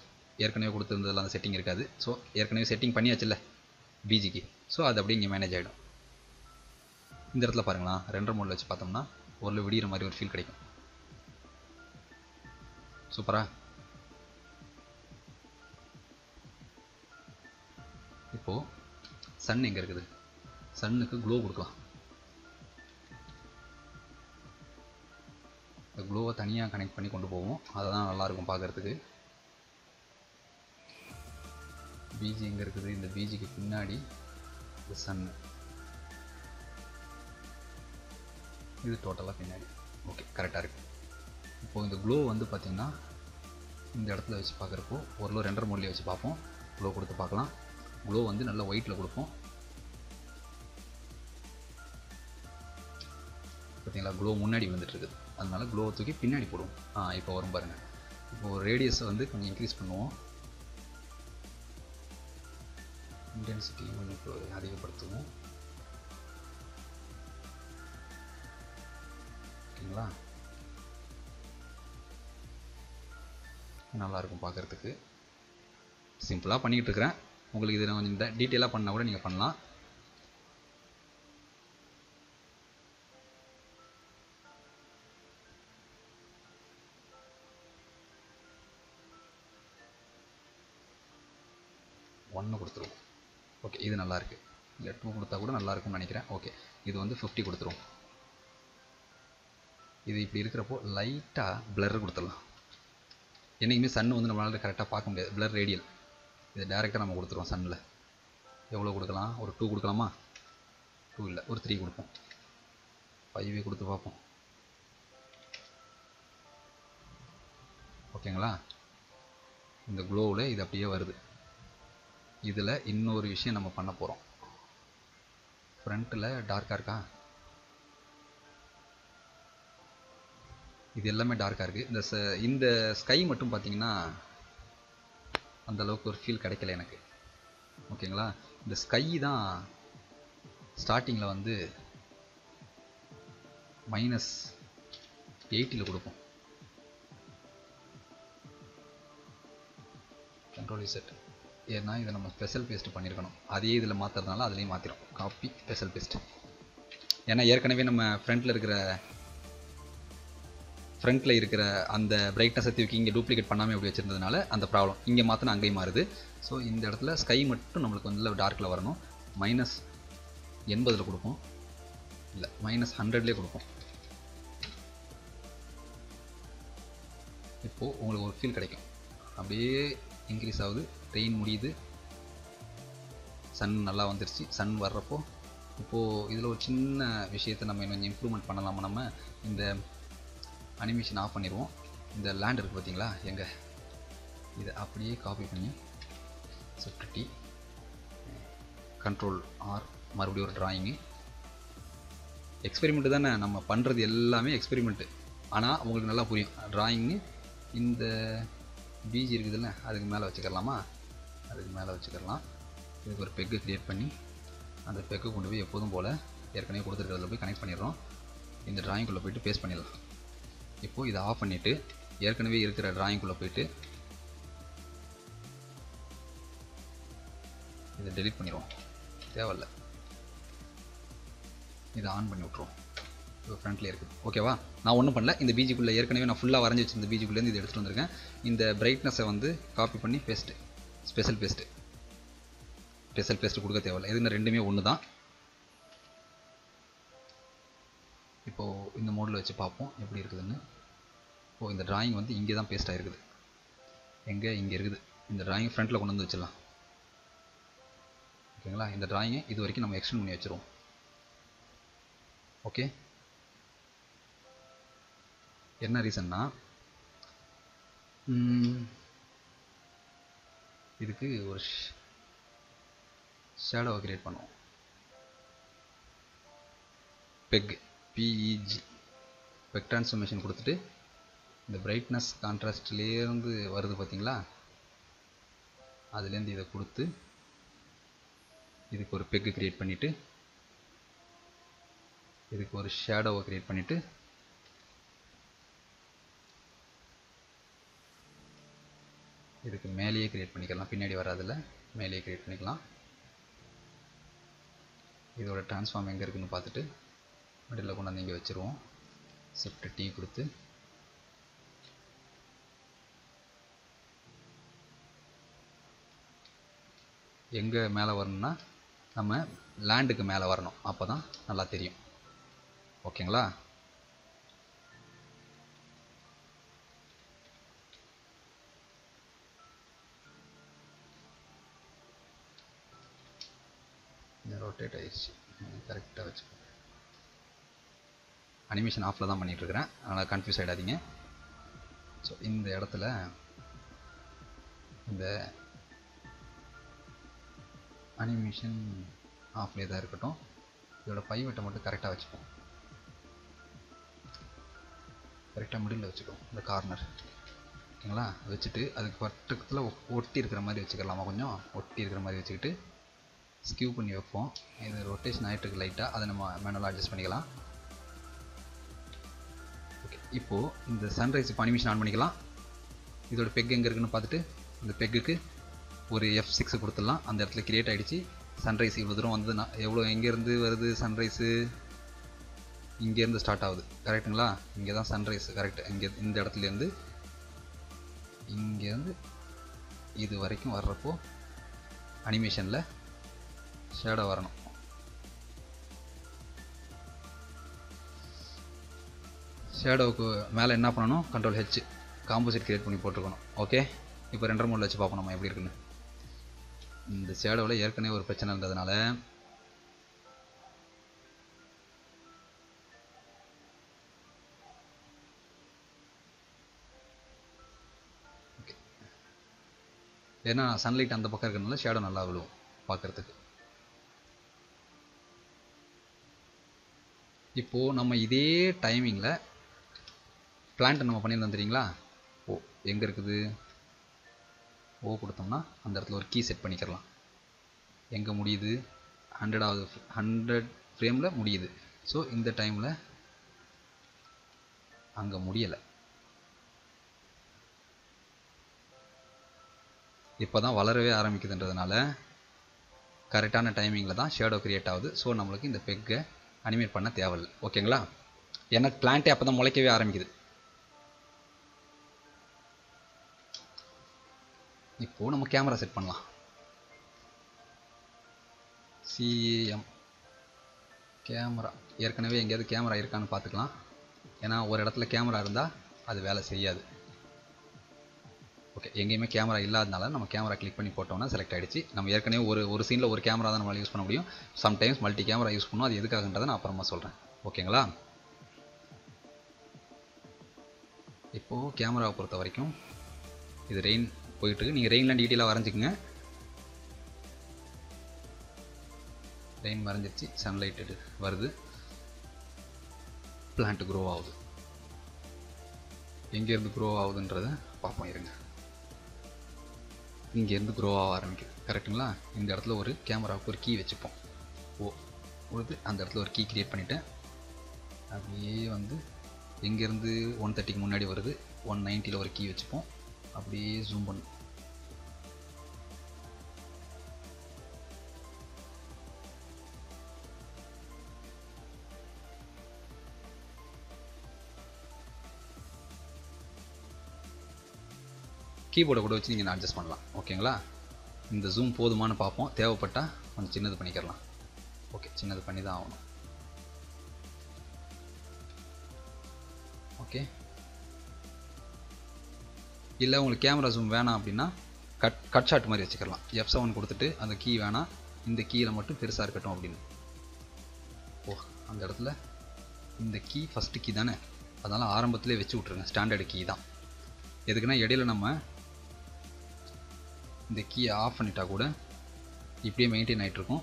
A: ஏற்கனவே கொடுத்துருந்ததில் அந்த செட்டிங் இருக்காது. ஸோ ஏற்கனவே செட்டிங் பண்ணியாச்சுல்ல பிஜிக்கு ஸோ அது அப்படியே இங்கே மேனேஜ் ஆகிடும் இந்த இடத்துல பாருங்களா ரெண்டரை மோடில் வச்சு பார்த்தோம்னா ஒரு விடிகிற மாதிரி ஒரு ஃபீல் கிடைக்கும். சூப்பரா இப்போது சன் எங்கே இருக்குது? சன்னுக்கு க்ளோ கொடுக்கலாம். இந்த க்ளோவை தனியாக கனெக்ட் பண்ணி கொண்டு போவோம். அதுதான் நல்லாயிருக்கும் பார்க்குறதுக்கு. பிஜி எங்கே இருக்குது? இந்த பிஜிக்கு பின்னாடி இந்த சன் இது டோட்டலாக பின்னாடி. ஓகே கரெக்டாக இருக்குது இப்போது இந்த க்ளோ வந்து பார்த்திங்கன்னா இந்த இடத்துல வச்சு பார்க்குறப்போ ஓரளவு ரெண்டரை மோட்லேயே வச்சு பார்ப்போம். க்ளோ கொடுத்து பார்க்கலாம். க்ளோ வந்து நல்லா ஒயிட்டில் கொடுப்போம். பார்த்தீங்களா க்ளோ முன்னாடி வந்துட்டுருக்குது. அதனால் க்ளோவை தூக்கி பின்னாடி போடுவோம். ஆ இப்போ வரும் பாருங்கள் இப்போது ரேடியஸை வந்து கொஞ்சம் இன்க்ரீஸ் பண்ணுவோம். இன்டென்சிட்டி கொஞ்சம் அதிகப்படுத்துவோம். ஓகேங்களா நல்லாயிருக்கும் பார்க்குறதுக்கு. சிம்பிளாக பண்ணிக்கிட்டு இருக்கிறேன் உங்களுக்கு இதில் கொஞ்சம் டீட்டெயிலாக பண்ணால் கூட நீங்கள் பண்ணலாம். ஒன்று கொடுத்துருவோம். ஓகே இது நல்லாயிருக்கு. இல்லை டூ கொடுத்தா கூட நல்லா இருக்கும்னு நினைக்கிறேன். ஓகே இது வந்து ஃபிஃப்டி கொடுத்துருவோம். இது இப்படி இருக்கிறப்போ லைட்டாக பிளர் கொடுத்துடலாம். என்றைக்குமே சன் வந்து நம்மளால் கரெக்டாக பார்க்க முடியாது. பிளர் ரேடியல் இது டேரெக்டாக நம்ம கொடுத்துருவோம் சன்னில் எவ்வளோ கொடுக்கலாம்? ஒரு டூ கொடுக்கலாமா? டூ இல்லை. ஒரு த்ரீ கொடுப்போம். ஃபைவே கொடுத்து பார்ப்போம். ஓகேங்களா இந்த க்ளோவில் இது அப்படியே வருது. இதில் இன்னொரு விஷயம் நம்ம பண்ண போகிறோம் ஃப்ரண்ட்டில் டார்க்காக இருக்கா? இது எல்லாமே டார்க்காக இருக்குது இந்த ச இந்த ஸ்கை மட்டும் பார்த்தீங்கன்னா அந்த அளவுக்கு ஒரு ஃபீல் கிடைக்கல எனக்கு. ஓகேங்களா இந்த ஸ்கை தான் ஸ்டார்டிங்கில் வந்து மைனஸ் எயிட்டியில் கொடுப்போம் கண்ட்ரோல் செட் ஏன்னா இதை நம்ம ஸ்பெஷல் பேஸ்ட் பண்ணியிருக்கணும் அதே இதில் மாற்றுறதுனால அதுலேயும் மாற்றிடும் காப்பி ஸ்பெஷல் பேஸ்ட் ஏன்னா ஏற்கனவே நம்ம ஃப்ரண்ட்டில் இருக்கிற ஃப்ரண்ட்டில் இருக்கிற அந்த பிரைட்னஸை தூக்கி இங்கே டூப்ளிகேட் பண்ணாமல் எப்படி வச்சிருந்ததுனால அந்த ப்ராப்ளம் இங்கே மாற்றினா அங்கேயும் மாறுது. ஸோ இந்த இடத்துல ஸ்கை மட்டும் நம்மளுக்கு வந்து டார்க்கில் வரணும். மைனஸ் எண்பதில் கொடுப்போம். இல்லை மைனஸ் ஹண்ட்ரட்லேயே கொடுப்போம். இப்போது உங்களுக்கு ஒரு ஃபீல் கிடைக்கும். அப்படியே இன்க்ரீஸ் ஆகுது. ரெயின் முடியுது. சன் நல்லா வந்துருச்சு. சன் வர்றப்போ இப்போது இதில் ஒரு சின்ன விஷயத்தை நம்ம இன்னும் கொஞ்சம் இம்ப்ரூவ்மெண்ட் பண்ணலாமா? நம்ம இந்த அனிமேஷன் ஆஃப் பண்ணிடுவோம். இந்த லேண்ட் இருக்குது பார்த்தீங்களா எங்கே? இதை அப்படியே காப்பி பண்ணி ஷிஃப்ட் டி கண்ட்ரோல் ஆர் மறுபடியும் ஒரு டிராயிங்கு எக்ஸ்பெரிமெண்ட்டு தானே நம்ம பண்ணுறது எல்லாமே எக்ஸ்பெரிமெண்ட்டு ஆனால் உங்களுக்கு நல்லா புரியும். ட்ராயிங்கு இந்த பீஜ் இருக்குதுல்ல அதுக்கு மேலே வச்சுக்கலாமா அதுக்கு மேலே வச்சுக்கலாம் இதுக்கு ஒரு பெக்கு க்ரியேட் பண்ணி அந்த பெக்கை கொண்டு போய் எப்போதும் போல் ஏற்கனவே கொடுத்துருக்கிறதுல போய் கனெக்ட் பண்ணிடுறோம். இந்த ட்ராயிங்குள்ளே போய்ட்டு பேஸ்ட் பண்ணிடலாம். இப்போது இதை ஆஃப் பண்ணிவிட்டு ஏற்கனவே இருக்கிற டிராயிங்குள்ளே போயிட்டு இதை டெலீட் பண்ணிடுவோம். தேவையில்ல. இதை ஆன் பண்ணி விட்ருவோம் இப்போ ஃப்ரண்ட்லேயே இருக்குது. ஓகேவா நான் ஒன்றும் பண்ணல. இந்த பீஜிக்குள்ளே ஏற்கனவே நான் ஃபுல்லாக வரைஞ்சி வச்சிருந்த பீஜிக்குள்ளேருந்து இதை எடுத்துகிட்டு வந்திருக்கேன். இந்த பிரைட்னஸை வந்து காப்பி பண்ணி paste special paste special paste கொடுக்க தேவையில்லை. இதுங்க ரெண்டுமே ஒன்று தான் இப்போது இந்த மோடில் வச்சு பார்ப்போம் எப்படி இருக்குதுன்னு. இப்போது இந்த டிராயிங் வந்து இங்கே தான் பேஸ்ட் ஆகிருக்குது எங்கே? இங்கே இருக்குது. இந்த டிராயிங் ஃப்ரண்ட்டில் கொண்டு வந்து வச்சிடலாம். ஓகேங்களா இந்த டிராயிங்கை இது வரைக்கும் நம்ம எக்ஸ்டெண்ட் பண்ணி வச்சுருவோம். ஓகே என்ன ரீசன்னா இதுக்கு ஒரு ஷேடோவை கிரியேட் பண்ணுவோம். பெக்கு பிஇஜி பெக் ட்ரான்ஸ்ஃபர்மேஷன் கொடுத்துட்டு இந்த பிரைட்னஸ் கான்ட்ராஸ்ட்லேருந்து வருது பார்த்தீங்களா அதுலேருந்து இதை கொடுத்து இதுக்கு ஒரு பெக்கு க்ரியேட் பண்ணிவிட்டு இதுக்கு ஒரு ஷேடோவை க்ரியேட் பண்ணிவிட்டு இதுக்கு மேலேயே க்ரியேட் பண்ணிக்கலாம். பின்னாடி வராதில்ல மேலேயே க்ரியேட் பண்ணிக்கலாம். இதோட ட்ரான்ஸ்ஃபார்ம் எங்கே இருக்குன்னு பார்த்துட்டு மிடில் கொண்டாந்து இங்கே வச்சுருவோம். ஷிஃப்ட் டீ கொடுத்து. எங்கே மேலே வரணும்னா நம்ம லேண்டுக்கு மேலே வரணும். அப்போ தான் நல்லா தெரியும். ஓகேங்களா? ரொட்டேட் ஆயிடுச்சு. கரெக்டாக வச்சுக்கோங்க. அனிமேஷன் ஆஃபில் தான் பண்ணிகிட்ருக்கிறேன் அதனால் கன்ஃபியூஸ் ஆகிடாதீங்க ஸோ இந்த இடத்துல இந்த அனிமேஷன் ஆஃப்லேயே தான் இருக்கட்டும். இதோட பைவெட்டை மட்டும் கரெக்டாக வச்சுப்போம். கரெக்டாக முடியல வச்சுக்கோம் இந்த கார்னர் ஓகேங்களா? வச்சுட்டு அதுக்கு பட்டத்தில் ஒட்டி இருக்கிற மாதிரி வச்சுக்கலாமா கொஞ்சம்? ஒட்டி இருக்கிற மாதிரி வச்சுக்கிட்டு ஸ்கியூ பண்ணி வைப்போம். இது ரொட்டேஷன் ஆகிட்டு இருக்கு லைட்டாக அதை நம்ம மேனுவலாக அட்ஜஸ்ட் பண்ணிக்கலாம். ஓகே இப்போது இந்த சன்ரைஸ் இப்போ அனிமேஷன் ஆன் பண்ணிக்கலாம். இதோட பெக் எங்கே இருக்குன்னு பார்த்துட்டு இந்த பெக்குக்கு ஒரு எஃப் சிக்ஸ் கொடுத்துடலாம். அந்த இடத்துல கிரியேட் ஆகிடுச்சு சன்ரைஸ் இவ்வளோ தூரம் வந்ததுன்னா எவ்வளோ எங்கேருந்து வருது சன்ரைஸு இங்கேருந்து ஸ்டார்ட் ஆகுது. கரெக்டுங்களா இங்கே தான் சன்ரைஸ் கரெக்ட் இங்கே இந்த இடத்துலேருந்து இங்கேருந்து இது வரைக்கும் வர்றப்போ அனிமேஷனில் ஷேடோ வரணும். ஷேடோவுக்கு மேலே என்ன பண்ணணும்? கண்ட்ரோல் ஹெச் காம்போசிட் கிரியேட் பண்ணி போட்டுருக்கணும். ஓகே இப்போ ரெண்டரை மூணில் வச்சு பார்ப்போம் நம்ம எப்படி இருக்குன்னு. இந்த ஷேடோவில் ஏற்கனவே ஒரு பிரச்சனை இருந்ததுனால ஏன்னா சன்லைட் அந்த பக்கம் இருக்கிறதுனால ஷேடோ நல்லா விழுவும் பார்க்குறதுக்கு. இப்போது நம்ம இதே டைமிங்கில் பிளான்ட் நம்ம பண்ணியிருந்தோம் தெரியுங்களா? ஓ எங்கே இருக்குது? ஓ கொடுத்தோம்னா அந்த இடத்துல ஒரு கீ செட் பண்ணிக்கிறலாம். எங்கே முடியுது? ஹண்ட்ரடாவது ஹண்ட்ரட் ஃப்ரேமில் முடியுது. ஸோ இந்த டைமில் அங்கே முடியலை. இப்போ தான் வளரவே ஆரம்பிக்குதுன்றதுனால கரெக்டான டைமிங்கில் தான் ஷேடோ க்ரியேட் ஆகுது. ஸோ நம்மளுக்கு இந்த பெக்கை அனிமேட் பண்ண தேவையில்லை. ஓகேங்களா ஏன்னா பிளான்ட்டே அப்போ தான் முளைக்கவே ஆரம்பிக்குது. இப்போது நம்ம கேமரா செட் பண்ணலாம். CAM camera. ஏற்கனவே எங்கேயாவது கேமரா இருக்கான்னு பார்த்துக்கலாம். ஏன்னா ஒரு இடத்துல கேமரா இருந்தால் அது வேலை செய்யாது. ஓகே எங்கேயுமே கேமரா இல்லாதனால நம்ம கேமரா கிளிக் பண்ணி போட்டோம்னா செலக்ட் ஆகிடுச்சு நம்ம ஏற்கனவே ஒரு ஒரு சீனில் ஒரு கேமரா தான் நம்மளால் யூஸ் பண்ண முடியும். சம்டைம்ஸ் மல்டி கேமரா யூஸ் பண்ணும் அது எதுக்காகன்றதை நான் அப்புறமா சொல்கிறேன் ஓகேங்களா? இப்போது கேமராவை பொறுத்த வரைக்கும் இது ரெயின் போயிட்டுருக்கு நீங்கள் ரெயின்லாம் டீட்டெயிலாக வரைஞ்சிக்கங்க. ரெயின் வரைஞ்சிருச்சு சன்லைட் வருது. பிளான்ட் க்ரோ ஆகுது. எங்கேருந்து க்ரோ ஆகுதுன்றதை பார்ப்போம் இருங்க. இங்கேருந்து க்ரோ ஆக ஆரம்பிக்குது. கரெக்டுங்களா இந்த இடத்துல ஒரு கேமராவுக்கு ஒரு கீ வச்சுப்போம். ஓ கொடுத்து அந்த இடத்துல ஒரு கீ க்ரியேட் பண்ணிவிட்டேன் அப்படியே வந்து எங்கேருந்து ஒன் தேர்ட்டிக்கு முன்னாடி வருது ஒன் நைன்ட்டியில் ஒரு கீ வச்சுப்போம். அப்படியே ஜூம் பண்ணும் கீபோர்டை கூட வச்சு நீங்கள் அட்ஜஸ்ட் பண்ணலாம். ஓகேங்களா இந்த ஜூம் போதுமானு பார்ப்போம். தேவைப்பட்டால் கொஞ்சம் சின்னது பண்ணிக்கிறலாம் ஓகே சின்னது பண்ணி தான் ஆகணும். ஓகே இல்லை உங்களுக்கு கேமரா ஜூம் வேணாம் அப்படின்னா கட் கட் ஷாட் மாதிரி வச்சுக்கலாம். எஃப் செவன் கொடுத்துட்டு அந்த கீ வேணாம். இந்த கீயில் மட்டும் பெருசாக இருக்கட்டும் அப்படின்னு. ஓ அந்த இடத்துல இந்த கீ ஃபஸ்ட்டு கீ தானே? அதனால் ஆரம்பத்திலே வச்சு விட்ருங்க ஸ்டாண்டர்டு கீ தான். எதுக்குன்னா இடையில நம்ம இந்த கீயை ஆஃப் பண்ணிட்டா கூட இப்படியே மெயின்டைன் ஆகிட்டு இருக்கும்.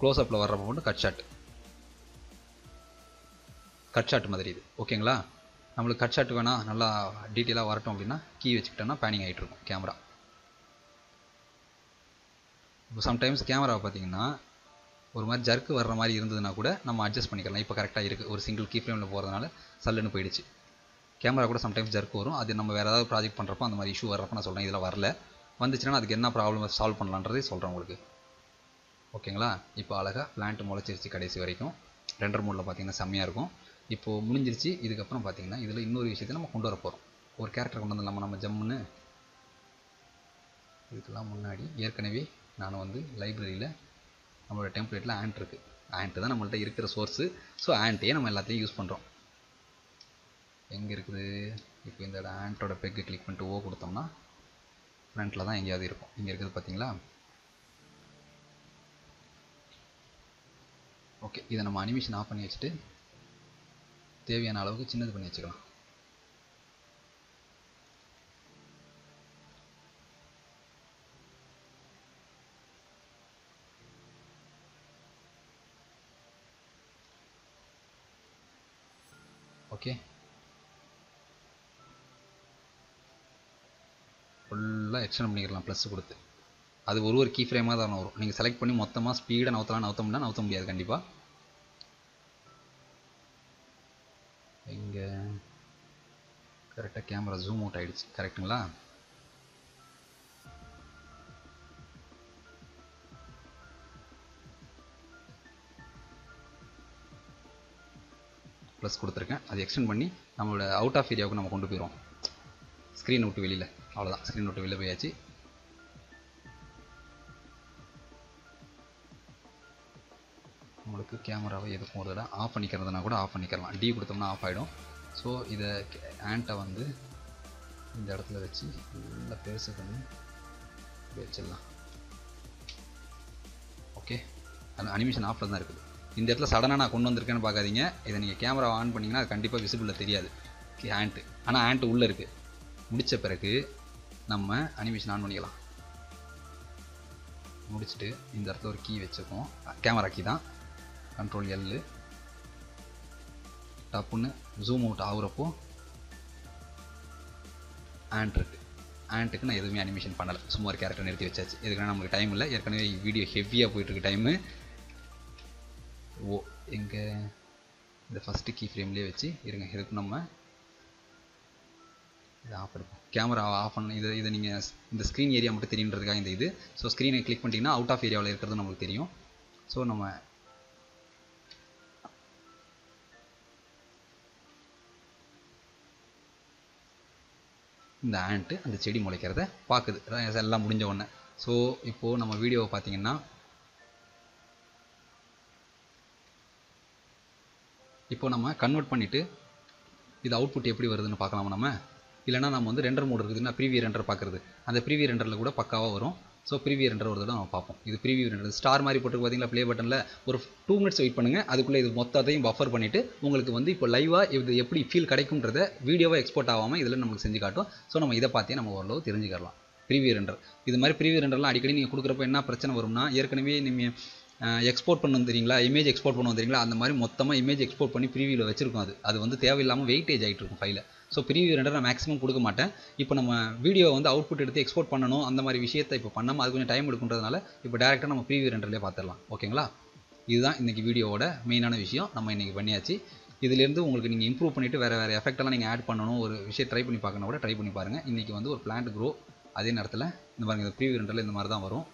A: க்ளோஸ்அப்பில் வர்றப்போ மட்டும் கட் ஷாட் கட் ஷாட் மாதிரி இது. ஓகேங்களா நம்மளுக்கு கட் ஷாட் வேணால் நல்லா டீட்டெயிலாக வரட்டும் அப்படின்னா கீ வச்சுக்கிட்டோன்னா பேனிங் ஆகிட்டு இருக்கும் கேமரா இப்போ சம்டைம்ஸ் கேமராவை பார்த்தீங்கன்னா ஒரு மாதிரி ஜர்க்கு வர்ற மாதிரி இருந்ததுன்னா கூட நம்ம அட்ஜஸ்ட் பண்ணிக்கலாம். இப்போ கரெக்டாக இருக்குது ஒரு சிங்கிள் கீ ஃப்ரேமில் போகிறதுனால சல்லுன்னு போயிடுச்சு. கேமரா கூட சம்டைம்ஸ் ஜர்க் வரும். அது நம்ம வேறு ஏதாவது ப்ராஜெக்ட் பண்ணுறப்போ அந்த மாதிரி இஷ்யூ வர்றப்போ நான் சொல்கிறேன் இதில் வரல. வந்துச்சுன்னா அதுக்கு என்ன ப்ராப்ளம் சால்வ் பண்ணலான்றதே சொல்கிறேன் உங்களுக்கு. ஓகேங்களா இப்போ அழகாக பிளான்ட் முளைச்சிருச்சு கடைசி வரைக்கும். ரெண்டர் மூடில் பார்த்தீங்கன்னா செம்மையாக இருக்கும். இப்போது முடிஞ்சிருச்சு. இதுக்கப்புறம் பார்த்திங்கன்னா இதில் இன்னொரு விஷயத்தை நம்ம கொண்டு வர போகிறோம் ஒரு கேரக்டர் கொண்டு வந்துடலாமா? நம்ம ஜம்முன்னு? இதுக்கெல்லாம் முன்னாடி ஏற்கனவே நான் வந்து லைப்ரரியில் நம்மளோட டெம்ப்ளேட்டில் ஆண்ட் இருக்குது ஆண்ட் தான் நம்மள்ட்ட இருக்கிற சோர்ஸு ஸோ ஆண்ட்டையே நம்ம எல்லாத்தையும் யூஸ் பண்ணுறோம் எங்கே இருக்குது? இப்போ இந்த ஆண்ட்டோட பெக்கு கிளிக் பண்ணிட்டு ஓ கொடுத்தோம்னா ஃப்ரண்ட்டில் தான் எங்கேயாவது இருக்கும். இங்கே இருக்குது பார்த்தீங்களா ஓகே இதை நம்ம அனிமேஷன் ஆஃப் பண்ணி வச்சுட்டு தேவையான அளவுக்கு சின்னது பண்ணி வச்சுக்கலாம். ஓகே. ஃபுல்லாக எக்ஸ்டன் பண்ணிக்கலாம் ப்ளஸ் கொடுத்து. அது ஒரு ஒரு கீ ஃப்ரேமாக தான் வரும். நீங்கள் செலக்ட் பண்ணி மொத்தமாக ஸ்பீடாக நவுத்தலாம் நவுத்தோம்னா நவுத்த முடியாது கண்டிப்பாக இங்கே கரெக்டாக கேமரா ஜூம் அவுட் ஆகிடுச்சு கரெக்டுங்களா ப்ளஸ் கொடுத்துருக்கேன். அது எக்ஸ்டெண்ட் பண்ணி நம்மளோட அவுட் ஆஃப் ஏரியாவுக்கு நம்ம கொண்டு போயிடுவோம். ஸ்க்ரீன் விட்டு வெளியில். அவ்வளோதான் ஸ்க்ரீன் விட்டு வெளியில் போயாச்சு. நம்மளுக்கு கேமராவை எதுக்கும் ஒரு தடவை ஆஃப் பண்ணிக்கிறதுனா கூட ஆஃப் பண்ணிக்கலாம். டி கொடுத்தோம்னா ஆஃப் ஆகிடும் ஸோ இதை ஆண்ட்டை வந்து இந்த இடத்துல வச்சு நல்லா பெருசு பண்ணி வச்சிடலாம். ஓகே அந்த அனிமேஷன் ஆஃபில் தான் இருக்குது. இந்த இடத்துல சடனாக நான் கொண்டு வந்திருக்கேன்னு பார்க்காதீங்க. இதை நீங்கள் கேமரா ஆன் பண்ணிங்கன்னா அது கண்டிப்பாக விசிபிளில் தெரியாது. ஆண்ட்டு ஆனால் ஆண்ட்டு உள்ளே இருக்குது முடித்த பிறகு நம்ம அனிமேஷன் ஆன் பண்ணிக்கலாம். முடிச்சுட்டு இந்த இடத்துல ஒரு கீ வச்சுருக்கோம். கேமரா கீ தான். கண்ட்ரோல் எல்லு டப்புன்னு ஜூம் அவுட் ஆகுறப்போ ஆண்ட் இருக்கு. ஆண்ட்டுக்கு நான் எதுவுமே அனிமேஷன் பண்ணலை. சும்மா ஒரு கேரக்டர் நிறுத்தி வச்சாச்சு. எதுக்குன்னா நமக்கு டைம் இல்லை. ஏற்கனவே வீடியோ ஹெவியாக போயிட்டுருக்கு டைமு ஓ எங்கே இந்த ஃபஸ்ட்டு கீ ஃப்ரேம்லேயே வச்சு இருங்க இதுக்கு நம்ம இதை ஆஃப் எடுப்போம். கேமரா ஆஃப் பண்ண இதை இதை நீங்கள் இந்த ஸ்க்ரீன் ஏரியா மட்டும் தெரியுன்றதுக்காக இந்த இது. ஸோ ஸ்க்ரீனை கிளிக் பண்ணிட்டீங்கன்னா அவுட் ஆஃப் ஏரியாவில் இருக்கிறது நம்மளுக்கு தெரியும். ஸோ நம்ம இந்த ஆண்ட்டு அந்த செடி முளைக்கிறத பார்க்குது எல்லாம் முடிஞ்ச உடனே. ஸோ இப்போது நம்ம வீடியோவை பார்த்தீங்கன்னா இப்போ நம்ம கன்வெர்ட் பண்ணிவிட்டு இது அவுட்புட் எப்படி வருதுன்னு பார்க்கலாமா நம்ம? இல்லைனா நம்ம வந்து ரெண்டர் மோடு இருக்குதுன்னா ப்ரீவியர் ரெண்டர் பார்க்குறது. அந்த ப்ரீவியர் ரெண்டரில் கூட பக்காவாக வரும். ஸோ ப்ரீவியூ ஒரு தடவை நம்ம பார்ப்போம். இது ப்ரீவியூ ஸ்டார் மாதிரி போட்டு பார்த்தீங்களா? ப்ளே பட்டனில் ஒரு டூ மினிட்ஸ் வெயிட் பண்ணுங்கள் அதுக்குள்ளே இது மொத்தத்தையும் பஃபர் பண்ணிவிட்டு உங்களுக்கு வந்து இப்போ லைவாக இது எப்படி ஃபீல் கிடைக்கும்ன்றத வீடியோவாக எக்ஸ்போர்ட் ஆகாமல் இதில் நமக்கு செஞ்சு காட்டும் ஸோ நம்ம இதை பார்த்தே நம்ம ஓரளவு தெரிஞ்சுக்கலாம். ப்ரீவியூ ரெண்டர் இது மாதிரி ப்ரீவியூ ரெண்டர்லாம் அடிக்கடி நீங்கள் கொடுக்குறப்ப என்ன பிரச்சனை வரும்னா ஏற்கனவே நீங்கள் எக்ஸ்போர்ட் பண்ண தெரியுங்களா? இமேஜ் எக்ஸ்போர்ட் பண்ண தெரியுங்களா? அந்த மாதிரி மொத்தமாக இமேஜ் எக்ஸ்போர்ட் பண்ணி ப்ரீவியூவில் வச்சிருக்கும் அது. அது வந்து தேவையில்லாமல் வெயிட்டேஜ் ஆகிட்டு இருக்கும் ஃபைலை ஸோ ப்ரீவியூ ரெண்டர் நான் மேக்ஸிமம் கொடுக்க மாட்டேன். இப்போ நம்ம வீடியோ வந்து அவுட்புட் எடுத்து எக்ஸ்போர்ட் பண்ணணும் அந்த மாதிரி விஷயத்தை இப்போ பண்ணாமல் அது கொஞ்சம் டைம் எடுக்குன்றதுனால இப்போ டேரெக்டாக நம்ம ப்ரீவியூ ரெண்டர்லேயே பார்த்துடலாம். ஓகேங்களா? இதுதான் இன்றைக்கி வீடியோவோட மெயினான விஷயம். நம்ம இன்றைக்கி பண்ணியாச்சு. இதுலேருந்து உங்களுக்கு நீங்கள் இம்ப்ரூவ் பண்ணிவிட்டு வேறு வேறு எஃபெக்டெல்லாம் நீங்கள் ஆட் பண்ணணும் ஒரு விஷயம் ட்ரை பண்ணி பார்க்கணும் கூட ட்ரை பண்ணி பாருங்கள் இன்றைக்கி வந்து ஒரு பிளான்ட் க்ரோ அதே நேரத்தில் இந்த மாதிரி இந்த ப்ரீவியூ ரெண்டரில் இந்த மாதிரி தான் வரும்.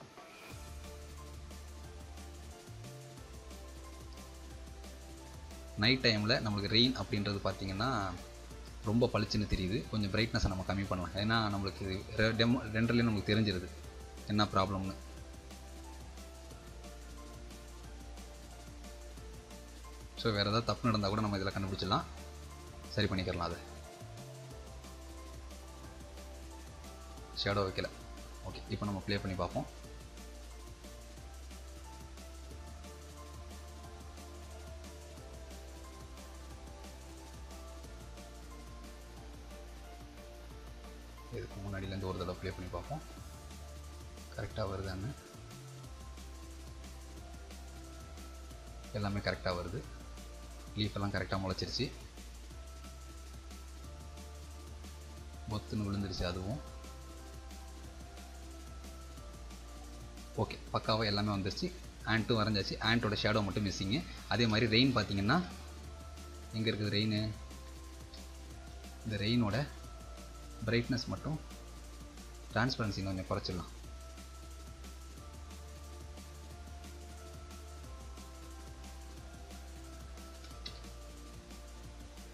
A: நைட் டைமில் நம்மளுக்கு ரெயின் அப்படின்றது பார்த்திங்கன்னா ரொம்ப பளிச்சுன்னு தெரியுது. கொஞ்சம் பிரைட்னஸை நம்ம கம்மி பண்ணலாம். ஏன்னா நம்மளுக்கு இது டெமோ ரெண்டர்லேயே நமக்கு தெரிஞ்சிருது. என்ன ப்ராப்ளம்னு ஸோ வேறு ஏதாவது தப்பு நடந்தால் கூட நம்ம இதில் கண்டுபிடிச்சிடலாம். சரி பண்ணிக்கிறலாம் அதை. ஷேடோ வைக்கல. ஓகே இப்போ நம்ம ப்ளே பண்ணி பார்ப்போம். இதுக்கு முன்னாடியிலேருந்து ஒரு தடவை ப்ளே பண்ணி பார்ப்போம். கரெக்டாக வருதான்னு. எல்லாமே கரெக்டாக வருது. லீஃப் எல்லாம் கரெக்டாக முளைச்சிருச்சு. பொத்துன்னு விழுந்துருச்சு அதுவும். ஓகே பக்காவாக எல்லாமே வந்துருச்சு. ஆண்ட்டும் வரைஞ்சாச்சு. ஆண்ட்டோட ஷேடோ மட்டும் மிஸ்ஸிங்கு அதே மாதிரி ரெயின் பார்த்தீங்கன்னா எங்கே இருக்குது ரெயின் இந்த ரெயினோட பிரைட்னஸ் மட்டும் டிரான்ஸ்பரன்சி கொஞ்சம் குறைச்சிடலாம்.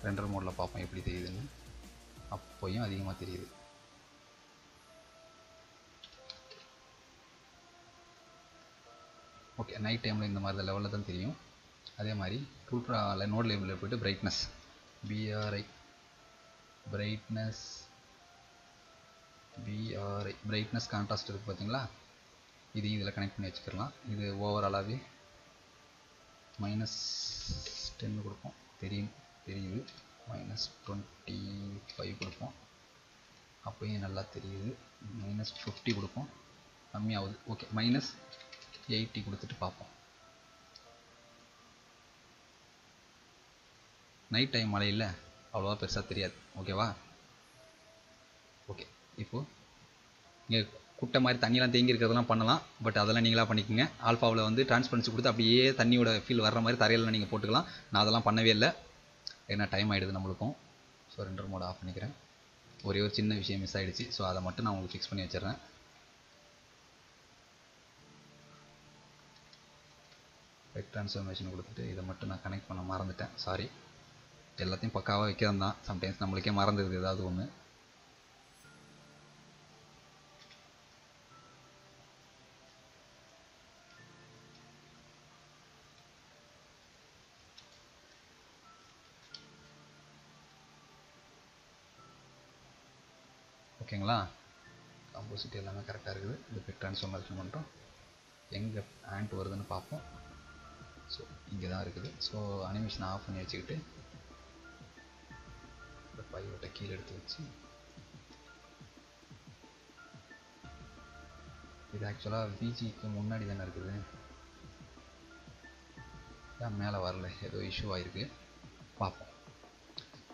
A: ரெண்டர் மோடில் பார்ப்போம் எப்படி தெரியுதுன்னு. அப்போயும் அதிகமாக தெரியுது. ஓகே நைட் டைமில் இந்த மாதிரி லெவலில் தான் தெரியும். அதே மாதிரி டூல்ட்ரா நோட் லேபிளில் போய்ட்டு brightness BRI brightness BRI brightness contrast இருக்குது பார்த்தீங்களா இதையும் இதில் கனெக்ட் பண்ணி வச்சுக்கலாம். இது ஓவராலாகவே மைனஸ் டென் கொடுப்போம். தெரியும் தெரியுது. மைனஸ் டுவெண்ட்டி ஃபைவ் கொடுப்போம். அப்போயும் நல்லா தெரியுது. மைனஸ் ஃபிஃப்டி கொடுப்போம். கம்மியாகுது. ஓகே மைனஸ் எயிட்டி கொடுத்துட்டு பார்ப்போம். நைட் டைம் மழையில் அவ்வளோவா பெருசாக தெரியாது. ஓகேவா ஓகே இப்போது இங்கே குட்டை மாதிரி தண்ணியெலாம் தேங்கி இருக்கிறதெல்லாம் பண்ணலாம். பட் அதெல்லாம் நீங்களாக பண்ணிக்கோங்க. ஆல்ஃபாவில் வந்து டிரான்ஸ்பரன்சி கொடுத்து அப்படியே தண்ணியோட ஃபீல் வர்ற மாதிரி தரையில் நீங்கள் போட்டுக்கலாம். நான் அதெல்லாம் பண்ணவே இல்லை. ஏன்னா டைம் ஆகிடுது நம்மளுக்கும். ஸோ ரெண்டர் மோட் ஆஃப் பண்ணிக்கிறேன். ஒரே ஒரு சின்ன விஷயம் மிஸ் ஆகிடுச்சு ஸோ அதை மட்டும் நான் உங்களுக்கு ஃபிக்ஸ் பண்ணி வச்சிடுறேன். வெக் ட்ரான்ஸ்ஃபர்மேஷன் கொடுத்துட்டு இதை மட்டும் நான் கனெக்ட் பண்ண மறந்துட்டேன். சாரி எல்லாத்தையும் பக்காவாக வைக்கிறது தான் சம்டைம்ஸ் நம்மளுக்கே மறந்துடுது ஏதாவது ஒன்று காம்போசிட் எல்லாமே கரெக்டாக இருக்குது. இந்த பிக் ட்ரான்ஸ்ஃபார்மேஷன் மட்டும் எங்கே ஆண்ட் வருதுன்னு பார்ப்போம். ஸோ இங்கே தான் இருக்குது. ஸோ அனிமேஷன் ஆஃப் பண்ணி வச்சுக்கிட்டு இந்த பையோட்டை கீழே எடுத்து வச்சு இது ஆக்சுவலாக பிஜிக்கு முன்னாடி தானே இருக்குது. ஏன் மேலே வரல? ஏதோ இஷ்யூ ஆகிருக்கு பார்ப்போம்.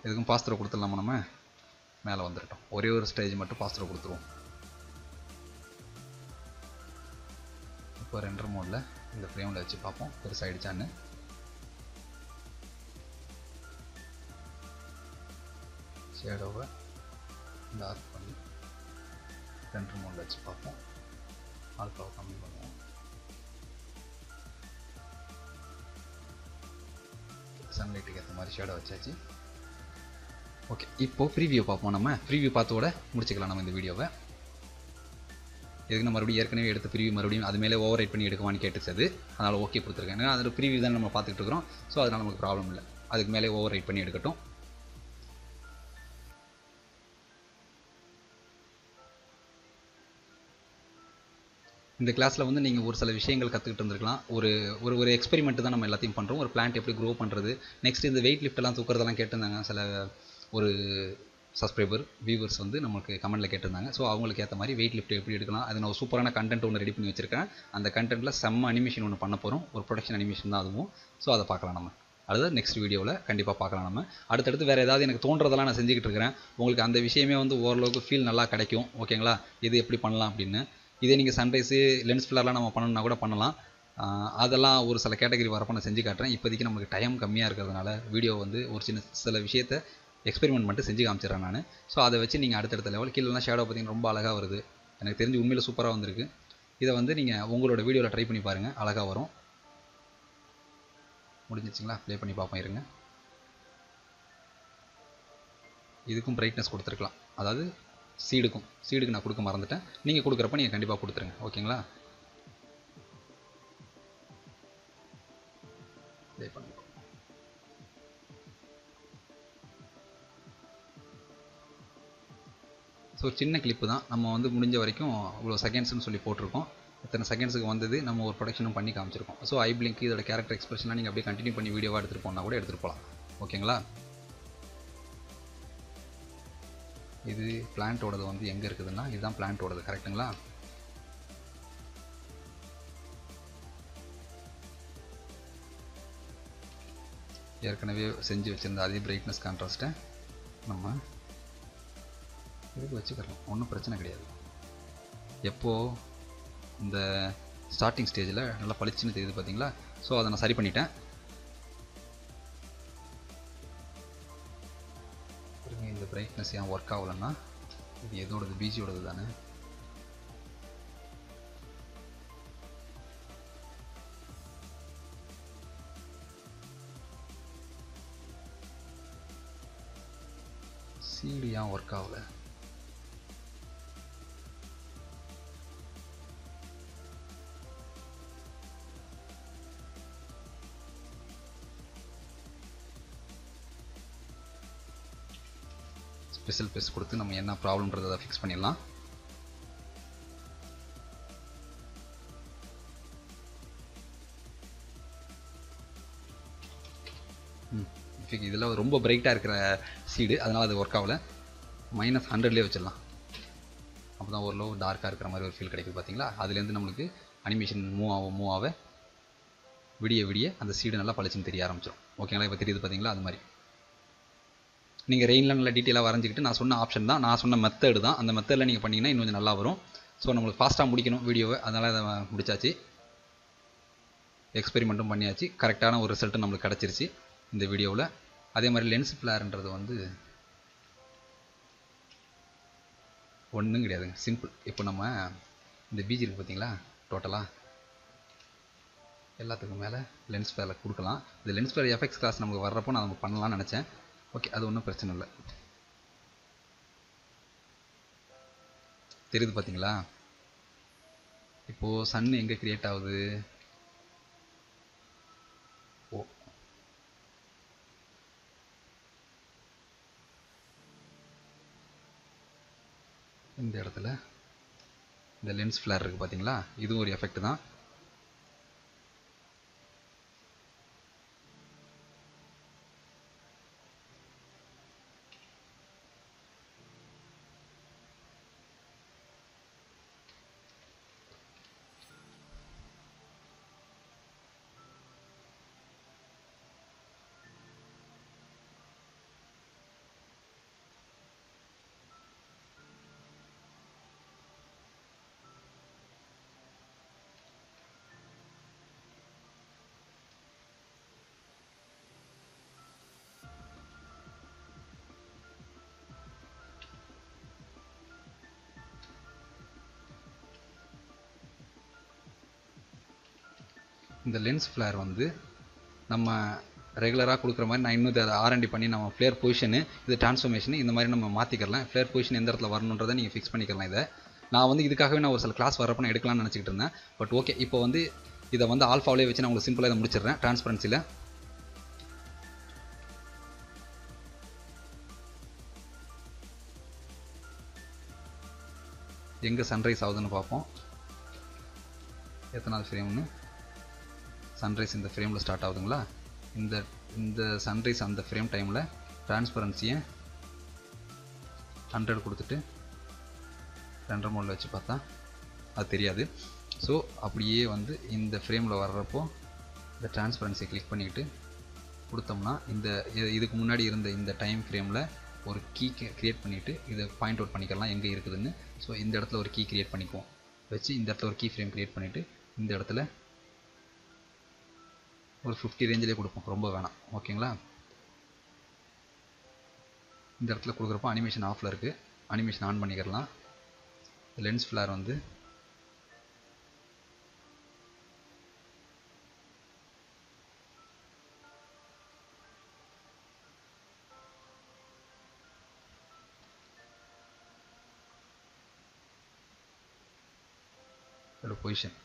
A: எதுக்கும் பாஸ்திரம் கொடுத்துடலாமா நம்ம? மேலே வந்துட்டோம் ஒரே ஒரு ஸ்டேஜ் மட்டும் பாஸ்திரம் கொடுத்துருவோம். இப்போ ரெண்டர் மோடில் இந்த ஃப்ரேமில் வச்சு பார்ப்போம். பெருசாகிடுச்சான்னு ஷேடோவை டார்க் பண்ணி ரெண்டர் மோடில் வச்சு பார்ப்போம். ஆல்பாவை கம்மி பண்ணுவோம். சன்லைட்டுக்கு ஏற்ற மாதிரி ஷேடோ வச்சாச்சு. ஓகே இப்போது ப்ரீவியூ பார்ப்போம் நம்ம. ப்ரீவியூ பார்த்தோட முடிச்சுக்கலாம் நம்ம இந்த வீடியோவை எதுக்கு மறுபடியும் ஏற்கனவே எடுத்த ப்ரீவியூ மறுபடியும் அது மேலே ஓவர் ரைட் பண்ணி எடுக்குவான்னு கேட்டுச்சது அதனால் ஓகே கொடுத்துருக்கேன். ஏன்னா அதில் ப்ரீவியூ தான் நம்ம பார்த்துட்டு இருக்கிறோம். ஸோ அதனால் நமக்கு ப்ராப்ளம் இல்லை. அதுக்கு மேலே ஓவர் ரைட் பண்ணி எடுக்கட்டும். இந்த கிளாஸில் வந்து நீங்கள் ஒரு சில விஷயங்கள் கற்றுக்கிட்டு இருந்திருக்கலாம். ஒரு ஒரு ஒரு எக்ஸ்பெரிமெண்ட் தான் நம்ம எல்லாத்தையும் பண்ணுறோம் ஒரு பிளான்ட் எப்படி க்ரோ பண்ணுறது நெக்ஸ்ட் இந்த வெயிட் லிஃப்டெல்லாம் தூக்கிறதெல்லாம் கேட்டிருந்தாங்க. சில ஒரு சப்ஸ்கிரைபர் வியூவர்ஸ் வந்து நமக்கு கமெண்ட்டில் கேட்டிருந்தாங்க. ஸோ அவங்களுக்கு ஏற்ற மாதிரி வெயிட் லிஃப்ட் எப்படி எடுக்கலாம் அது நான் ஒரு சூப்பரான கண்டென்ட் ஒன்று ரெடி பண்ணி வச்சிருக்கேன். அந்த கண்டென்ட்டில் செம்ம அனிமேஷன் ஒன்று பண்ண போகிறோம் ஒரு ப்ரொடக்ஷன் அனிமேஷன் தான் அதுவும். ஸோ அதை பார்க்கலாம் நம்ம. அது நெக்ஸ்ட் வீடியோவில் கண்டிப்பாக பார்க்கலாம் நம்ம. அடுத்தடுத்து வேறு ஏதாவது எனக்கு தோன்றதெல்லாம் நான் செஞ்சுக்கிட்டு இருக்கிறேன். உங்களுக்கு அந்த விஷயமே வந்து ஓரளவுக்கு ஃபீல் நல்லா கிடைக்கும். ஓகேங்களா இது எப்படி பண்ணலாம் அப்படின்னு. இதே நீங்கள் சன்ரைஸு லென்ஸ் ஃபில்லர்லாம் நம்ம பண்ணணும்னா கூட பண்ணலாம். அதெல்லாம் ஒரு சில கேட்டகரி வரப்போ நான் செஞ்சு காட்டுறேன். இப்போதைக்கு நமக்கு டைம் கம்மியாக இருக்கிறதுனால வீடியோ வந்து ஒரு சின்ன சில விஷயத்தை எக்ஸ்பெரிமெண்ட் மட்டும் செஞ்சு காமிச்சிடுறேன் நான். ஸோ அதை வச்சு நீங்கள் அடுத்தடுத்த லெவல் கீழெல்லாம் ஷேடோ பார்த்தீங்கன்னா ரொம்ப அழகாக வருது. எனக்கு தெரிஞ்சு உண்மையில் சூப்பராக வந்திருக்கு. இதை வந்து நீங்கள் உங்களோட வீடியோவில் ட்ரை பண்ணி பாருங்கள் அழகாக வரும். முடிஞ்சிச்சிங்களா ப்ளே பண்ணி பார்ப்போம் இருங்க. இதுக்கும் பிரைட்னஸ் கொடுத்துருக்கலாம். அதாவது சீடுக்கும் சீடுக்கு நான் கொடுக்க மறந்துட்டேன். நீங்கள் கொடுக்குறப்ப நீங்கள் கண்டிப்பாக கொடுத்துருங்க. ஓகேங்களா ப்ளே பண்ணுங்கள் ஸோ சின்ன கிளிப்பு தான். நம்ம வந்து முடிஞ்ச வரைக்கும் இவ்வளோ செகண்ட்ஸ்னு சொல்லி போட்டிருக்கோம். இத்தனை செகண்ட்ஸுக்கு வந்தது நம்ம ஒரு ப்ரொடக்ஷனும் பண்ணி காமிச்சிருக்கோம். ஸோ ஐ பிளிங்க் இதோட கேரக்டர் எக்ஸ்பிரஷனாக நீங்கள் அப்படியே கண்டினியூ பண்ணி வீடியோவாக எடுத்துகிட்டு போனால் கூட எடுத்துகிட்டு போகலாம் ஓகேங்களா இது பிளான்ட்டோடது வந்து எங்கே இருக்குதுன்னா இதுதான் பிளான்ட்டோடது கரெக்ட்டுங்களா ஏற்கனவே செஞ்சு வச்சுருந்த அதே பிரைட்னஸ் கான்ட்ராஸ்ட்டை நம்ம இதுக்கு வச்சுக்கலாம் ஒன்றும் பிரச்சனை கிடையாது. எப்போது இந்த ஸ்டார்டிங் ஸ்டேஜில் நல்லா பளிச்சுன்னு தெரியுது பார்த்தீங்களா ஸோ அதை நான் சரி பண்ணிட்டேன். பாருங்க இந்த பிரைட்னஸ் ஏன் ஒர்க் ஆகலைன்னா இது எதோடது? பிஜியோடது தானே. சீடு ஏன் ஒர்க் ஆகலை? ஸ்பெஷல் பேஸ் கொடுத்து நம்ம என்ன ப்ராப்ளம்ன்றதை ஃபிக்ஸ் பண்ணிடலாம். இதில் ரொம்ப பிரைட்டாக இருக்கிற சீடு அதனால் அது ஒர்க் ஆகல. மைனஸ் ஹண்ட்ரட்லேயே வச்சிடலாம். அப்போ தான் ஓரளவு டார்க்காக இருக்கிற மாதிரி ஒரு ஃபீல் கிடைக்குது பார்த்தீங்களா அதுலேருந்து நம்மளுக்கு அனிமேஷன் மூவ் ஆக மூவ் ஆக விடிய விடிய அந்த சீடு நல்லா பளிச்சுன்னு தெரிய ஆரம்பிச்சிடும் ஓகேங்களா இப்போ தெரியுது பார்த்தீங்களா அது மாதிரி. நீங்கள் ரெயினில் நல்லா டீட்டெயிலாக வரைஞ்சிக்கிட்டு நான் சொன்ன ஆப்ஷன் தான். நான் சொன்ன மெத்தடு தான். அந்த மெத்தடில் நீங்கள் பண்ணிங்கன்னா இன்னும் கொஞ்சம் நல்லா வரும். ஸோ நம்மளுக்கு ஃபாஸ்ட்டாக முடிக்கணும் வீடியோவை அதனால் அதை முடிச்சாச்சு. எக்ஸ்பெரிமெண்ட்டும் பண்ணியாச்சு. கரெக்டான ஒரு ரிசல்ட்டும் நம்மளுக்கு கிடச்சிருச்சு இந்த வீடியோவில் அதே மாதிரி லென்ஸ் ஃப்ளார்ன்றது வந்து ஒன்றும் கிடையாதுங்க. சிம்பிள் இப்போ நம்ம இந்த பீச் இருக்குது பார்த்தீங்களா டோட்டலாக எல்லாத்துக்கும் மேலே லென்ஸ் ஃப்ளேரில் கொடுக்கலாம். இந்த லென்ஸ் ஃப்ளேர் எஃபெக்ட்ஸ் கிளாஸ் நமக்கு வர்றப்போ நான் நம்ம பண்ணலாம்னு நினச்சேன். ஓகே அது ஒன்றும் பிரச்சனை இல்லை. தெரியுது பார்த்தீங்களா இப்போது சன் எங்கே க்ரியேட் ஆகுது? ஓ. இந்த இடத்துல இந்த லென்ஸ் ஃப்ளேர் இருக்குது பார்த்தீங்களா இதுவும் ஒரு எஃபெக்ட் தான். இந்த லென்ஸ் ஃப்ளேர் வந்து நம்ம ரெகுலராக கொடுக்குற மாதிரி நான் இன்னும் இதை ஆர்என்டி பண்ணி நம்ம ஃப்ளேர் பொசிஷனு இது டிரான்ஸ்ஃபர்மேஷன் இந்த மாதிரி நம்ம மாற்றிக்கலாம் ஃப்ளேர் பொசிஷன் எந்த இடத்துல வரணுன்றதை நீங்கள் ஃபிக்ஸ் பண்ணிக்கலாம் இதை. நான் வந்து இதுக்காகவே நான் ஒரு சில கிளாஸ் வரப்போ நான் எடுக்கலாம்னு நினச்சிக்கிட்டு இருந்தேன். பட் ஓகே இப்போ வந்து இதை வந்து ஆல்ஃபாவிலே வச்சு நான் உங்களுக்கு சிம்பிளாக இதை முடிச்சிடுறேன். டிரான்ஸ்பரன்சியில் எங்கே சன்ரைஸ் ஆகுதுன்னு பார்ப்போம். எத்தனாவது ஃப்ரேம்னு சன்ரைஸ் இந்த ஃப்ரேமில் ஸ்டார்ட் ஆகுதுங்களா? இந்த இந்த சன்ரைஸ் அந்த ஃப்ரேம் டைமில் டிரான்ஸ்பரன்சியை ஹண்ட்ரட் கொடுத்துட்டு ரெண்டரை மோடில் வச்சு பார்த்தா அது தெரியாது. ஸோ அப்படியே வந்து இந்த ஃப்ரேமில் வர்றப்போ இந்த டிரான்ஸ்பரன்சியை கிளிக் பண்ணிக்கிட்டு கொடுத்தோம்னா இந்த இது- இதுக்கு முன்னாடி இருந்த இந்த டைம் ஃப்ரேமில் ஒரு கீ கிரியேட் பண்ணிவிட்டு இதை பாயிண்ட் அவுட் பண்ணிக்கலாம் எங்கே இருக்குதுன்னு. ஸோ இந்த இடத்துல ஒரு கீ க்ரியேட் பண்ணிக்குவோம். வச்சு இந்த இடத்துல ஒரு கீ ஃப்ரேம் கிரியேட் பண்ணிவிட்டு இந்த இடத்துல ஒரு ஃபிஃப்டி ரேஞ்சிலே கொடுப்போம். ரொம்ப வேணாம். ஓகேங்களா இந்த இடத்துல கொடுக்குறப்போ அனிமேஷன் ஆஃபில் இருக்குது அனிமேஷன் ஆன் பண்ணிக்கிறலாம் லென்ஸ் ஃப்ளார் வந்து பொசிஷன்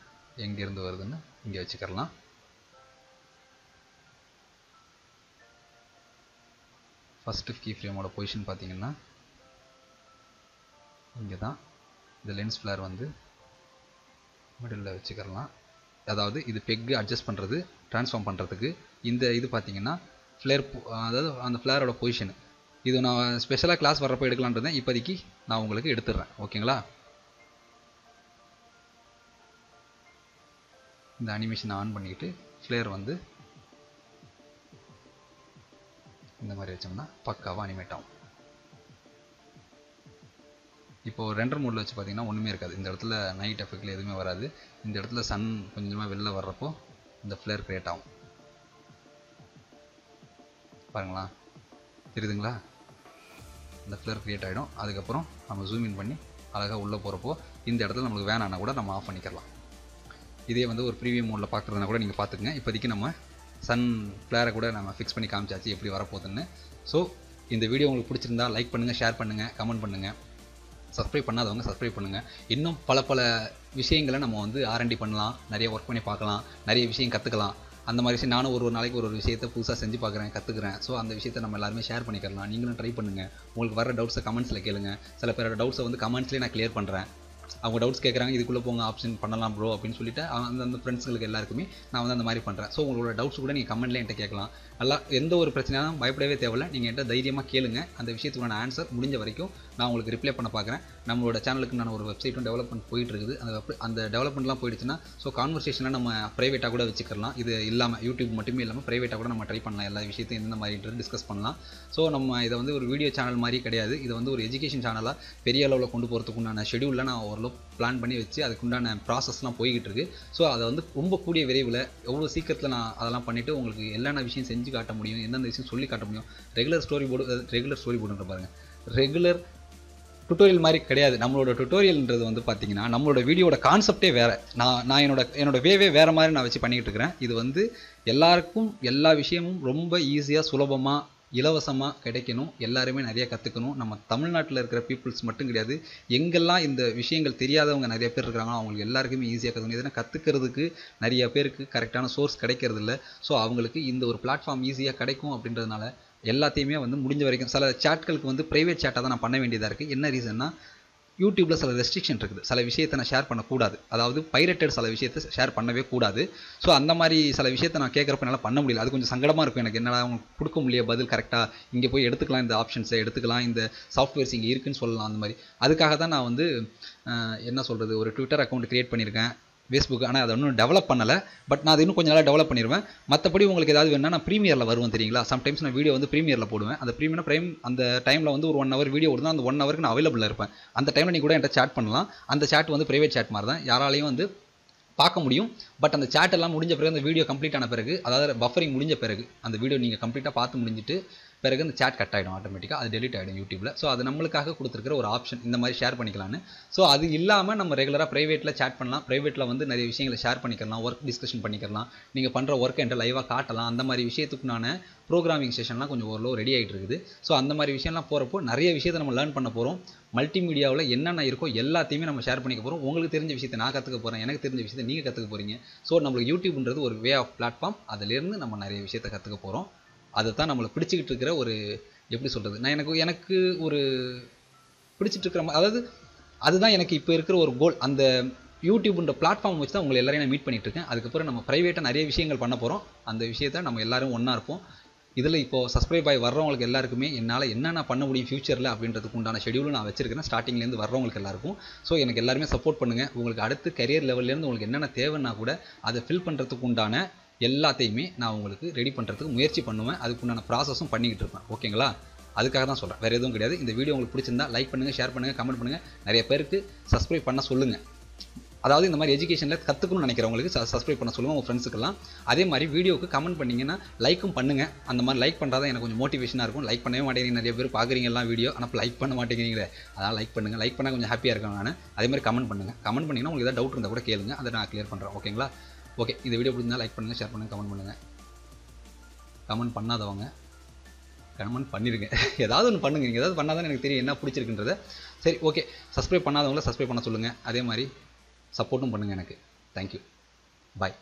A: எங்கேருந்து வருதுன்னு இங்கே வச்சுக்கிறலாம் ஃபஸ்ட்டு கீ ஃப்ரேமோட பொசிஷன் பார்த்தீங்கன்னா இங்கே தான் இந்த லென்ஸ் ஃப்ளேர் வந்து மிடில் வச்சுக்கிறலாம். அதாவது இது பெக்கு அட்ஜஸ்ட் பண்ணுறது ட்ரான்ஸ்ஃபார்ம் பண்ணுறதுக்கு இந்த இது பார்த்தீங்கன்னா ஃப்ளேர் அதாவது அந்த ஃப்ளேரோட பொசிஷன் இது நான் ஸ்பெஷலாக கிளாஸ் வர்றப்போ எடுக்கலான்றதேன் இப்போதைக்கு நான் உங்களுக்கு எடுத்துடுறேன். ஓகேங்களா? இந்த அனிமேஷனை ஆன் பண்ணிக்கிட்டு ஃப்ளேர் வந்து இந்த மாதிரி வச்சோம்னா பக்காவாக அனிமேட் ஆகும். இப்போ ரெண்டர் மோடில் வச்சு பார்த்தீங்கன்னா ஒன்றுமே இருக்காது. இந்த இடத்துல நைட் எஃபெக்டில் எதுவுமே வராது. இந்த இடத்துல சன் கொஞ்சமாக வெளில வர்றப்போ இந்த ஃப்ளேர் கிரியேட் ஆகும். பாருங்களா? தெரியுதுங்களா? இந்த ஃப்ளேர் க்ரியேட் ஆகிடும் அதுக்கப்புறம் நம்ம ஜூம் இன் பண்ணி அழகாக உள்ளே போகிறப்போ இந்த இடத்துல நம்மளுக்கு வேணான்னா கூட நம்ம ஆஃப் பண்ணிக்கலாம். இதே வந்து ஒரு ப்ரீவியம் மோடில் பார்க்குறதுனா கூட நீங்கள் பார்த்துக்குங்க இப்போதைக்கு நம்ம சன் ஃப்ளேரை கூட நம்ம ஃபிக்ஸ் பண்ணி காமிச்சாச்சு எப்படி வரப்போகுதுன்னு. ஸோ இந்த வீடியோ உங்களுக்கு பிடிச்சிருந்தா லைக் பண்ணுங்கள் ஷேர் பண்ணுங்கள் கமெண்ட் பண்ணுங்கள் சப்ஸ்கிரைப் பண்ணாதவங்க சப்ஸ்கிரைப் பண்ணுங்கள் இன்னும் பல பல விஷயங்களை நம்ம வந்து ஆர்என்டி பண்ணலாம் நிறைய ஒர்க் பண்ணி பார்க்கலாம் நிறைய விஷயம் கற்றுக்கலாம் அந்த மாதிரி விஷயம் நானும் ஒரு ஒரு நாளைக்கு ஒரு ஒரு விஷயத்தை புதுசாக செஞ்சு பார்க்குறேன் கற்றுக்குறேன் ஸோ அந்த விஷயத்தை நம்ம எல்லாருமே ஷேர் பண்ணிக்கலாம். நீங்களும் ட்ரை பண்ணுங்கள் உங்களுக்கு வர டவுட்ஸை கமெண்ட்ஸில் கேளுங்க. சில பேரோட டவுட்ஸை வந்து கமெண்ட்ஸ்லேயே நான் கிளியர் பண்ணுறேன் அவங்க டவுட்ஸ் கேட்குறாங்க இதுக்குள்ளே போங்க ஆப்ஷன் பண்ணலாம் ப்ரோ அப்படின்னு சொல்லிட்டு அந்த அந்த ஃப்ரெண்ட்ஸுங்களுக்கு எல்லாருக்குமே நான் வந்து அந்த மாதிரி பண்ணுறேன் ஸோ உங்களோட டவுட்ஸ் கூட நீங்கள் கமெண்ட்லேயே என்கிட்ட கேட்கலாம். நல்லா எந்த ஒரு பிரச்சனையாலும் பயப்படவே தேவையில்லை. நீங்கள் என்கிட்ட தைரியமாக கேளுங்க. அந்த விஷயத்துக்கான ஆன்சர் முடிஞ்ச வரைக்கும் நான் உங்களுக்கு ரிப்ளை பண்ண பார்க்குறேன் நம்மளோட சேனலுக்கு நான் ஒரு வெப்சைட்டும் டெவலப்மெண்ட் போயிட்டு இருக்குது அந்த வெப் அந்த டெவலப்மெண்ட்லாம் போயிடுச்சுன்னா ஸோ கான்வர்சேஷனாக நம்ம ப்ரைவேட்டாக கூட வச்சுக்கலாம் இது இல்லாமல் யூடியூப் மட்டுமே இல்லாமல் ப்ரைவேட்டாக கூட நம்ம ட்ரை பண்ணலாம். எல்லா விஷயத்தையும் எந்த மாதிரின்றது டிஸ்கஸ் பண்ணலாம். ஸோ நம்ம இதை வந்து ஒரு வீடியோ சேனல் மாதிரி கிடையாது. இது வந்து ஒரு எஜுகேஷன் சேனலாக பெரிய அளவில் கொண்டு போகிறதுக்கு உண்டான ஷெடியூலில் நான் ஓரளவு பிளான் பண்ணி வச்சு அதுக்குண்டான ப்ராசஸ்லாம் போய்கிட்டு இருக்குது ஸோ அதை வந்து ரொம்ப கூடிய விரைவில் எவ்வளோ சீக்கிரத்தில் நான் அதெல்லாம் பண்ணிவிட்டு உங்களுக்கு என்னென்ன விஷயம் செஞ்சு காட்ட முடியும் எந்தெந்த விஷயம் சொல்லி காட்ட முடியும் regular story board regular story போர்டுன்ற பாருங்க. ரெகுலர் டுட்டோரியல் மாதிரி கிடையாது. நம்மளோட டுட்டோரியல்ன்றது வந்து பார்த்தீங்கன்னா நம்மளோட வீடியோட கான்செப்டே வேறு. நான் நான் என்னோட என்னோட வேவே வேறு மாதிரி நான் வச்சு பண்ணிக்கிட்டு இருக்கிறேன். இது வந்து எல்லாருக்கும் எல்லா விஷயமும் ரொம்ப ஈஸியாக சுலபமாக இலவசமாக கிடைக்கணும். எல்லாருமே நிறைய கற்றுக்கணும் நம்ம தமிழ்நாட்டில் இருக்கிற பீப்புள்ஸ் மட்டும் கிடையாது. எங்கெல்லாம் இந்த விஷயங்கள் தெரியாதவங்க நிறைய பேர் இருக்கிறாங்களோ அவங்களுக்கு எல்லாருக்குமே ஈஸியாக கற்றுக்கணும் இதனால் கற்றுக்கிறதுக்கு நிறைய பேருக்கு கரெக்டான சோர்ஸ் கிடைக்கிறது இல்லை ஸோ அவங்களுக்கு இந்த ஒரு பிளாட்ஃபார்ம் ஈஸியாக கிடைக்கும் அப்படின்றதுனால எல்லாத்தையுமே வந்து முடிஞ்ச வரைக்கும் சில சேட்களுக்கு வந்து ப்ரைவேட் சேட்டாக தான் நான் பண்ண வேண்டியதாக இருக்குது என்ன ரீசன்னா யூடியூப்பில் சில ரெஸ்ட்ரிக்ஷன் இருக்குது. சில விஷயத்தை நான் ஷேர் பண்ணக்கூடாது. அதாவது பைரட்டட் சில விஷயத்தை ஷேர் பண்ணவே கூடாது. ஸோ அந்த மாதிரி சில விஷயத்தை நான் கேட்குறப்ப என்னால் பண்ண முடியல. அது கொஞ்சம் சங்கடமாக இருக்கும் எனக்கு. என்னடா அவங்களுக்கு கொடுக்க முடியல பதில் கரெக்டாக இங்கே போய் எடுத்துக்கலாம் இந்த ஆப்ஷன்ஸை எடுத்துக்கலாம். இந்த சாஃப்ட்வேர்ஸ் இங்கே இருக்குன்னு சொல்லலாம் அந்த மாதிரி. அதுக்காக தான் நான் வந்து என்ன சொல்கிறது ஒரு ட்விட்டர் அக்கௌண்ட் க்ரியேட் பண்ணியிருக்கேன். ஃபேஸ்புக் ஆனால் அதை இன்னும் டெவலப் பண்ணலை. பட் நான் அது இன்னும் கொஞ்சம் நாளாக டெவலப் பண்ணிடுவேன் மற்றபடி உங்களுக்கு ஏதாவது வேணும்னா நான் ப்ரீமியரில் வருவேன் தெரியுங்களா? சம்டைம்ஸ் நான் வீடியோ வந்து ப்ரீமியரில் போடுவேன். அந்த ப்ரீமியர் ப்ரைம் அந்த டைமில் வந்து ஒரு ஒன் ஹவர் வீடியோ வருதுன்னா அந்த ஒன் ஹவருக்கு நான் அவைலபிளாக இருப்பேன். அந்த டைமில் நீங்கள் கூட என்கிட்ட சேட் பண்ணலாம். அந்த சேட் வந்து ப்ரைவேட் சேட் மாதிரி தான் யாராலையும் வந்து பார்க்க முடியும். பட் அந்த chat எல்லாம் முடிஞ்ச பிறகு அந்த வீடியோ கம்ப்ளீட் ஆன பிறகு அதாவது பஃபரிங் முடிஞ்ச பிறகு அந்த வீடியோ நீங்கள் கம்ப்ளீட்டாக பார்த்து முடிஞ்சிட்டு பிறகு இந்த சேட் கட் ஆகிடும் ஆட்டோமேட்டிக்காக அது டெலிட் ஆகிடும் யூடியூப்பில் ஸோ அது நம்மளுக்காக கொடுத்துருக்கிற ஒரு ஆப்ஷன் இந்த மாதிரி ஷேர் பண்ணிக்கலாம்னு. ஸோ அது இல்லாமல் நம்ம ரெகுலராக ப்ரைவேட்டில் சேட் பண்ணலாம். ப்ரைவேட்டில் வந்து நிறைய விஷயங்களை ஷேர் பண்ணிக்கலாம். ஒர்க் டிஸ்கஷன் பண்ணிக்கலாம். நீங்கள் பண்ணுற ஒர்க் என்கிட்ட லைவாக காட்டலாம். அந்த மாதிரி விஷயத்துக்குனான ப்ரோக்ராமிங் செஷன்லாம் கொஞ்சம் ஓரளவு ரெடி ஆகிட்டு இருக்குது. ஸோ அந்த மாதிரி விஷயம்லாம் போகிறப்போ நிறைய விஷயத்தை நம்ம லேர்ன் பண்ண போகிறோம் மல்டிமீடியாவில் என்னென்ன இருக்கோ எல்லாத்தையுமே நம்ம ஷேர் பண்ணிக்க போகிறோம் உங்களுக்கு தெரிஞ்ச விஷயத்தை நான் கற்றுக்க போகிறேன் எனக்கு தெரிஞ்ச விஷயத்தை நீங்கள் கற்றுக்க போகிறீங்க ஸோ நம்மளுக்கு யூடியூப்ன்றது ஒரு வே ஆஃப் பிளாட்ஃபார்ம் அதிலேருந்து நம்ம நிறைய விஷயத்தை கற்றுக்க போகிறோம் அதை தான் நம்மளை பிடிச்சிக்கிட்டு இருக்கிற ஒரு எப்படி சொல்கிறது நான் எனக்கு எனக்கு ஒரு பிடிச்சிட்டு இருக்கிற அதாவது அதுதான் எனக்கு இப்போ இருக்கிற ஒரு கோல் அந்த யூடியூப்ன்ற பிளாட்ஃபார்ம் வச்சு தான் உங்களை எல்லாரையும் நான் மீட் பண்ணிட்டு இருக்கேன். அதுக்கப்புறம் நம்ம ப்ரைவேட்டாக நிறைய விஷயங்கள் பண்ண போகிறோம் அந்த விஷயத்தை நம்ம எல்லாரும் ஒன்றா இருப்போம். இதில் இப்போ சப்ஸ்கிரைப் ஆகி வர்றவங்களுக்கு எல்லாருக்குமே என்னால் என்னென்ன பண்ண முடியும் ஃபியூச்சரில் அப்படின்றதுக்கு உண்டான ஷெடியூலும் நான் வச்சிருக்கிறேன். ஸ்டார்டிங்லேருந்து வர்றவங்களுக்கு எல்லாருக்கும். ஸோ எனக்கு எல்லாருமே சப்போர்ட் பண்ணுங்கள் உங்களுக்கு அடுத்து கரியர் லெவல்லேருந்து உங்களுக்கு என்னென்ன தேவைன்னா கூட அதை ஃபில் பண்ணுறதுக்கு உண்டான எல்லாத்தையுமே நான் உங்களுக்கு ரெடி பண்ணுறதுக்கு முயற்சி பண்ணுவேன். அதுக்கு உண்டான ப்ராசஸும் பண்ணிக்கிட்டு இருப்பேன். ஓகேங்களா? அதுக்காக தான் சொல்கிறேன் வேறு எதுவும் கிடையாது. இந்த வீடியோ உங்களுக்கு பிடிச்சிருந்தா லைக் பண்ணுங்கள் ஷேர் பண்ணுங்கள் கமெண்ட் பண்ணுங்கள் நிறைய பேருக்கு சப்ஸ்கிரைப் பண்ண சொல்லுங்கள் அதாவது இந்த மாதிரி எஜுகேஷனில் கற்றுக்கணும்னு நினைக்கிறவங்களுக்கு சப்ஸ்கிரைப் பண்ண சொல்லுங்கள் உங்கள் ஃப்ரெண்ட்ஸுக்கெல்லாம் அதே மாதிரி வீடியோக்கு கமெண்ட் பண்ணீங்கன்னா லைக்கும் பண்ணுங்கள் அந்த மாதிரி லைக் பண்ணுறதா எனக்கு கொஞ்சம் மோட்டிவேஷனாக இருக்கும். லைக் பண்ணவே மாட்டேங்கிறீங்க. நிறைய பேர் பார்க்குறீங்க எல்லாம் வீடியோ ஆனால் லைக் பண்ண மாட்டேங்கிறீங்களே. அதனால் லைக் பண்ணுங்கள் லைக் பண்ணால் கொஞ்சம் ஹாப்பியாக இருக்கேன் நான். அதே மாதிரி கமெண்ட் பண்ணுங்கள் கமெண்ட் பண்ணிங்கன்னா உங்களுக்கு ஏதாவது டவுட் இருந்தால் கூட கேளுங்க. அதை நான் கிளியர் பண்ணுறேன் ஓகேங்களா? ஓகே இந்த வீடியோ பிடிச்சிருந்தா லைக் பண்ணுங்கள் ஷேர் பண்ணுங்கள் கமெண்ட் பண்ணுங்கள் கமெண்ட் பண்ணாதவங்க கமெண்ட் பண்ணிடுங்க ஏதாவது ஒன்று பண்ணுங்கள் நீங்கள் ஏதாவது பண்ணாதான் எனக்கு தெரியும் என்ன பிடிச்சிருக்குன்றத. சரி ஓகே சப்ஸ்கிரைப் பண்ணாதவங்கள சப்ஸ்கிரைப் பண்ண சொல்லுங்கள் அதே மாதிரி சப்போர்ட்டும் பண்ணுங்கள் எனக்கு. Thank you bye